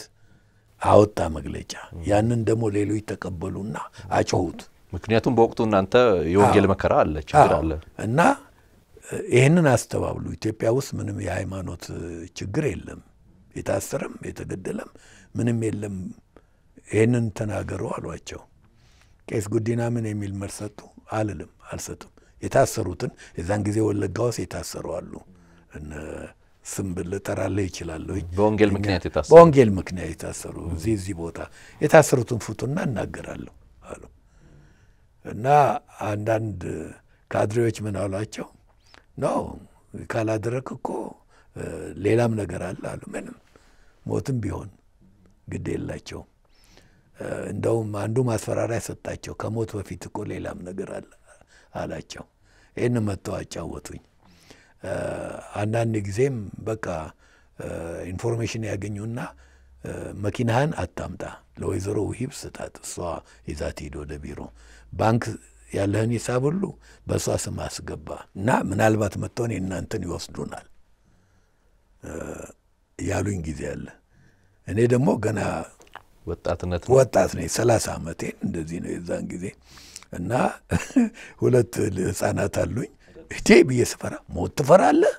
አወጣ መግለጫ። ያንን ደግሞ ሌሎች ተቀበሉና አጮሁት።
ምክንያቱም በወቅቱ እናንተ የወንጌል መከራ አለ፣ ችግር አለ
እና ይህንን አስተባብሉ። ኢትዮጵያ ውስጥ ምንም የሃይማኖት ችግር የለም፣ የታሰረም የተገደለም ምንም የለም። ይህንን ተናገሩ አሏቸው። ቄስ ጉዲና ምን የሚል መልስ ሰጡ? አልልም፣ አልሰጥም። የታሰሩትን የዛን ጊዜ ወለጋ ውስጥ የታሰሩ አሉ። ስም ልጠራልህ ይችላለሁ።
በወንጌል ምክንያት የታሰሩ
በወንጌል ምክንያት የታሰሩ እዚህ እዚህ ቦታ የታሰሩትን ፍቱና እናገራለሁ አሉ እና አንዳንድ ካድሬዎች ምን አሏቸው? ኖ ካላደረግ እኮ ሌላም ነገር አለ አሉ። ምንም ሞትም ቢሆን ግድ የላቸውም። እንደውም አንዱ ማስፈራሪያ ሰጣቸው። ከሞት በፊት እኮ ሌላም ነገር አለ አላቸው። ይህን መጥተው አጫወቱኝ። አንዳንድ ጊዜም በቃ information ያገኙና መኪናህን አታምጣ፣ ለወይዘሮ ውሂብ ስጣት፣ እሷ ይዛት ሂድ ወደ ቢሮ። ባንክ ያለህን ሂሳብ ሁሉ በእሷ ስም አስገባ እና ምናልባት መጥተውን የእናንተን ይወስዱናል ያሉኝ ጊዜ አለ። እኔ ደግሞ ገና
ወጣትነት
ወጣት ነኝ፣ ሰላሳ ዓመቴን እንደዚህ ነው የዛን ጊዜ እና *laughs* ሁለት ህፃናት አሉኝ። እቴ ብዬ ስፈራ ሞት ትፈራለህ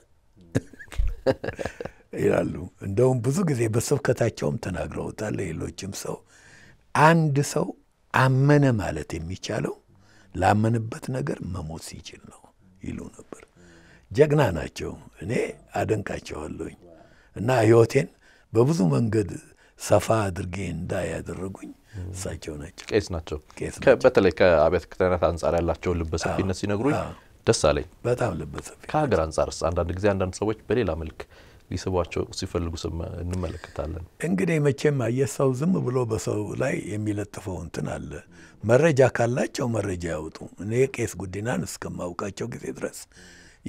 *laughs* ይላሉ። እንደውም ብዙ ጊዜ በስብከታቸውም ተናግረውታል። ሌሎችም ሰው አንድ ሰው አመነ ማለት የሚቻለው ላመንበት ነገር መሞት ሲችል ነው ይሉ ነበር። ጀግና ናቸው። እኔ አደንቃቸዋለሁኝ እና ህይወቴን በብዙ መንገድ ሰፋ አድርጌ እንዳይ ያደረጉኝ እሳቸው ናቸው።
ቄስ ናቸው። በተለይ ከአብያተ ክርስቲያናት አንጻር ያላቸውን ልበሰፊነት ሲነግሩኝ ደስ አለኝ።
በጣም ልበሰፊ።
ከሀገር አንጻርስ አንዳንድ ጊዜ አንዳንድ ሰዎች በሌላ መልክ ሊስቧቸው ሲፈልጉ እንመለከታለን።
እንግዲህ መቼም አየህ ሰው ዝም ብሎ በሰው ላይ የሚለጥፈው እንትን አለ። መረጃ ካላቸው መረጃ ያውጡ። እኔ ቄስ ጉዲናን እስከማውቃቸው ጊዜ ድረስ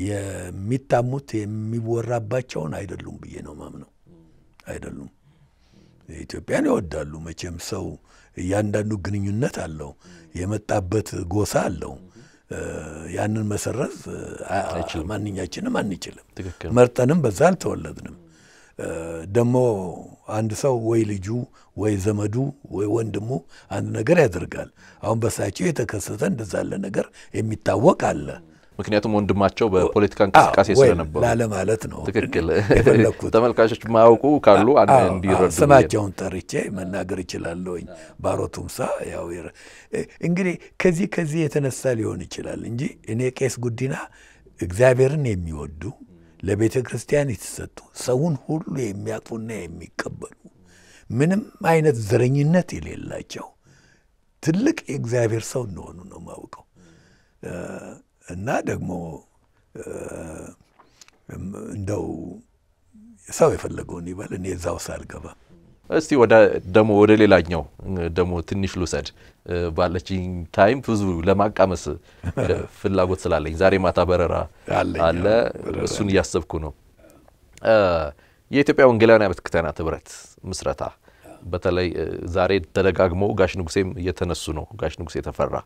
የሚታሙት የሚወራባቸውን አይደሉም ብዬ ነው ማምነው። አይደሉም። ኢትዮጵያን ይወዳሉ። መቼም ሰው እያንዳንዱ ግንኙነት አለው፣ የመጣበት ጎሳ አለው። ያንን መሰረዝ ማንኛችንም አንችልም። መርጠንም በዛ አልተወለድንም። ደግሞ አንድ ሰው ወይ ልጁ ወይ ዘመዱ ወይ ወንድሙ አንድ ነገር ያደርጋል። አሁን በሳቸው የተከሰተ እንደዛ ያለ ነገር የሚታወቅ አለ።
ምክንያቱም ወንድማቸው በፖለቲካ እንቅስቃሴ ስለነበሩ
ላለ ማለት ነው
ትክክል።
የፈለግኩት
ተመልካቾች ማያውቁ ካሉ እንዲረዱ
ስማቸውን ጠርቼ መናገር እችላለሁኝ። ባሮ ቱምሳ ያው እንግዲህ ከዚህ ከዚህ የተነሳ ሊሆን ይችላል እንጂ እኔ ቄስ ጉዲና እግዚአብሔርን የሚወዱ ለቤተ ክርስቲያን የተሰጡ ሰውን ሁሉ የሚያቅፉና የሚቀበሉ ምንም አይነት ዘረኝነት የሌላቸው ትልቅ የእግዚአብሔር ሰው እንደሆኑ ነው ማውቀው እና ደግሞ እንደው ሰው የፈለገውን ይበል። እኔ እዛው ሳልገባ
እስቲ ወደ ደግሞ ወደ ሌላኛው ደግሞ ትንሽ ልውሰድ ባለችኝ ታይም ብዙ ለማቃመስ *laughs* ፍላጎት ስላለኝ ዛሬ ማታ በረራ አለ እሱን እያሰብኩ ነው። የኢትዮጵያ ወንጌላውያን አብያተ ክርስቲያናት ህብረት ምስረታ በተለይ ዛሬ ተደጋግሞ ጋሽ ንጉሴም እየተነሱ ነው። ጋሽ ንጉሴ ተፈራ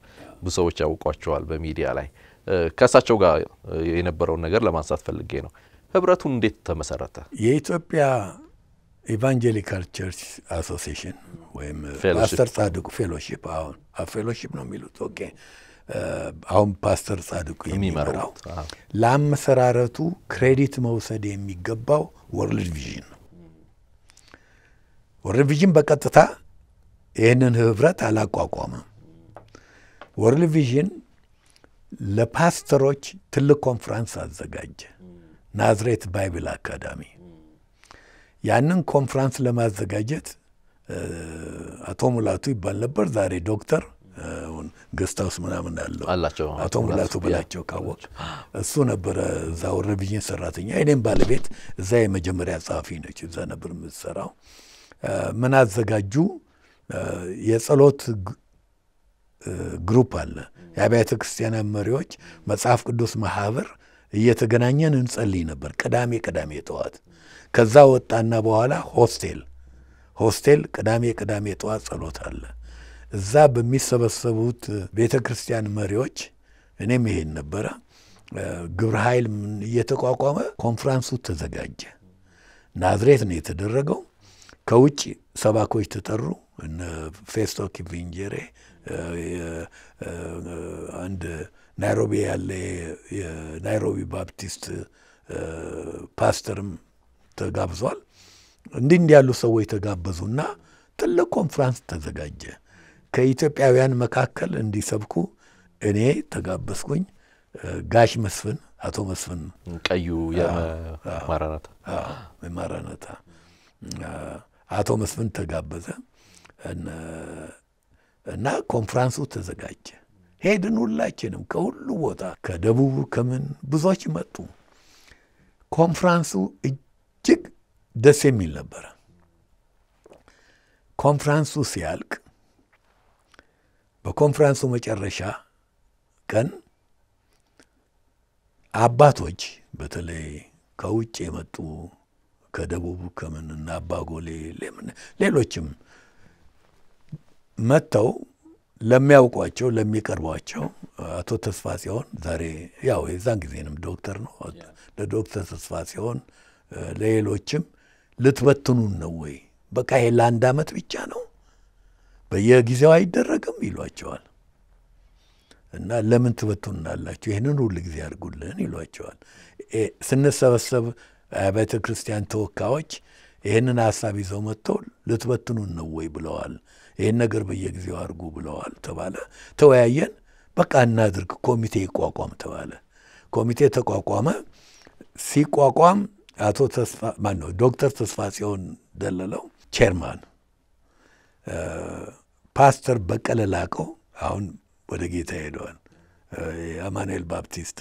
ብዙ ሰዎች ያውቋቸዋል በሚዲያ ላይ ከእሳቸው ጋር የነበረውን ነገር ለማንሳት ፈልጌ ነው። ህብረቱ እንዴት ተመሰረተ?
የኢትዮጵያ Evangelical Church Association ወይም ፓስተር ጻድቁ fellowship አሁን fellowship ነው የሚሉት። okay አሁን ፓስተር ጻድቁ የሚመራው ለአመሰራረቱ credit መውሰድ የሚገባው World Vision ነው። World Vision በቀጥታ ይህንን ህብረት አላቋቋመም። World Vision ለፓስተሮች ትልቅ ኮንፍራንስ አዘጋጀ፣ ናዝሬት Bible Academy። ያንን ኮንፍራንስ ለማዘጋጀት አቶ ሙላቱ ይባል ነበር፣ ዛሬ ዶክተር ገስታውስ ምናምን አለው አቶ ሙላቱ ብላቸው ካወቅ እሱ ነበረ እዛ World Vision ሰራተኛ። የኔም ባለቤት እዛ የመጀመሪያ ጸሐፊ ነች። እዛ ነበር የምትሰራው። ምን አዘጋጁ? የጸሎት group አለ። የአብያተ ክርስቲያናት መሪዎች መጽሐፍ ቅዱስ ማህበር እየተገናኘን እንጸልይ ነበር ቅዳሜ ቅዳሜ ጠዋት። ከዛ ወጣና በኋላ hostel hostel ቅዳሜ ቅዳሜ ጠዋት ጸሎት አለ። እዛ በሚሰበሰቡት ቤተ ክርስቲያን መሪዎች እኔም ይሄን ነበረ ግብረ ኃይል እየተቋቋመ ኮንፍራንሱ ተዘጋጀ። ናዝሬት ነው የተደረገው። ከውጭ ሰባኮች ተጠሩ። እነ ፌስቶ ኪቪንጀሬ አንድ ናይሮቢ ያለ የናይሮቢ ባፕቲስት ፓስተርም ተጋብዟል። እንዲህ እንዲህ ያሉ ሰዎች ተጋበዙና ትልቅ ኮንፍራንስ ተዘጋጀ። ከኢትዮጵያውያን መካከል እንዲሰብኩ እኔ ተጋበዝኩኝ። ጋሽ መስፍን አቶ መስፍን
ቀዩ የማራናታ
አዎ፣ ማራናታ አቶ መስፍን ተጋበዘ እና ኮንፍራንሱ ተዘጋጀ። ሄድን ሁላችንም ከሁሉ ቦታ ከደቡብ ከምን ብዙዎች መጡ። ኮንፍራንሱ እጅግ ደስ የሚል ነበረ። ኮንፍራንሱ ሲያልቅ በኮንፍራንሱ መጨረሻ ቀን አባቶች በተለይ ከውጭ የመጡ ከደቡብ ከምን እና አባጎሌ ሌሎችም መጥተው ለሚያውቋቸው ለሚቀርቧቸው አቶ ተስፋ ሲሆን ዛሬ ያው የዛን ጊዜንም ዶክተር ነው። ለዶክተር ተስፋ ሲሆን ለሌሎችም ልትበትኑን ነው ወይ? በቃ ይሄ ለአንድ ዓመት ብቻ ነው በየጊዜው አይደረግም ይሏቸዋል። እና ለምን ትበትኑናላችሁ? ይህንን ሁል ጊዜ አድርጉልን ይሏቸዋል። ስንሰበሰብ ቤተ ክርስቲያን ተወካዮች ይህንን ሀሳብ ይዘው መጥተው ልትበትኑን ነው ወይ ብለዋል። ይህን ነገር በየጊዜው አድርጉ ብለዋል ተባለ። ተወያየን። በቃ እናድርግ፣ ኮሚቴ ይቋቋም ተባለ። ኮሚቴ ተቋቋመ። ሲቋቋም አቶ ተስፋ ማን ነው ዶክተር ተስፋ ጽዮን ደለለው chairman፣ ፓስተር በቀለ ላቀው አሁን ወደ ጌታ ሄደዋል። የአማኑኤል ባፕቲስት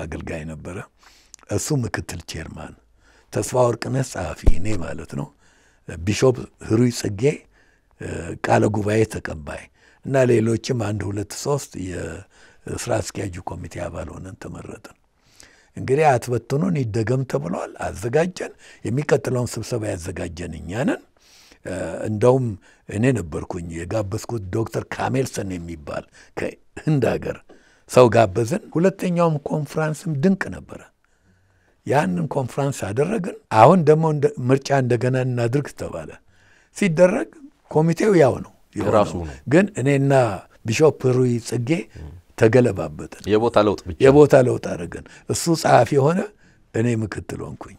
አገልጋይ ነበረ። እሱ ምክትል chairman፣ ተስፋ ወርቅነህ ጸሐፊ፣ እኔ ማለት ነው። ቢሾፕ ህሩይ ጽጌ ቃለ ጉባኤ ተቀባይ እና ሌሎችም አንድ ሁለት ሶስት የስራ አስኪያጁ ኮሚቴ አባል ሆነን ተመረጥን። እንግዲህ አትበትኑን ይደገም ተብለዋል። አዘጋጀን። የሚቀጥለውን ስብሰባ ያዘጋጀን እኛንን እንደውም እኔ ነበርኩኝ የጋበዝኩት ዶክተር ካሜልሰን የሚባል ከህንድ ሀገር ሰው ጋበዝን። ሁለተኛውም ኮንፍራንስም ድንቅ ነበረ። ያንን ኮንፍራንስ አደረግን። አሁን ደግሞ ምርጫ እንደገና እናድርግ ተባለ። ሲደረግ ኮሚቴው ያው ነው
ራሱ ነው።
ግን እኔና ቢሾፕ ህሩይ ጽጌ ተገለባበጥን።
የቦታ ለውጥ ብቻ
የቦታ ለውጥ አደረግን። እሱ ጸሐፊ ሆነ፣ እኔ ምክትል ሆንኩኝ።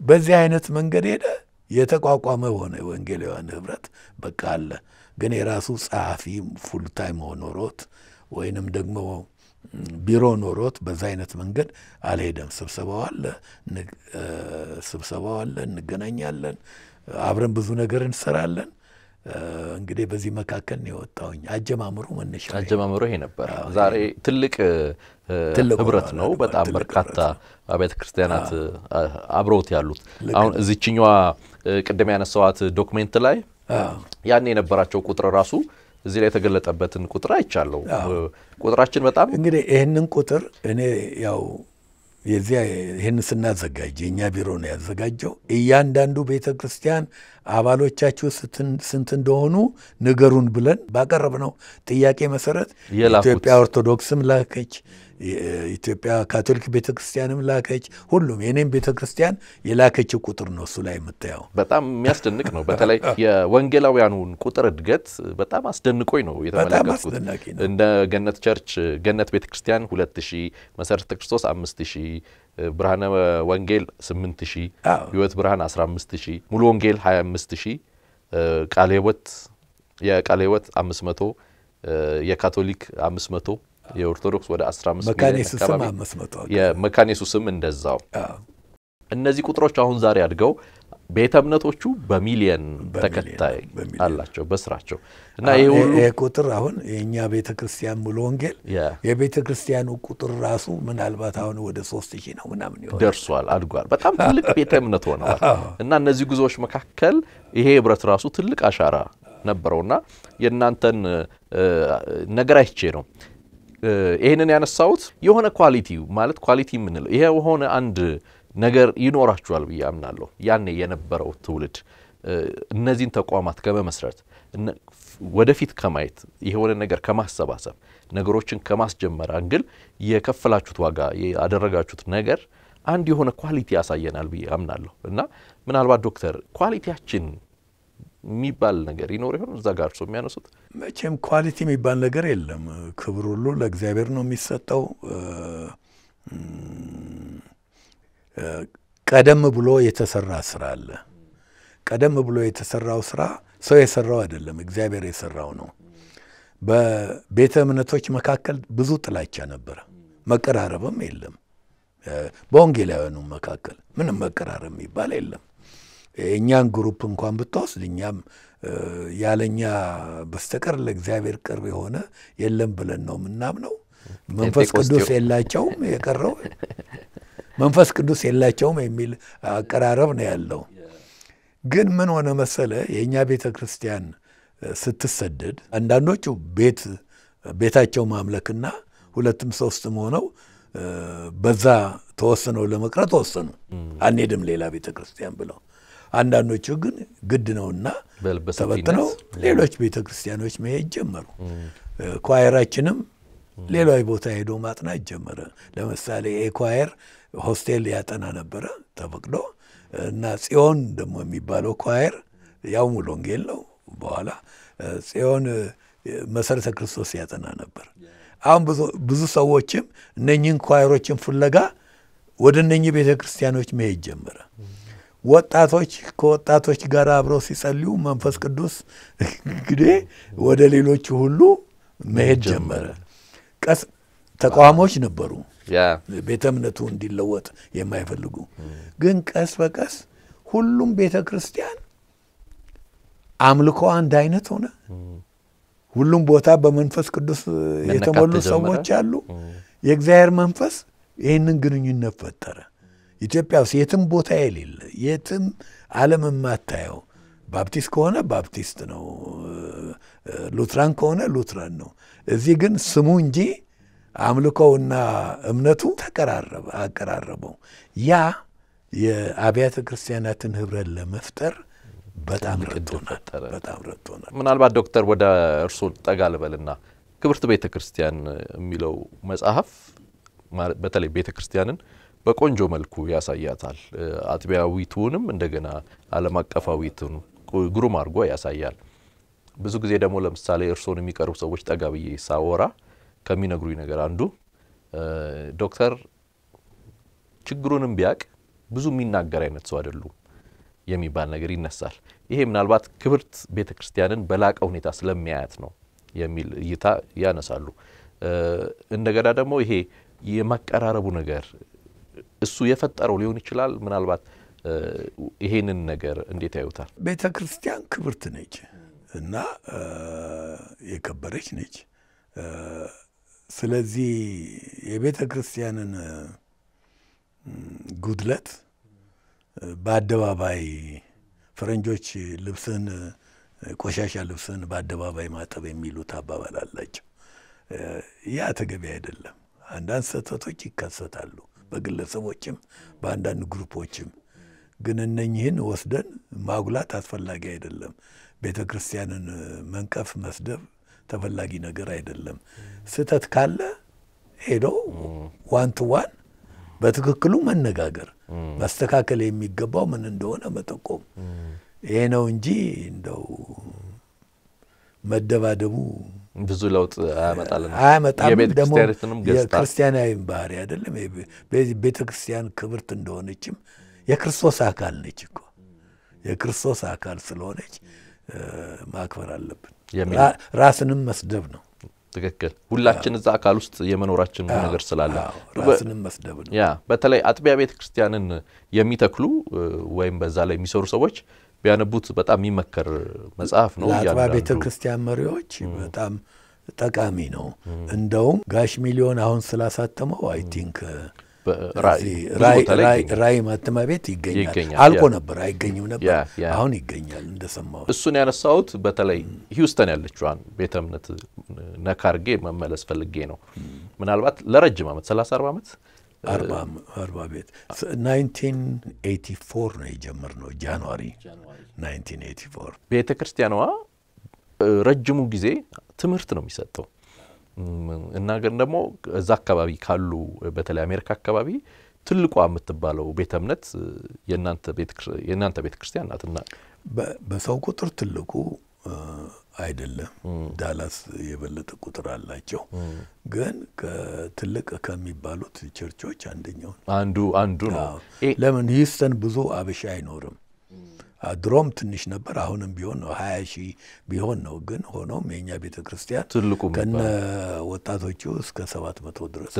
በዚህ አይነት መንገድ ሄደ። የተቋቋመ ሆነ ወንጌላውያን ህብረት በቃ አለ። ግን የራሱ ጸሐፊ full time ኖሮት ወይንም ደግሞ ቢሮ ኖሮት በዛ አይነት መንገድ አልሄደም። ስብሰባው አለ፣ ስብሰባው አለ፣ እንገናኛለን፣ አብረን ብዙ ነገር እንሰራለን። እንግዲህ በዚህ መካከል ነው የወጣውኝ። አጀማምሩ መነሻ
አጀማመሩ ይሄ ነበር። ዛሬ ትልቅ ህብረት ነው። በጣም በርካታ አብያተ ክርስቲያናት አብረውት ያሉት አሁን እዚችኛዋ ቅድም ያነሳዋት ዶክሜንት ላይ ያን የነበራቸው ቁጥር ራሱ እዚህ ላይ የተገለጠበትን ቁጥር አይቻለሁ። ቁጥራችን በጣም
እንግዲህ ይህንን ቁጥር እኔ ያው የዚያ ይህን ስናዘጋጅ የእኛ ቢሮ ነው ያዘጋጀው። እያንዳንዱ ቤተ ክርስቲያን አባሎቻችሁ ስንት እንደሆኑ ንገሩን ብለን ባቀረብነው ጥያቄ መሰረት ኢትዮጵያ ኦርቶዶክስም ላከች፣ ኢትዮጵያ ካቶሊክ ቤተ ክርስቲያንም ላከች። ሁሉም የኔም ቤተ ክርስቲያን የላከችው ቁጥር ነው እሱ ላይ የምታየው።
በጣም የሚያስደንቅ ነው። በተለይ *laughs* የወንጌላውያኑን ቁጥር እድገት በጣም አስደንቆኝ ነው የተመለከትኩት። እንደ ገነት church ገነት ቤተ ክርስቲያን ሁለት ሺህ መሰረተ ክርስቶስ አምስት ሺህ ብርሃነ ወንጌል ስምንት ሺህ ህይወት ብርሃን አስራ አምስት ሺህ ሙሉ ወንጌል ሀያ አምስት ሺህ ቃለ ህይወት የቃለ ህይወት አምስት መቶ የካቶሊክ አምስት መቶ የኦርቶዶክስ ወደ አስራ አምስት
መካነ
ሚሊዮን
ኢየሱስም
አካባቢ
አምስት መቶ
የመካነ ኢየሱስም እንደዛው። እነዚህ ቁጥሮች አሁን ዛሬ አድገው ቤተ እምነቶቹ በሚሊየን ተከታይ አላቸው በስራቸው። እና ይህ
ቁጥር አሁን የእኛ ቤተ ክርስቲያን ሙሉ ወንጌል የቤተ ክርስቲያኑ ቁጥር ራሱ ምናልባት አሁን ወደ ሶስት ሺህ ነው ምናምን ይሆናል።
ደርሷል፣ አድጓል። በጣም ትልቅ *laughs* ቤተ እምነት ሆነዋል። እና እነዚህ ጉዞዎች መካከል ይሄ ህብረት ራሱ ትልቅ አሻራ ነበረውና የእናንተን ነገር አይቼ ነው ይህንን ያነሳሁት የሆነ quality ማለት quality የምንለው ይሄ የሆነ አንድ ነገር ይኖራችኋል ብዬ አምናለሁ። ያኔ የነበረው ትውልድ እነዚህን ተቋማት ከመመስረት ወደፊት ከማየት የሆነ ነገር ከማሰባሰብ ነገሮችን ከማስጀመር አንግል የከፈላችሁት ዋጋ ያደረጋችሁት ነገር አንድ የሆነ quality ያሳየናል ብዬ አምናለሁ እና ምናልባት ዶክተር quality ያችን የሚባል ነገር ይኖር ይሆን እዛ ጋር እርሶ የሚያነሱት
መቼም quality የሚባል ነገር የለም። ክብር ሁሉ ለእግዚአብሔር ነው የሚሰጠው። ቀደም ብሎ የተሰራ ስራ አለ። ቀደም ብሎ የተሰራው ስራ ሰው የሰራው አይደለም፣ እግዚአብሔር የሰራው ነው። በቤተ እምነቶች መካከል ብዙ ጥላቻ ነበረ፣ መቀራረብም የለም። በወንጌላውያኑ መካከል ምንም መቀራረብ የሚባል የለም። የእኛን ግሩፕ እንኳን ብትወስድ እኛም ያለኛ በስተቀር ለእግዚአብሔር ቅርብ የሆነ የለም ብለን ነው የምናምነው። መንፈስ ቅዱስ የላቸውም የቀረው *laughs* መንፈስ ቅዱስ የላቸውም የሚል አቀራረብ ነው ያለው። ግን ምን ሆነ መሰለ የእኛ ቤተ ክርስቲያን ስትሰደድ አንዳንዶቹ ቤት ቤታቸው ማምለክና ሁለትም ሶስትም ሆነው በዛ ተወስነው ለመቅረት ወሰኑ። አንሄድም ሌላ ቤተ ክርስቲያን ብለው። አንዳንዶቹ ግን ግድ ነውና ተበትነው ሌሎች ቤተ ክርስቲያኖች መሄድ ጀመሩ። choir ኣችንም ሌሎች ቦታ ሄዶ ማጥናት ጀመረ። ለምሳሌ A choir hostel ያጠና ነበረ ተፈቅዶ እና ጽዮን ደግሞ የሚባለው choir ያው ሙሉ ወንጌል ነው። በኋላ ጽዮን መሰረተ ክርስቶስ ያጠና ነበር። አሁን ብዙ- ሰዎችም እነኝህን choir ኦችን ፍለጋ ወደ እነኝህ ቤተ ክርስቲያኖች መሄድ ጀመረ። ወጣቶች ከወጣቶች ጋር አብረው ሲጸልዩ መንፈስ ቅዱስ እንግዲህ ወደ ሌሎቹ ሁሉ መሄድ ጀመረ። ቀስ ተቃዋሞች ነበሩ፣ ቤተ እምነቱ እንዲለወጥ የማይፈልጉ ግን ቀስ በቀስ ሁሉም ቤተ ክርስቲያን አምልኮ አንድ አይነት ሆነ። ሁሉም ቦታ በመንፈስ ቅዱስ የተሞሉ ሰዎች አሉ። የእግዚአብሔር መንፈስ ይህንን ግንኙነት ፈጠረ። ኢትዮጵያ ውስጥ የትም ቦታ የሌለ የትም ዓለም የማታየው ባፕቲስት ከሆነ ባፕቲስት ነው፣ ሉትራን ከሆነ ሉትራን ነው። እዚህ ግን ስሙ እንጂ አምልኮውና እምነቱ ተቀራረበ አቀራረበው። ያ የአብያተ ክርስቲያናትን ህብረት ለመፍጠር በጣም ረድቶናል። በጣም ረድቶናል።
ምናልባት ዶክተር ወደ እርሶ ጠጋ ልበልና ክብርት ቤተ ክርስቲያን የሚለው መጽሐፍ በተለይ ቤተ ክርስቲያንን በቆንጆ መልኩ ያሳያታል። አጥቢያዊቱንም እንደገና ዓለም አቀፋዊቱን ግሩም አድርጎ ያሳያል። ብዙ ጊዜ ደግሞ ለምሳሌ እርሶን የሚቀርቡ ሰዎች ጠጋ ብዬ ሳወራ ከሚነግሩኝ ነገር አንዱ ዶክተር ችግሩንም ቢያቅ ብዙ የሚናገር አይነት ሰው አይደሉም የሚባል ነገር ይነሳል። ይሄ ምናልባት ክብርት ቤተ ክርስቲያንን በላቀ ሁኔታ ስለሚያያት ነው የሚል እይታ ያነሳሉ። እንደገና ደግሞ ይሄ የማቀራረቡ ነገር እሱ የፈጠረው ሊሆን ይችላል። ምናልባት ይሄንን ነገር እንዴት ያዩታል?
ቤተ ክርስቲያን ክብርት ነች እና የከበረች ነች። ስለዚህ የቤተ ክርስቲያንን ጉድለት በአደባባይ ፈረንጆች ልብስን ቆሻሻ ልብስን በአደባባይ ማጠብ የሚሉት አባባል አላቸው። ያ ተገቢ አይደለም። አንዳንድ ስህተቶች ይከሰታሉ፣ በግለሰቦችም በአንዳንድ ግሩፖችም። ግን እነኝህን ወስደን ማጉላት አስፈላጊ አይደለም። ቤተ ክርስቲያንን መንቀፍ፣ መስደብ ተፈላጊ ነገር አይደለም። ስህተት ካለ ሄዶ one to one በትክክሉ መነጋገር መስተካከል የሚገባው ምን እንደሆነ መጠቆም ይሄ ነው እንጂ እንደው መደባደቡ
ብዙ ለውጥ የቤተ
ደግሞ የክርስቲያናዊም ባህሪ አይደለም። ቤተ ክርስቲያን ክብርት እንደሆነችም የክርስቶስ አካል ነች እኮ የክርስቶስ አካል ስለሆነች ማክበር አለብን። ራስንም መስደብ ነው።
ትክክል። ሁላችን እዛ አካል ውስጥ የመኖራችን ነገር ስላለ
ራስንም መስደብ ነው።
ያ በተለይ አጥቢያ ቤተ ክርስቲያንን የሚተክሉ ወይም በዛ ላይ የሚሰሩ ሰዎች ቢያነቡት በጣም የሚመከር መጽሐፍ ነው። ለአጥቢያ
ቤተ ክርስቲያን መሪዎች በጣም ጠቃሚ ነው። እንደውም ጋሽ ሚሊዮን አሁን ስላሳተመው
I think
ራእይ ማተሚያ ቤት ይገኛል። አልቆ ነበር አይገኝም ነበር። አሁን ይገኛል እንደሰማሁት።
እሱን ያነሳሁት በተለይ ሂውስተን ያለችዋን ቤተ እምነት ነካ አድርጌ መመለስ ፈልጌ ነው። ምናልባት ለረጅም ዓመት 30 40 ዓመት
አርባ አርባ ቤት nineteen eighty four ነው የጀመርነው January nineteen eighty four
ቤተ ክርስቲያኗ ረጅሙ ጊዜ ትምህርት ነው የሚሰጠው። እና ግን ደግሞ እዛ አካባቢ ካሉ በተለይ አሜሪካ አካባቢ ትልቋ የምትባለው ቤተ እምነት የእናንተ ቤተ ክርስቲያን ናትና
በሰው ቁጥር ትልቁ አይደለም። ዳላስ የበለጠ ቁጥር አላቸው። ግን ከትልቅ ከሚባሉት ቸርቾች አንደኛው
አንዱ አንዱ ነው።
ለምን ሂውስተን ብዙ አበሻ አይኖርም። ድሮም ትንሽ ነበር፣ አሁንም ቢሆን ነው ሀያ ሺህ ቢሆን ነው። ግን ሆኖም የእኛ ቤተ ክርስቲያን
ትልቁ
ከነ ወጣቶቹ እስከ ሰባት መቶ ድረስ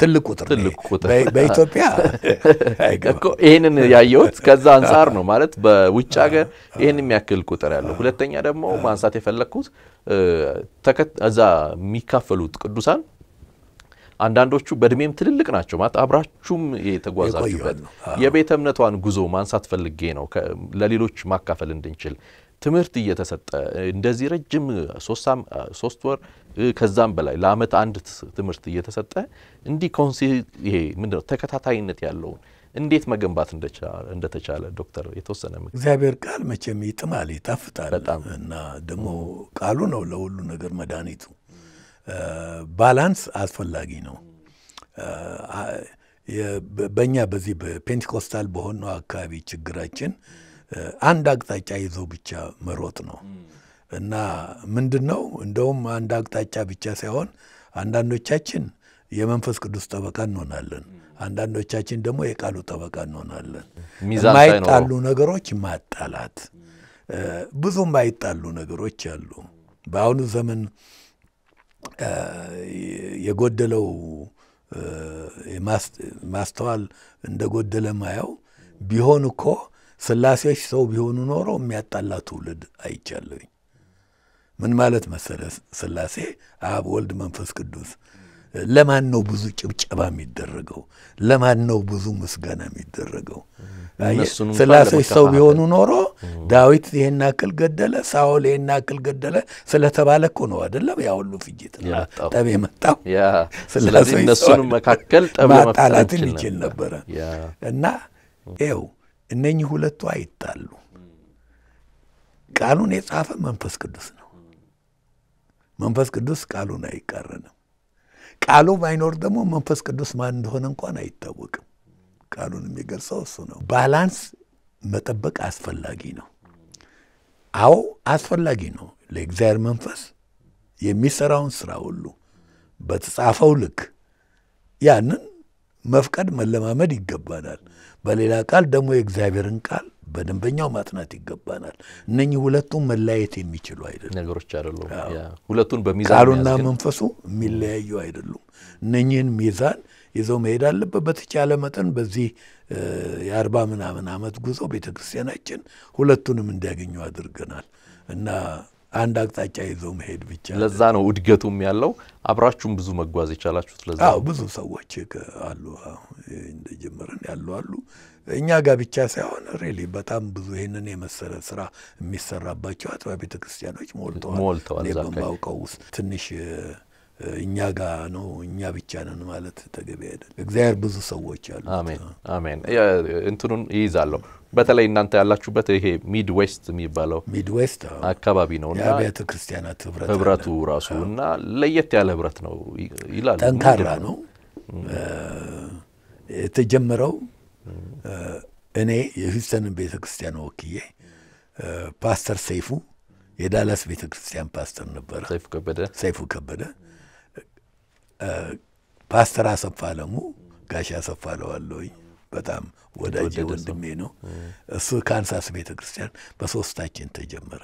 ትልቅ ቁጥር በኢትዮጵያ *laughs*
ይህንን ያየሁት ከዛ አንጻር ነው ማለት በውጭ ሀገር ይህን የሚያክል ቁጥር ያለው። ሁለተኛ ደግሞ ማንሳት የፈለግኩት እዛ የሚካፈሉት ቅዱሳን አንዳንዶቹ በእድሜም ትልልቅ ናቸው ማለት አብራችሁም የተጓዛችሁበት የቤተ እምነቷን ጉዞ ማንሳት ፈልጌ ነው። ለሌሎች ማካፈል እንድንችል ትምህርት እየተሰጠ እንደዚህ ረጅም ሶስት ወር ከዛም በላይ ለአመት አንድ ትምህርት እየተሰጠ እንዲህ consi ይሄ ምንድነው ተከታታይነት ያለውን እንዴት መገንባት እንደተቻለ ዶክተር የተወሰነ
እግዚአብሔር ቃል መቼም ይጥማል፣ ይጣፍጣል እና ደግሞ ቃሉ ነው ለሁሉ ነገር መድኃኒቱ። balance አስፈላጊ ነው። በእኛ በዚህ በፔንቴኮስታል በሆነው አካባቢ ችግራችን አንድ አቅጣጫ ይዞ ብቻ መሮጥ ነው እና ምንድን ነው እንደውም አንድ አቅጣጫ ብቻ ሳይሆን አንዳንዶቻችን የመንፈስ ቅዱስ ጠበቃ እንሆናለን፣ አንዳንዶቻችን ደግሞ የቃሉ ጠበቃ እንሆናለን። የማይጣሉ ነገሮች ማጣላት፣ ብዙ የማይጣሉ ነገሮች አሉ። በአሁኑ ዘመን የጎደለው ማስተዋል እንደ ጎደለ ማየው ቢሆን እኮ ስላሴዎች ሰው ቢሆኑ ኖሮ የሚያጣላ ትውልድ አይቻለሁኝ። ምን ማለት መሰለ? ስላሴ አብ፣ ወልድ፣ መንፈስ ቅዱስ ለማን ነው ብዙ ጭብጨባ የሚደረገው? ለማን ነው ብዙ ምስጋና የሚደረገው?
እነሱን
ስላሴዎች ሰው ቢሆኑ ኖሮ ዳዊት ይሄን ያክል ገደለ፣ ሳኦል ይሄን ያክል ገደለ ስለተባለ እኮ ነው አይደለም ያ ሁሉ ፍጅትና ጠብ የመጣው። *laughs*
ስለዚህ
ሰው
መካከል
ማጣላትን ይችል ነበረ እና ይኸው እነኚህ ሁለቱ አይጣሉ። ቃሉን የጻፈ መንፈስ ቅዱስ ነው። መንፈስ ቅዱስ ቃሉን አይቃረንም። ቃሉ ባይኖር ደግሞ መንፈስ ቅዱስ ማን እንደሆነ እንኳን አይታወቅም። ቃሉን የሚገልጸው እሱ ነው። ባላንስ መጠበቅ አስፈላጊ ነው። አዎ አስፈላጊ ነው። ለእግዚአብሔር መንፈስ የሚሰራውን ስራ ሁሉ በተጻፈው ልክ ያንን መፍቀድ መለማመድ ይገባናል። በሌላ ቃል ደግሞ የእግዚአብሔርን ቃል በደንበኛው ማጥናት ይገባናል። እነኚህ ሁለቱም መለያየት የሚችሉ አይደሉም።
ነገሮች አይደሉም። ሁለቱን በሚዛን
ቃሉና መንፈሱ የሚለያዩ አይደሉም። እነኚህን ሚዛን ይዘው መሄድ አለበት። በተቻለ መጠን በዚህ የአርባ ምናምን ዓመት ጉዞ ቤተ ክርስቲያናችን ሁለቱንም እንዲያገኙ አድርገናል እና አንድ አቅጣጫ ይዘው መሄድ ብቻ
ለዛ ነው እድገቱም ያለው አብራችሁም ብዙ መጓዝ የቻላችሁት ለዛ
ብዙ ሰዎች አሉ እንደጀመረን ያሉ አሉ። እኛ ጋር ብቻ ሳይሆን ሬሊ በጣም ብዙ ይህንን የመሰለ ስራ የሚሰራባቸው አጥቢያ ቤተ ክርስቲያኖች ሞልተዋል። በማውቀው ውስጥ ትንሽ እኛ ጋር ነው እኛ ብቻ ነን ማለት ተገቢ አይደለም። እግዚአብሔር ብዙ ሰዎች አሉ።
አሜን አሜን። እንትኑን ይዣለሁ። በተለይ እናንተ ያላችሁበት ይሄ Midwest የሚባለው
Midwest
አካባቢ ነው እና
የአብያተ ክርስቲያናት ህብረት
ህብረቱ ራሱ እና ለየት ያለ ህብረት ነው ይላሉ።
ጠንካራ ነው። የተጀመረው እኔ የሂውስተንን ቤተ ክርስቲያን ወክዬ ፓስተር ሰይፉ የዳላስ ቤተ ክርስቲያን ፓስተር ነበረ።
ሰይፉ ከበደ
ፓስተር አሰፋ አለሙ፣ ጋሽ አሰፋ እለዋለሁኝ በጣም ወዳጄ ወንድሜ ነው። እሱ ካንሳስ ቤተ ክርስቲያን በሶስታችን ተጀመረ።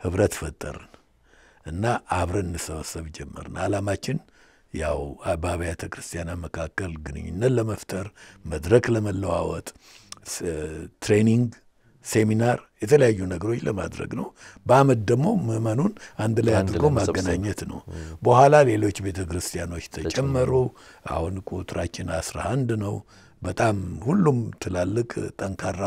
ህብረት ፈጠርን እና አብረን እንሰበሰብ ጀመርን። አላማችን ያው በአብያተ ክርስቲያናት መካከል ግንኙነት ለመፍጠር መድረክ ለመለዋወጥ training፣ seminar፣ የተለያዩ ነገሮች ለማድረግ ነው። በአመት ደግሞ ምዕመኑን አንድ ላይ አድርጎ ማገናኘት ነው። በኋላ ሌሎች ቤተ ክርስቲያኖች ተጨመሩ። አሁን ቁጥራችን አስራ አንድ ነው። በጣም ሁሉም ትላልቅ ጠንካራ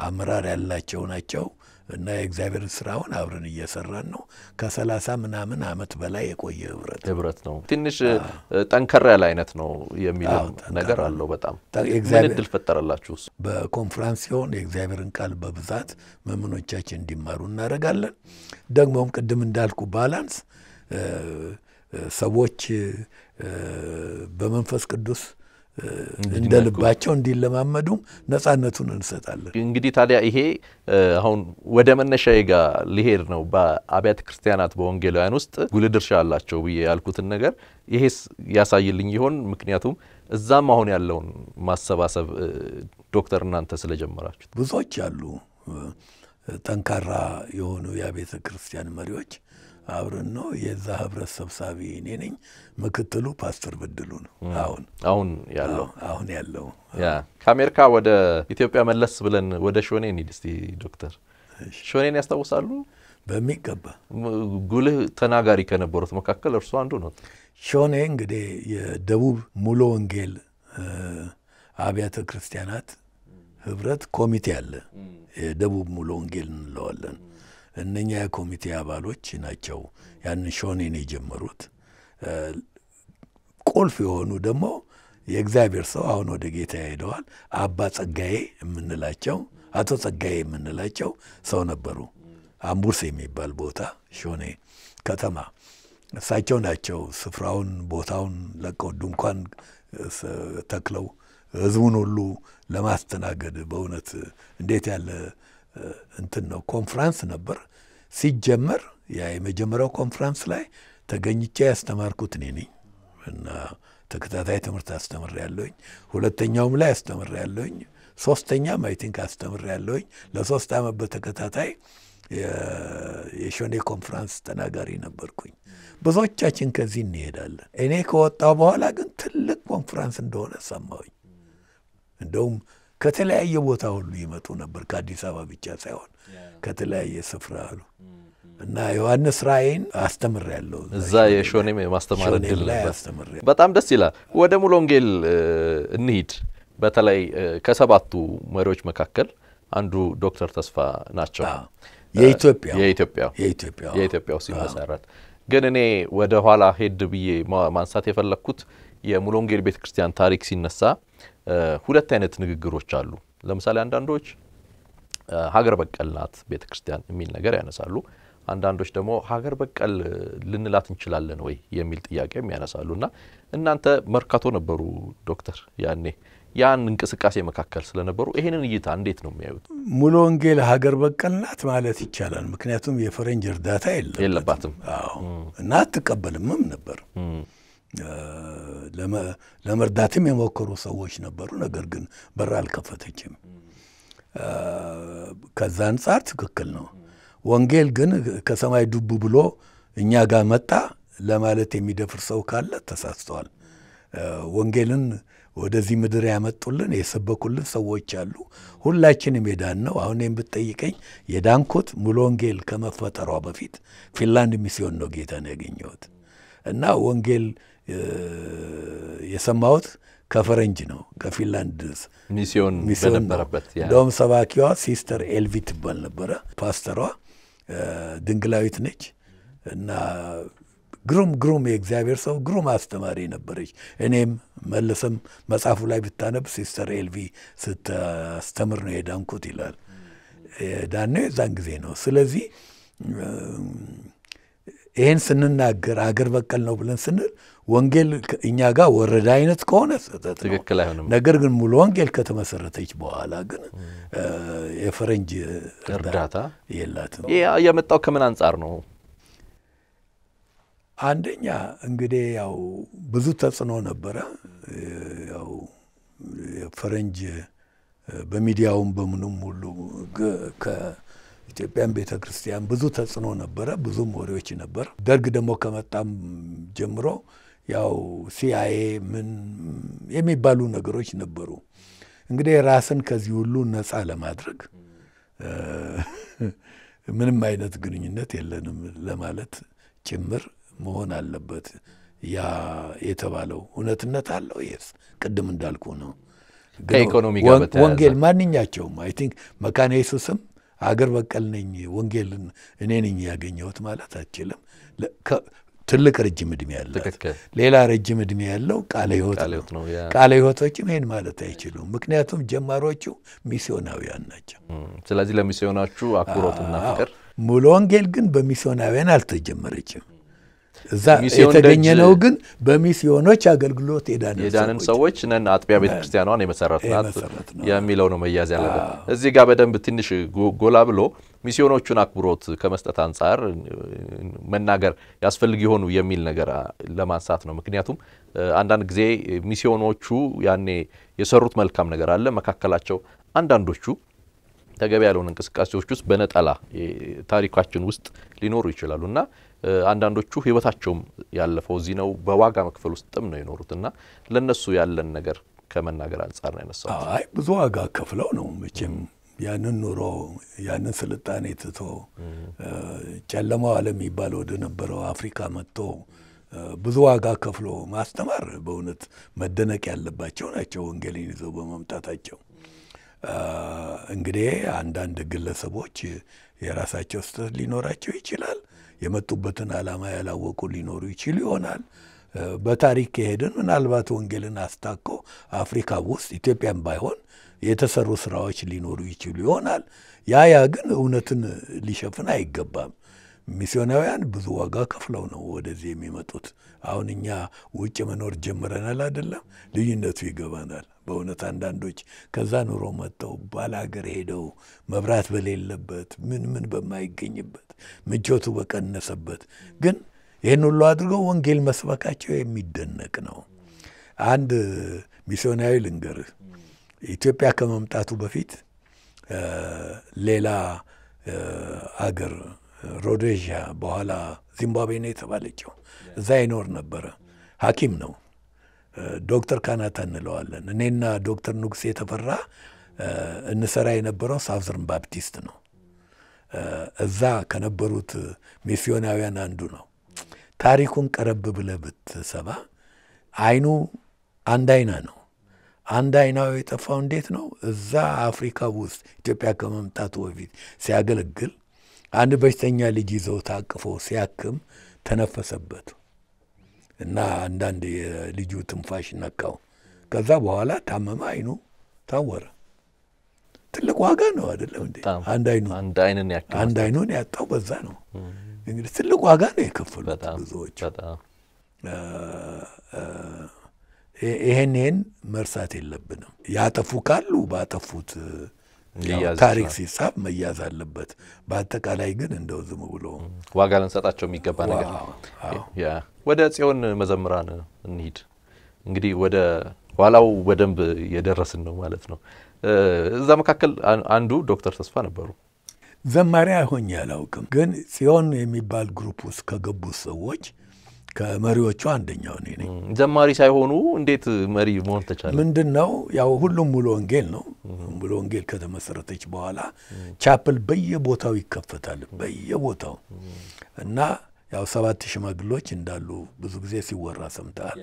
አመራር ያላቸው ናቸው እና የእግዚአብሔር ስራውን አብረን እየሰራን ነው። ከሰላሳ ምናምን አመት በላይ የቆየ ህብረት
ህብረት ነው። ትንሽ ጠንከር ያለ አይነት ነው የሚለው ነገር አለው። በጣም ምን እድል ፈጠረላችሁ?
በኮንፍራንስ ሲሆን የእግዚአብሔርን ቃል በብዛት መምኖቻችን እንዲማሩ እናደርጋለን። ደግሞም ቅድም እንዳልኩ ባላንስ ሰዎች በመንፈስ ቅዱስ እንደ ልባቸው እንዲለማመዱም ነጻነቱን እንሰጣለን።
እንግዲህ ታዲያ ይሄ አሁን ወደ መነሻዬ ጋር ሊሄድ ነው። በአብያተ ክርስቲያናት በወንጌላውያን ውስጥ ጉልህ ድርሻ አላቸው ብዬ ያልኩትን ነገር ይሄስ ያሳይልኝ ይሆን? ምክንያቱም እዛም አሁን ያለውን ማሰባሰብ ዶክተር እናንተ ስለጀመራችሁት
ብዙዎች አሉ ጠንካራ የሆኑ የቤተ ክርስቲያን መሪዎች አብረን ነው። የዛ ህብረት ሰብሳቢ እኔ ነኝ። ምክትሉ ፓስተር በድሉ ነው። አሁን
አሁን ያለው
አሁን ያለው
ያ ከአሜሪካ ወደ ኢትዮጵያ መለስ ብለን ወደ ሾኔ እንሂድ እስቲ ዶክተር። ሾኔን ያስታውሳሉ?
በሚገባ
ጉልህ ተናጋሪ ከነበሩት መካከል እርሱ አንዱ ነው።
ሾኔ እንግዲህ የደቡብ ሙሉ ወንጌል አብያተ ክርስቲያናት ህብረት ኮሚቴ አለ። የደቡብ ሙሉ ወንጌል እንለዋለን። እነኛ የኮሚቴ አባሎች ናቸው ያንን ሾኔን የጀመሩት። ቁልፍ የሆኑ ደግሞ የእግዚአብሔር ሰው አሁን ወደ ጌታ ሄደዋል። አባ ጸጋዬ የምንላቸው አቶ ጸጋዬ የምንላቸው ሰው ነበሩ። አምቡርስ የሚባል ቦታ ሾኔ ከተማ እሳቸው ናቸው ስፍራውን ቦታውን ለቀው ድንኳን ተክለው ህዝቡን ሁሉ ለማስተናገድ በእውነት እንዴት ያለ እንትን ነው። ኮንፍራንስ ነበር ሲጀመር። ያ የመጀመሪያው ኮንፍራንስ ላይ ተገኝቼ ያስተማርኩት እኔ ነኝ እና ተከታታይ ትምህርት አስተምሬያለሁኝ። ሁለተኛውም ላይ አስተምሬያለሁኝ። ሶስተኛም ላይ አስተምሬያለሁኝ። ለሶስት ዓመት በተከታታይ የሾኔ ኮንፍራንስ ተናጋሪ ነበርኩኝ። ብዙዎቻችን ከዚህ እንሄዳለን። እኔ ከወጣሁ በኋላ ግን ትልቅ ኮንፍራንስ እንደሆነ ሰማሁኝ። እንደውም ከተለያየ ቦታ ሁሉ ይመጡ ነበር። ከአዲስ አበባ ብቻ ሳይሆን ከተለያየ ስፍራ አሉ እና ዮሐንስ ራእይን አስተምሬያለሁ
እዛ የሾኔም የማስተማር እድል ነበር። በጣም ደስ ይላል። ወደ ሙሉ ወንጌል እንሂድ። በተለይ ከሰባቱ መሪዎች መካከል አንዱ ዶክተር ተስፋ ናቸው።
የኢትዮጵያ
የኢትዮጵያ
የኢትዮጵያ
የኢትዮጵያው ሲመሰረት ግን እኔ ወደ ኋላ ሄድ ብዬ ማንሳት የፈለግኩት የሙሉ ወንጌል ቤተ ክርስቲያን ታሪክ ሲነሳ ሁለት አይነት ንግግሮች አሉ። ለምሳሌ አንዳንዶች ሀገር በቀል ናት ቤተ ክርስቲያን የሚል ነገር ያነሳሉ። አንዳንዶች ደግሞ ሀገር በቀል ልንላት እንችላለን ወይ የሚል ጥያቄም ያነሳሉ። እና እናንተ መርካቶ ነበሩ ዶክተር ያኔ ያን እንቅስቃሴ መካከል ስለነበሩ ይሄንን እይታ እንዴት ነው የሚያዩት?
ሙሉ ወንጌል ሀገር በቀል ናት ማለት ይቻላል። ምክንያቱም የፈረንጅ እርዳታ
የለባትም
አዎ፣ እና አትቀበልምም ነበር። ለመርዳትም የሞከሩ ሰዎች ነበሩ። ነገር ግን በር አልከፈተችም። ከዛ አንጻር ትክክል ነው። ወንጌል ግን ከሰማይ ዱብ ብሎ እኛ ጋር መጣ ለማለት የሚደፍር ሰው ካለ ተሳስተዋል። ወንጌልን ወደዚህ ምድር ያመጡልን የሰበኩልን ሰዎች አሉ። ሁላችንም የዳንነው። አሁን ብትጠይቀኝ የዳንኩት ሙሉ ወንጌል ከመፈጠሯ በፊት ፊንላንድ ሚስዮን ነው ጌታን ያገኘሁት እና ወንጌል የሰማሁት ከፈረንጅ ነው ከፊንላንድ
ሚስዮን በነበረበት
እንደውም ሰባኪዋ ሲስተር ኤልቪ ትባል ነበረ። ፓስተሯ ድንግላዊት ነች እና ግሩም ግሩም የእግዚአብሔር ሰው ግሩም አስተማሪ ነበረች። እኔም መለሰም መጽሐፉ ላይ ብታነብ ሲስተር ኤልቪ ስታስተምር ነው የዳንኩት ይላል። የዳነው የዛን ጊዜ ነው። ስለዚህ ይህን ስንናገር አገር በቀል ነው ብለን ስንል ወንጌል እኛ ጋር ወረደ አይነት ከሆነ ስህተት
ትክክል አይሆንም።
ነገር ግን ሙሉ ወንጌል ከተመሰረተች በኋላ ግን የፈረንጅ
እርዳታ
የላትም።
የመጣው ከምን አንጻር ነው?
አንደኛ እንግዲህ ያው ብዙ ተጽዕኖ ነበረ። ያው የፈረንጅ በሚዲያውም በምኑም ሁሉ ከኢትዮጵያን ቤተ ክርስቲያን ብዙ ተጽዕኖ ነበረ። ብዙም ወሬዎች ነበር። ደርግ ደግሞ ከመጣም ጀምሮ ያው ሲአይኤ ምን የሚባሉ ነገሮች ነበሩ። እንግዲህ ራስን ከዚህ ሁሉ ነፃ ለማድረግ ምንም አይነት ግንኙነት የለንም ለማለት ጭምር መሆን አለበት። ያ የተባለው እውነትነት አለው። yes ቅድም እንዳልኩ ነው።
ከኢኮኖሚ ጋር
ወንጌል ማንኛቸውም I think መካነ ኢየሱስም አገር በቀል ነኝ ወንጌልን እኔ ነኝ ያገኘሁት ማለት አትችልም። ትልቅ ረጅም እድሜ
ትክክል
ሌላ ረጅም እድሜ ያለው ቃለ ሕይወት ነው። ቃለ ሕይወቶችም ይህን ማለት አይችሉም። ምክንያቱም ጀማሪዎቹ ሚስዮናውያን ናቸው።
ስለዚህ ለሚስዮናቹ አክብሮትና ፍቅር
ሙሉ ወንጌል ግን በሚስዮናውያን አልተጀመረችም። እዛ
ሚስዮን
የተገኘ
ደጅ
ነው ግን በሚስዮኖች አገልግሎት የዳንን
ሰዎች ነን አጥቢያ ቤተ ክርስቲያኗን የመሰረትናት የሚለው ነው መያዝ ያለበት። እዚህ ጋር በደንብ ትንሽ ጎላ ብሎ ሚስዮኖቹን አክብሮት ከመስጠት አንጻር መናገር ያስፈልግ የሆኑ የሚል ነገር ለማንሳት ነው። ምክንያቱም አንዳንድ ጊዜ ሚስዮኖቹ ያኔ የሰሩት መልካም ነገር አለ። መካከላቸው አንዳንዶቹ ተገቢ ያልሆኑ እንቅስቃሴዎች ውስጥ በነጠላ ታሪካችን ውስጥ ሊኖሩ ይችላሉ እና አንዳንዶቹ ሕይወታቸውም ያለፈው እዚህ ነው። በዋጋ መክፈል ውስጥም ነው የኖሩት እና ለእነሱ ያለን ነገር ከመናገር አንጻር ነው ያነሳው።
አይ ብዙ ዋጋ ከፍለው ነው መቼም ያንን ኑሮ ያንን ስልጣኔ ትቶ ጨለማው ዓለም የሚባል ወደ ነበረው አፍሪካ መጥቶ ብዙ ዋጋ ከፍሎ ማስተማር በእውነት መደነቅ ያለባቸው ናቸው ወንጌልን ይዘው በመምጣታቸው። እንግዲህ አንዳንድ ግለሰቦች የራሳቸው ስህተት ሊኖራቸው ይችላል። የመጡበትን ዓላማ ያላወቁ ሊኖሩ ይችሉ ይሆናል። በታሪክ ከሄድን ምናልባት ወንጌልን አስታኮ አፍሪካ ውስጥ ኢትዮጵያን ባይሆን የተሰሩ ስራዎች ሊኖሩ ይችሉ ይሆናል። ያ ያ ግን እውነትን ሊሸፍን አይገባም። ሚስዮናውያን ብዙ ዋጋ ከፍለው ነው ወደዚህ የሚመጡት። አሁን እኛ ውጭ መኖር ጀምረናል አይደለም፣ ልዩነቱ ይገባናል። በእውነት አንዳንዶች ከዛ ኑሮ መጥተው ባላገር ሄደው መብራት በሌለበት ምን ምን በማይገኝበት ምቾቱ በቀነሰበት ግን ይህን ሁሉ አድርገው ወንጌል መስበካቸው የሚደነቅ ነው። አንድ ሚስዮናዊ ልንገርህ፣ ኢትዮጵያ ከመምጣቱ በፊት ሌላ አገር ሮዴዥያ በኋላ ዚምባብዌ ነው የተባለችው እዛ ይኖር ነበረ። ሐኪም ነው ዶክተር ካናታ እንለዋለን። እኔና ዶክተር ንጉሴ የተፈራ እንሰራ የነበረው ሳውዘርን ባፕቲስት ነው። እዛ ከነበሩት ሚስዮናውያን አንዱ ነው። ታሪኩን ቀረብ ብለህ ብትሰማ አይኑ አንድ አይና ነው። አንድ አይናው የጠፋው እንዴት ነው? እዛ አፍሪካ ውስጥ ኢትዮጵያ ከመምጣቱ በፊት ሲያገለግል አንድ በሽተኛ ልጅ ይዘው ታቅፎ ሲያክም ተነፈሰበት እና አንዳንድ የልጁ ትንፋሽ ነካው። ከዛ በኋላ ታመመ፣ አይኑ ታወረ። ትልቅ ዋጋ ነው አይደለም እንዴ? አንድ አይኑ
አንድ
አይኑን ያጣው በዛ ነው። እንግዲህ ትልቅ ዋጋ ነው የከፈሉት ብዙዎች። ይሄን ይሄን መርሳት የለብንም። ያጠፉ ካሉ ባጠፉት ታሪክ ሲጻፍ መያዝ አለበት። በአጠቃላይ ግን እንደው ዝም ብሎ
ዋጋ ልንሰጣቸው የሚገባ ነገር ወደ ጽዮን መዘምራን እንሂድ። እንግዲህ ወደ ኋላው በደንብ የደረስን ነው ማለት ነው። እዛ መካከል አን- አንዱ ዶክተር ተስፋ ነበሩ።
ዘማሪ ሆኜ አላውቅም፣ ግን ጽዮን የሚባል group ውስጥ ከገቡት ሰዎች ከመሪዎቹ አንደኛው እኔ ነኝ።
ዘማሪ ሳይሆኑ እንዴት መሪ መሆን ተቻለ?
ምንድን ነው ያው ሁሉም ሙሉ ወንጌል ነው። ሙሉ ወንጌል ከተመሰረተች በኋላ chapel በየቦታው ይከፈታል፣ በየቦታው እና ያው ሰባት ሽማግሎች እንዳሉ ብዙ ጊዜ ሲወራ ሰምተሃል።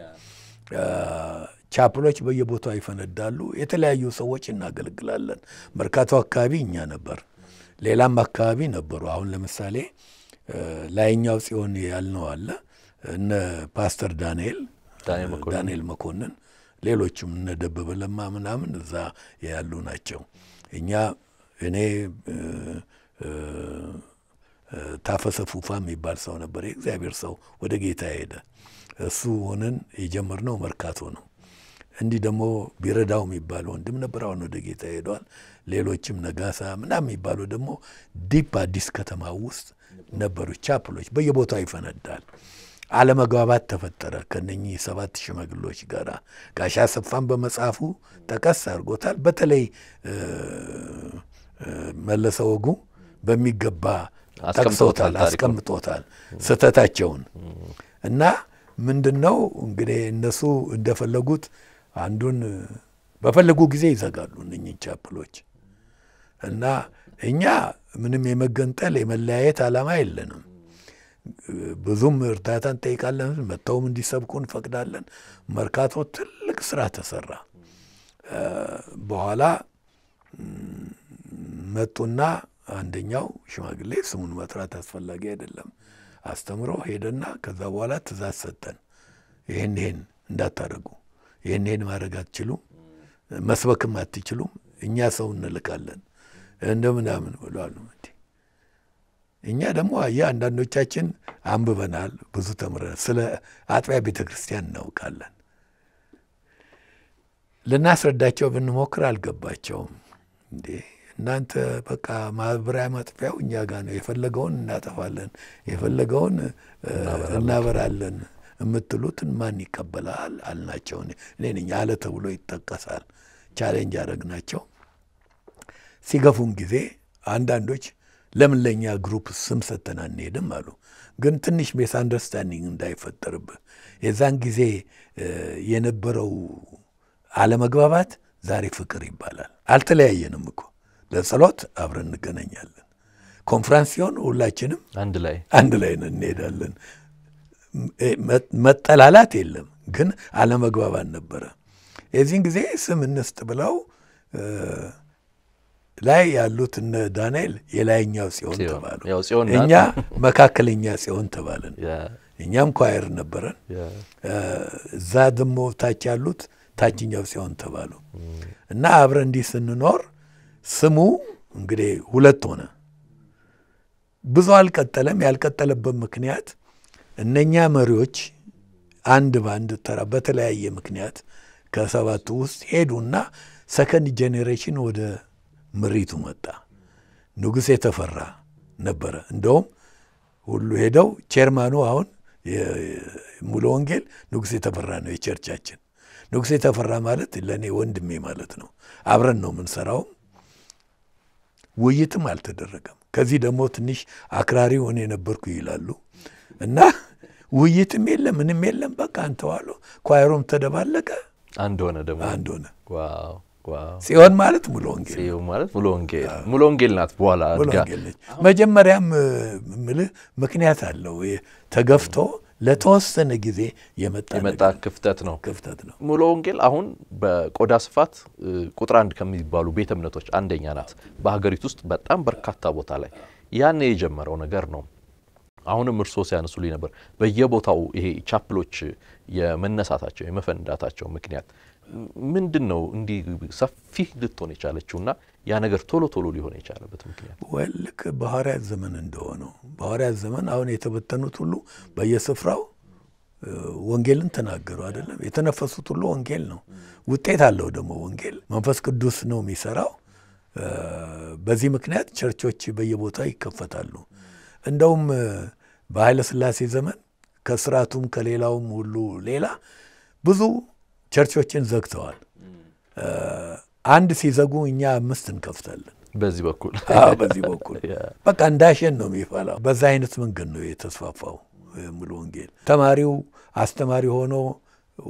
ቻፕሎች በየቦታው ይፈነዳሉ። የተለያዩ ሰዎች እናገለግላለን። መርካቶ አካባቢ እኛ ነበር፣ ሌላም አካባቢ ነበሩ። አሁን ለምሳሌ ላይኛው ጽዮን ያልነው አለ እነ ፓስተር ዳንኤል
ዳንኤል መኮንን
ሌሎችም እነ ደበበ ለማ ምናምን እዛ ያሉ ናቸው። እኛ እኔ ታፈሰ ፉፋ የሚባል ሰው ነበር፣ የእግዚአብሔር ሰው ወደ ጌታ ሄደ። እሱ ሆነን የጀመርነው መርካቶ ነው። እንዲህ ደግሞ ቢረዳው የሚባል ወንድም ነበር፣ አሁን ወደ ጌታ ሄደዋል። ሌሎችም ነጋሳ ምናምን የሚባሉ ደግሞ ዲፕ አዲስ ከተማ ውስጥ ነበሩ። chapel ኦች በየቦታው ይፈነዳል። አለመግባባት ተፈጠረ ከነኚህ ሰባት ሽማግሎች ጋር። ጋሽ አሰፋን በመጽሐፉ ጠቀስ አድርጎታል። በተለይ መለሰ ወጉ በሚገባ
ታሪኩን።
አስቀምጦታል ስህተታቸውን እና ምንድን ነው እንግዲህ እነሱ እንደፈለጉት አንዱን በፈለጉ ጊዜ ይዘጋሉ እነኝን ቻፕሎች እና እኛ ምንም የመገንጠል የመለያየት ዓላማ የለንም። ብዙም እርዳታ እንጠይቃለን። መጥተውም እንዲሰብኩ እንፈቅዳለን። መርካቶ ትልቅ ስራ ተሰራ። በኋላ መጡና አንደኛው ሽማግሌ ስሙን መጥራት አስፈላጊ አይደለም አስተምሮ ሄደና ከዛ በኋላ ትእዛዝ ሰጠን። ይህን ይህን እንዳታደርጉ፣ ይህን ይህን ማድረግ አትችሉም፣ መስበክም አትችሉም፣ እኛ ሰው እንልካለን እንደምናምን እንዲ እኛ ደግሞ አየህ አንዳንዶቻችን አንብበናል፣ ብዙ ተምረናል፣ ስለ አጥቢያ ቤተ ክርስቲያን እናውቃለን። ልናስረዳቸው ብንሞክር አልገባቸውም። እንዴ እናንተ በቃ ማብሪያ ማጥፊያው እኛ ጋር ነው፣ የፈለገውን እናጠፋለን፣ የፈለገውን እናበራለን የምትሉትን ማን ይቀበላል አልናቸው። እኔ ነኝ አለ ተብሎ ይጠቀሳል። challenge አደረግናቸው። ሲገፉን ጊዜ አንዳንዶች ለምን ለእኛ group ስም ሰጥተን አንሄድም አሉ። ግን ትንሽ misunderstanding እንዳይፈጠርብህ የዛን ጊዜ የነበረው አለመግባባት ዛሬ ፍቅር ይባላል። አልተለያየንም እኮ ለጸሎት አብረን እንገናኛለን። ኮንፍራንስ ሲሆን ሁላችንም
አንድ ላይ
አንድ ላይ ነን እንሄዳለን። መጠላላት የለም፣ ግን አለመግባባት ነበረ። የዚህን ጊዜ ስም እንስጥ ብለው ላይ ያሉት እነ ዳንኤል የላይኛው ጽዮን ተባሉ። እኛ መካከለኛ ጽዮን ተባልን። እኛም ኳየር ነበረን። እዛ ደግሞ ታች ያሉት ታችኛው ጽዮን ተባሉ እና አብረን እንዲህ ስንኖር ስሙ እንግዲህ ሁለት ሆነ። ብዙ አልቀጠለም። ያልቀጠለበት ምክንያት እነኛ መሪዎች አንድ በአንድ ተራ በተለያየ ምክንያት ከሰባቱ ውስጥ ሄዱና second generation ወደ ምሪቱ መጣ። ንጉሴ ተፈራ ነበረ። እንደውም ሁሉ ሄደው chairman ኑ አሁን ሙሉ ወንጌል ንጉሴ ተፈራ ነው የ church ኣችን። ንጉሴ ተፈራ ማለት ለእኔ ወንድሜ ማለት ነው። አብረን ነው የምንሰራውም። ውይይትም አልተደረገም። ከዚህ ደግሞ ትንሽ አክራሪ ሆነ የነበርኩ ይላሉ እና ውይይትም የለም ምንም የለም። በቃ አንተዋሉ ኳይሮም ተደባለቀ፣
አንድ ሆነ ደግሞ
አንድ ሆነ። ጽዮን ማለት ሙሉ ወንጌል
ሙሉ ወንጌል ሙሉ ወንጌል ናት። በኋላ
ሙሉ
አድጋ
ወንጌል ነች። መጀመሪያም ምልህ ምክንያት አለው። ተገፍቶ ለተወሰነ ጊዜ የመጣ
ክፍተት ነው።
ክፍተት ነው።
ሙሉ ወንጌል አሁን በቆዳ ስፋት ቁጥር አንድ ከሚባሉ ቤተ እምነቶች አንደኛ ናት በሀገሪቱ ውስጥ በጣም በርካታ ቦታ ላይ ያኔ የጀመረው ነገር ነው። አሁንም እርስዎ ሲያነሱልኝ ነበር በየቦታው ይሄ ቻፕሎች የመነሳታቸው የመፈንዳታቸው ምክንያት ምንድን ነው? እንዲህ ሰፊ ልትሆን የቻለችውና ያ ነገር ቶሎ ቶሎ ሊሆን የቻለበት ምክንያት
ልክ በሐዋርያት ዘመን እንደሆነው በሐዋርያት ዘመን አሁን የተበተኑት ሁሉ በየስፍራው ወንጌልን ተናገሩ አይደለም። የተነፈሱት ሁሉ ወንጌል ነው። ውጤት አለው ደግሞ ወንጌል መንፈስ ቅዱስ ነው የሚሰራው። በዚህ ምክንያት ቸርቾች በየቦታው ይከፈታሉ። እንደውም በኃይለ ሥላሴ ዘመን ከስርዓቱም ከሌላውም ሁሉ ሌላ ብዙ church ኦችን ዘግተዋል። አንድ ሲዘጉ እኛ አምስት እንከፍታለን።
በዚህ በኩል
አዎ፣ በዚህ በኩል *laughs* በቃ እንዳሸን ነው የሚፈላው። በዛ አይነት መንገድ ነው የተስፋፋው ሙሉ ወንጌል። ተማሪው አስተማሪ ሆኖ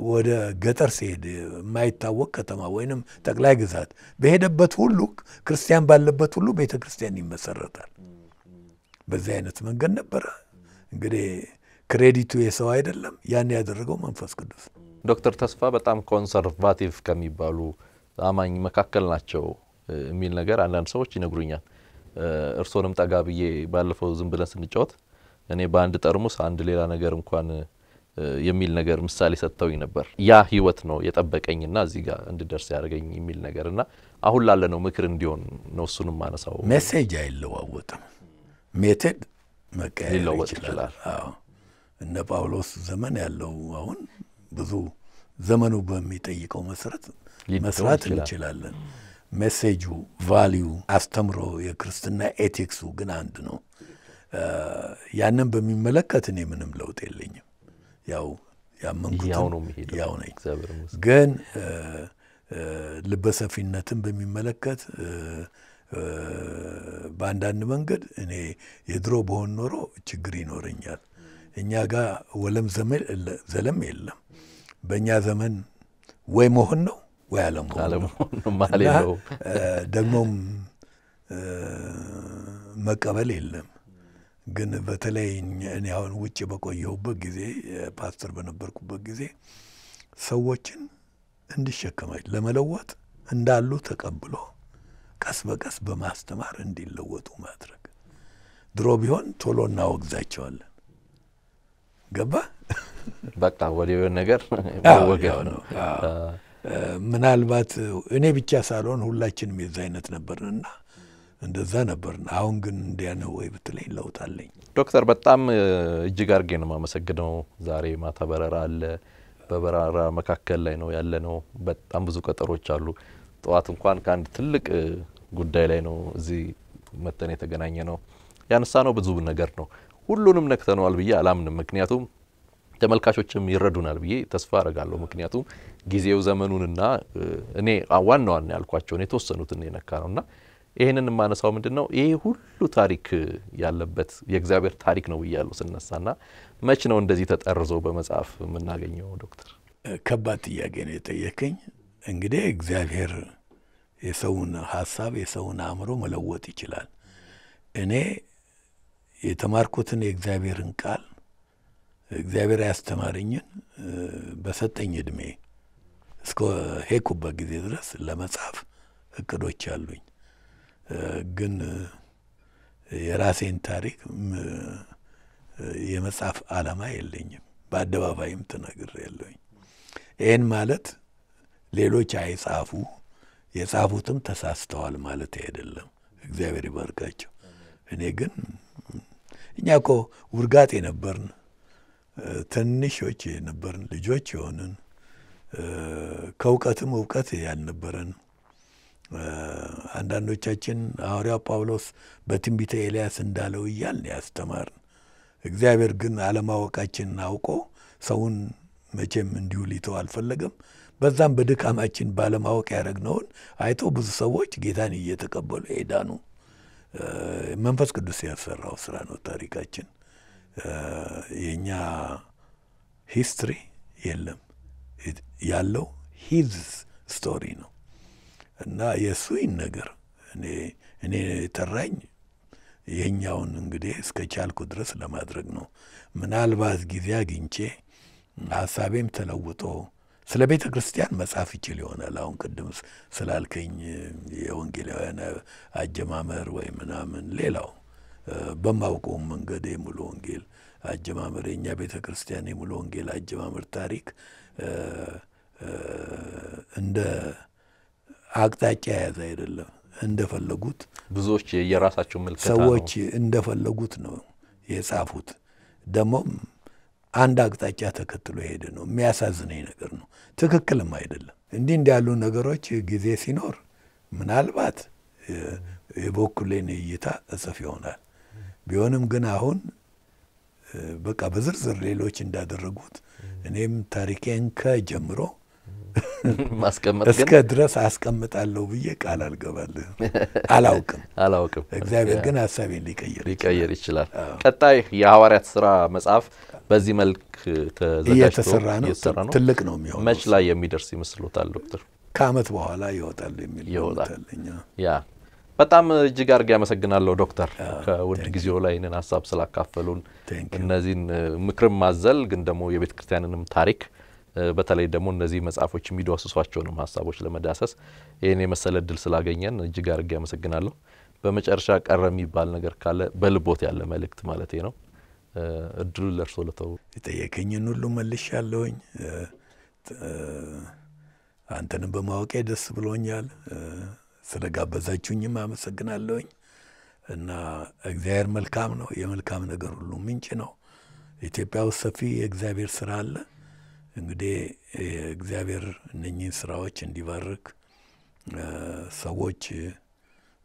ወደ ገጠር ሲሄድ የማይታወቅ ከተማ ወይንም ጠቅላይ ግዛት በሄደበት ሁሉ ክርስቲያን ባለበት ሁሉ ቤተ ክርስቲያን ይመሰረታል። በዚህ አይነት መንገድ ነበረ። እንግዲህ credit ኡ የሰው አይደለም፣ ያን ያደረገው መንፈስ ቅዱስ ነው።
ዶክተር ተስፋ በጣም conservative ከሚባሉ አማኝ መካከል ናቸው የሚል ነገር አንዳንድ ሰዎች ይነግሩኛል። እ, እርስዎንም ጠጋ ብዬ ባለፈው ዝም ብለን ስንጫወት እኔ በአንድ ጠርሙስ አንድ ሌላ ነገር እንኳን የሚል ነገር ምሳሌ ሰጥተውኝ ነበር። ያ ህይወት ነው የጠበቀኝና እዚህ ጋር እንድደርስ ያደርገኝ የሚል ነገር እና አሁን ላለነው ምክር እንዲሆን ነው እሱንም ማነሳው።
message አይለዋወጥም፣ method መቀያየር ይችላል። አዎ እነ ጳውሎስ ዘመን ያለው አሁን ብዙ ዘመኑ በሚጠይቀው መሰረት መስራት እንችላለን። message ኡ፣ value፣ አስተምሮ የክርስትና ethics ኡ ግን አንድ ነው። ያንን በሚመለከት እኔ ምንም ለውጥ የለኝም። ያው ያመንኩትን
ያው
ነኝ። ግን ልበሰፊነትን በሚመለከት በአንዳንድ መንገድ እኔ የድሮ ብሆን ኖሮ ችግር ይኖረኛል። እኛ ጋር ወለም ዘለም የለም። በእኛ ዘመን ወይ መሆን ነው ወይ አለመሆን ነው። ደግሞም መቀበል የለም። ግን በተለይ እኔ አሁን ውጭ በቆየሁበት ጊዜ ፓስተር በነበርኩበት ጊዜ ሰዎችን እንዲሸከማች ለመለወጥ እንዳሉ ተቀብሎ ቀስ በቀስ በማስተማር እንዲለወጡ ማድረግ። ድሮ ቢሆን ቶሎ እናወግዛቸዋለን። ገባ
በቃ ወዲያው የሆነ ነገር ነው።
ምናልባት እኔ ብቻ ሳልሆን ሁላችንም የዛ አይነት ነበርንና እንደዛ ነበርን። አሁን ግን እንዲያ ነው ወይ ብትለኝ ለውጥ አለኝ።
ዶክተር በጣም እጅግ አድርጌ ነው የማመሰግነው። ዛሬ ማታ በረራ አለ። በበረራ መካከል ላይ ነው ያለ ነው። በጣም ብዙ ቀጠሮች አሉ። ጠዋት እንኳን ከአንድ ትልቅ ጉዳይ ላይ ነው እዚህ መተን የተገናኘ ነው። ያነሳ ነው ብዙ ነገር ነው። ሁሉንም ነክተነዋል ብዬ አላምንም። ምክንያቱም ተመልካቾችም ይረዱናል ብዬ ተስፋ አረጋለሁ። ምክንያቱም ጊዜው ዘመኑንና እኔ ዋና ዋና ያልኳቸውን የተወሰኑትን የነካ ነው እና ይህንን የማነሳው ምንድን ነው ይሄ ሁሉ ታሪክ ያለበት የእግዚአብሔር ታሪክ ነው ብያለሁ ስነሳና መች ነው እንደዚህ ተጠርዞ በመጽሐፍ የምናገኘው ዶክተር?
ከባድ ጥያቄ ነው የጠየቀኝ። እንግዲህ እግዚአብሔር የሰውን ሀሳብ የሰውን አእምሮ መለወጥ ይችላል። እኔ የተማርኩትን የእግዚአብሔርን ቃል እግዚአብሔር ያስተማረኝን በሰጠኝ እድሜ እስከ ሄድኩበት ጊዜ ድረስ ለመጻፍ እቅዶች አሉኝ። ግን የራሴን ታሪክ የመጻፍ ዓላማ የለኝም። በአደባባይም ተናግሬ ያለሁኝ። ይህን ማለት ሌሎች አይጻፉ የጻፉትም ተሳስተዋል ማለት አይደለም። እግዚአብሔር ይባርካቸው። እኔ ግን እኛ እኮ ውርጋጤ ነበርን፣ እ፣ ትንሾች የነበርን ልጆች የሆንን ከእውቀትም እውቀት ያልነበረን አንዳንዶቻችን ሐዋርያው ጳውሎስ በትንቢተ ኤልያስ እንዳለው እያልን ያስተማርን። እግዚአብሔር ግን አለማወቃችንን አውቆ ሰውን መቼም እንዲሁ ሊተው አልፈለገም። በዛም በድካማችን ባለማወቅ ያደረግነውን አይቶ ብዙ ሰዎች ጌታን እየተቀበሉ የዳኑ እ፣ መንፈስ ቅዱስ ያሰራው ስራ ነው ታሪካችን። የእኛ history የለም ያለው his story ነው እና የእሱ ነገር እኔ እኔ የጠራኝ ይህኛውን እንግዲህ እስከ ቻልኩ ድረስ ለማድረግ ነው። ምናልባት ጊዜ አግኝቼ ሀሳቤም ተለውጦ ስለ ቤተ ክርስቲያን መጻፍ ይችል ይሆናል። አሁን ቅድም ስላልከኝ የወንጌላውያን አጀማመር ወይ ምናምን ሌላው በማውቀውም መንገድ የሙሉ ወንጌል አጀማመር የእኛ ቤተ ክርስቲያን የሙሉ ወንጌል አጀማመር ታሪክ እንደ አቅጣጫ የያዘ አይደለም። እንደፈለጉት
ብዙዎች የራሳቸው ምልከታ
ሰዎች እንደፈለጉት ነው የጻፉት። ደግሞም አንድ አቅጣጫ ተከትሎ የሄደ ነው። የሚያሳዝነኝ ነገር ነው። ትክክልም አይደለም። እንዲህ እንዲህ ያሉ ነገሮች ጊዜ ሲኖር ምናልባት የበኩሌን እይታ እጽፍ ይሆናል። ቢሆንም ግን አሁን በቃ በዝርዝር ሌሎች እንዳደረጉት እኔም ታሪኬን ከጀምሮ እስከ ድረስ አስቀምጣለሁ ብዬ ቃል አልገባልህም። አላውቅም። *laughs*
አላውቅም።
እግዚአብሔር ግን ሀሳቤን ሊቀይር
ሊቀየር ይችላል። ቀጣይ የሐዋርያት ስራ መጽሐፍ በዚህ መልክ
እየተሰራ ነው። ትልቅ ነው የሚሆነው።
መች ላይ የሚደርስ ይመስሎታል ዶክተር?
ከዓመት በኋላ ይወጣል የሚል
ይወጣል። ያ በጣም እጅግ አድርጌ ያመሰግናለሁ ዶክተር ከውድ ጊዜው ላይ ይህንን ሀሳብ ስላካፈሉን እነዚህን ምክርም ማዘል ግን ደግሞ የቤተ ክርስቲያንንም ታሪክ በተለይ ደግሞ እነዚህ መጽሐፎች የሚዳስሷቸውንም ሀሳቦች ለመዳሰስ ይህን የመሰለ እድል ስላገኘን እጅግ አድርጌ ያመሰግናለሁ። በመጨረሻ ቀረ የሚባል ነገር ካለ በልቦት ያለ መልእክት ማለት ነው እድሉ ለእርሶ ልተው።
የጠየቀኝን ሁሉ መልሻለሁኝ። አንተንም በማወቄ ደስ ብሎኛል። ስለ ጋበዛችሁኝም አመሰግናለሁኝ። እና እግዚአብሔር መልካም ነው፣ የመልካም ነገር ሁሉ ምንጭ ነው። ኢትዮጵያ ውስጥ ሰፊ የእግዚአብሔር ስራ አለ። እንግዲህ እግዚአብሔር እነኚህን ስራዎች እንዲባርክ ሰዎች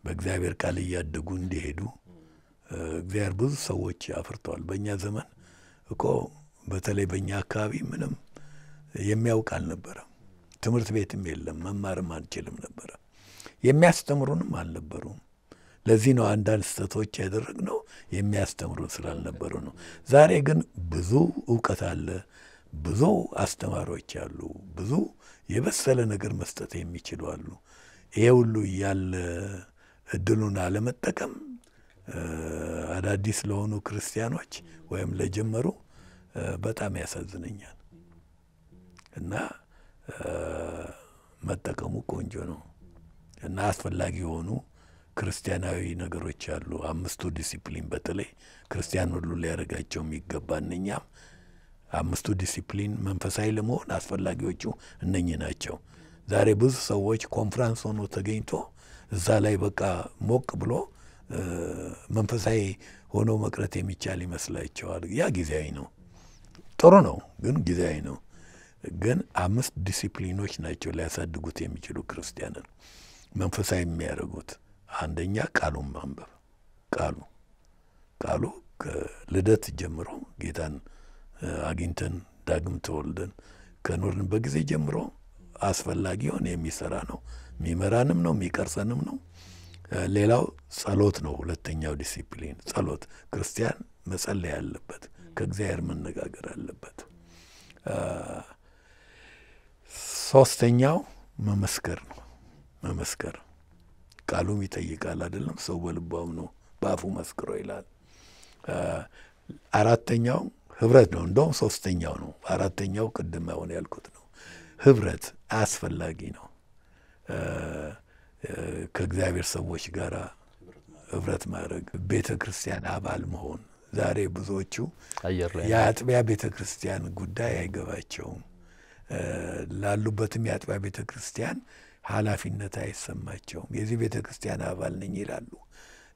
በእግዚአብሔር ቃል እያደጉ እንዲሄዱ እግዚአብሔር ብዙ ሰዎች አፍርተዋል። በእኛ ዘመን እኮ በተለይ በእኛ አካባቢ ምንም የሚያውቅ አልነበረም። ትምህርት ቤትም የለም፣ መማርም አንችልም ነበረ። የሚያስተምሩንም አልነበሩም። ለዚህ ነው አንዳንድ ስህተቶች ያደረግነው የሚያስተምሩን ስላልነበሩ ነው። ዛሬ ግን ብዙ እውቀት አለ፣ ብዙ አስተማሪዎች አሉ፣ ብዙ የበሰለ ነገር መስጠት የሚችሉ አሉ። ይሄ ሁሉ ያለ እድሉን አለመጠቀም አዳዲስ ለሆኑ ክርስቲያኖች ወይም ለጀመሩ በጣም ያሳዝነኛል እና መጠቀሙ ቆንጆ ነው እና አስፈላጊ የሆኑ ክርስቲያናዊ ነገሮች አሉ። አምስቱ ዲሲፕሊን በተለይ ክርስቲያን ሁሉ ሊያደርጋቸው የሚገባ እነኛም አምስቱ ዲሲፕሊን መንፈሳዊ ለመሆን አስፈላጊዎቹ እነኚህ ናቸው። ዛሬ ብዙ ሰዎች ኮንፍራንስ ሆኖ ተገኝቶ እዛ ላይ በቃ ሞቅ ብሎ መንፈሳዊ ሆኖ መቅረት የሚቻል ይመስላቸዋል። ያ ጊዜያዊ ነው። ጥሩ ነው፣ ግን ጊዜያዊ ነው። ግን አምስት ዲሲፕሊኖች ናቸው ሊያሳድጉት የሚችሉ ክርስቲያንን መንፈሳዊ የሚያደርጉት። አንደኛ ቃሉን ማንበብ። ቃሉ ቃሉ ከልደት ጀምሮ ጌታን አግኝተን ዳግም ተወልደን ከኖርንበት ጊዜ ጀምሮ አስፈላጊ ሆነ የሚሰራ ነው። የሚመራንም ነው፣ የሚቀርጸንም ነው። ሌላው ጸሎት ነው። ሁለተኛው ዲሲፕሊን ጸሎት። ክርስቲያን መጸለይ አለበት፣ ከእግዚአብሔር መነጋገር አለበት። ሶስተኛው መመስከር ነው። መመስከር ቃሉም ይጠይቃል አይደለም? ሰው በልባው ነው በአፉ መስክሮ ይላል። አራተኛው ህብረት ነው። እንደውም ሶስተኛው ነው። አራተኛው ቅድም አሁን ያልኩት ነው። ህብረት አስፈላጊ ነው። ከእግዚአብሔር ሰዎች ጋር ህብረት ማድረግ፣ ቤተ ክርስቲያን አባል መሆን። ዛሬ ብዙዎቹ የአጥቢያ ቤተ ክርስቲያን ጉዳይ አይገባቸውም። ላሉበትም የአጥቢያ ቤተ ክርስቲያን ኃላፊነት አይሰማቸውም። የዚህ ቤተ ክርስቲያን አባል ነኝ ይላሉ።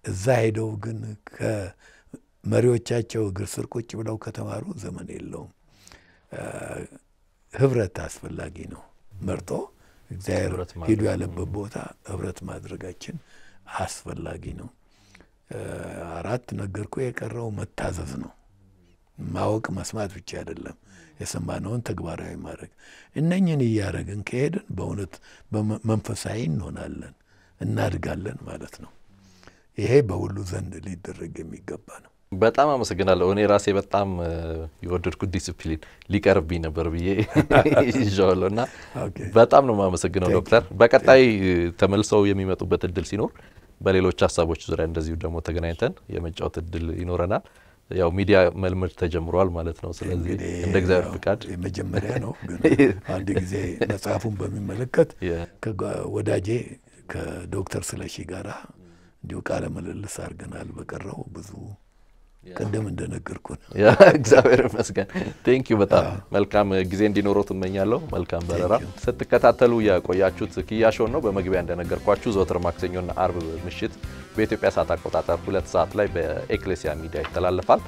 እዛ ሄደው ግን ከመሪዎቻቸው እግር ስር ቁጭ ብለው ከተማሩ ዘመን የለውም። ህብረት አስፈላጊ ነው። መርጦ እግዚአብሔር ሂዱ ያለበት ቦታ ህብረት ማድረጋችን አስፈላጊ ነው። አራት ነገርኩ። የቀረው መታዘዝ ነው። ማወቅ መስማት ብቻ አይደለም፣ የሰማነውን ተግባራዊ ማድረግ። እነኝን እያደረግን ከሄድን በእውነት መንፈሳዊ እንሆናለን፣ እናድጋለን ማለት ነው። ይሄ በሁሉ ዘንድ ሊደረግ የሚገባ ነው።
በጣም አመሰግናለሁ። እኔ ራሴ በጣም የወደድኩት ዲስፕሊን ሊቀርብኝ ነበር ብዬ *laughs* ይዣዋለሁ እና በጣም ነው የማመሰግነው ዶክተር። በቀጣይ ተመልሰው የሚመጡበት እድል ሲኖር በሌሎች ሀሳቦች ዙሪያ እንደዚሁ ደግሞ ተገናኝተን የመጫወት እድል ይኖረናል። ያው ሚዲያ መልመድ ተጀምሯል ማለት ነው። ስለዚህ እንደ እግዚአብሔር ፍቃድ
የመጀመሪያ ነው። *laughs* ግን አንድ ጊዜ መጽሐፉን በሚመለከት ከወዳጄ ከዶክተር ስለሺ ጋራ እንዲሁ ቃለ ምልልስ አድርገናል። በቀረው ብዙ ቅድም እንደነገርኩን
ያ *laughs* እግዚአብሔር ይመስገን። thank you በጣም መልካም ጊዜ እንዲኖረው ትመኛለሁ። መልካም በረራ።. ስትከታተሉ የቆያችሁት ኪያ show ን ነው። በመግቢያ እንደነገርኳችሁ ዘወትር ማክሰኞና አርብ ምሽት በኢትዮጵያ ሰዓት አቆጣጠር ሁለት ሰዓት ላይ በኤክሌሲያ ሚዲያ ይተላለፋል።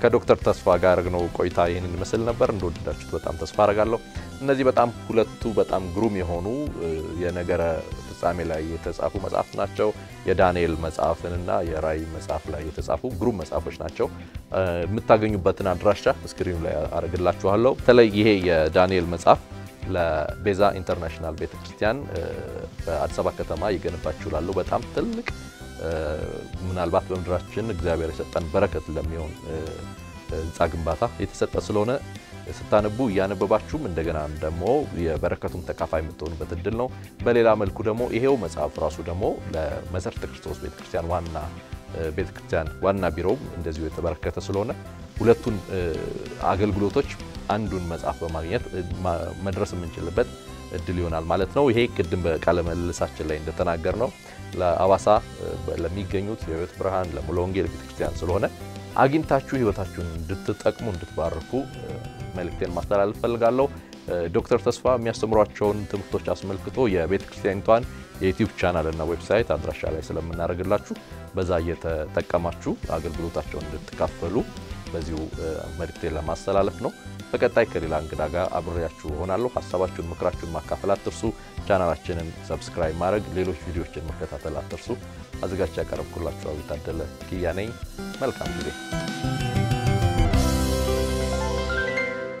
ከዶክተር ተስፋ ጋር ነው ቆይታ ይህንን ይመስል ነበር። እንደወደዳችሁት በጣም ተስፋ አረጋለሁ። እነዚህ በጣም ሁለቱ በጣም ግሩም የሆኑ የነገረ ፍጻሜ ላይ የተጻፉ መጽሐፍ ናቸው። የዳንኤል መጽሐፍንና የራእይ መጽሐፍ ላይ የተጻፉ ግሩም መጽሐፎች ናቸው። የምታገኙበትን አድራሻ screen ኑ ላይ አረግላችኋለሁ። በተለይ ይሄ የዳንኤል መጽሐፍ ለቤዛ ኢንተርናሽናል ቤተክርስቲያን በአዲስ አበባ ከተማ እየገነባችሁ ላለው በጣም ትልቅ ምናልባት በምድራችን እግዚአብሔር የሰጠን በረከት ለሚሆን ህንፃ ግንባታ የተሰጠ ስለሆነ ስታነቡ እያነበባችሁም እንደገና ደግሞ የበረከቱም ተካፋይ የምትሆኑበት እድል ነው። በሌላ መልኩ ደግሞ ይሄው መጽሐፍ ራሱ ደግሞ ለመሰረተ ክርስቶስ ቤተክርስቲያን ዋና ቤተክርስቲያን ዋና ቢሮውም እንደዚሁ የተበረከተ ስለሆነ ሁለቱን አገልግሎቶች አንዱን መጽሐፍ በማግኘት መድረስ የምንችልበት እድል ይሆናል ማለት ነው። ይሄ ቅድም በቃለ ምልልሳችን ላይ እንደተናገር ነው ለአዋሳ ለሚገኙት የህይወት ብርሃን ለሙሉ ወንጌል ቤተክርስቲያን ስለሆነ አግኝታችሁ ህይወታችሁን እንድትጠቅሙ እንድትባርኩ መልእክቴን ማስተላለፍ ፈልጋለሁ። ዶክተር ተስፋ የሚያስተምሯቸውን ትምህርቶች አስመልክቶ የቤተ ክርስቲያኒቷን የ YouTube channel እና website አድራሻ ላይ ስለምናደርግላችሁ በዛ እየተጠቀማችሁ አገልግሎታቸውን እንድትካፈሉ በዚሁ መልእክቴን ለማስተላለፍ ነው። በቀጣይ ከሌላ እንግዳ ጋር አብሬያችሁ እሆናለሁ። ሀሳባችሁን፣ ምክራችሁን ማካፈል አትርሱ። channel ኣችንን subscribe ማድረግ፣ ሌሎች ቪዲዮዎችን መከታተል አትርሱ። አዘጋጅ ያቀረብኩላችሁ አብይ ታደለ ኪያ ነኝ። መልካም ጊዜ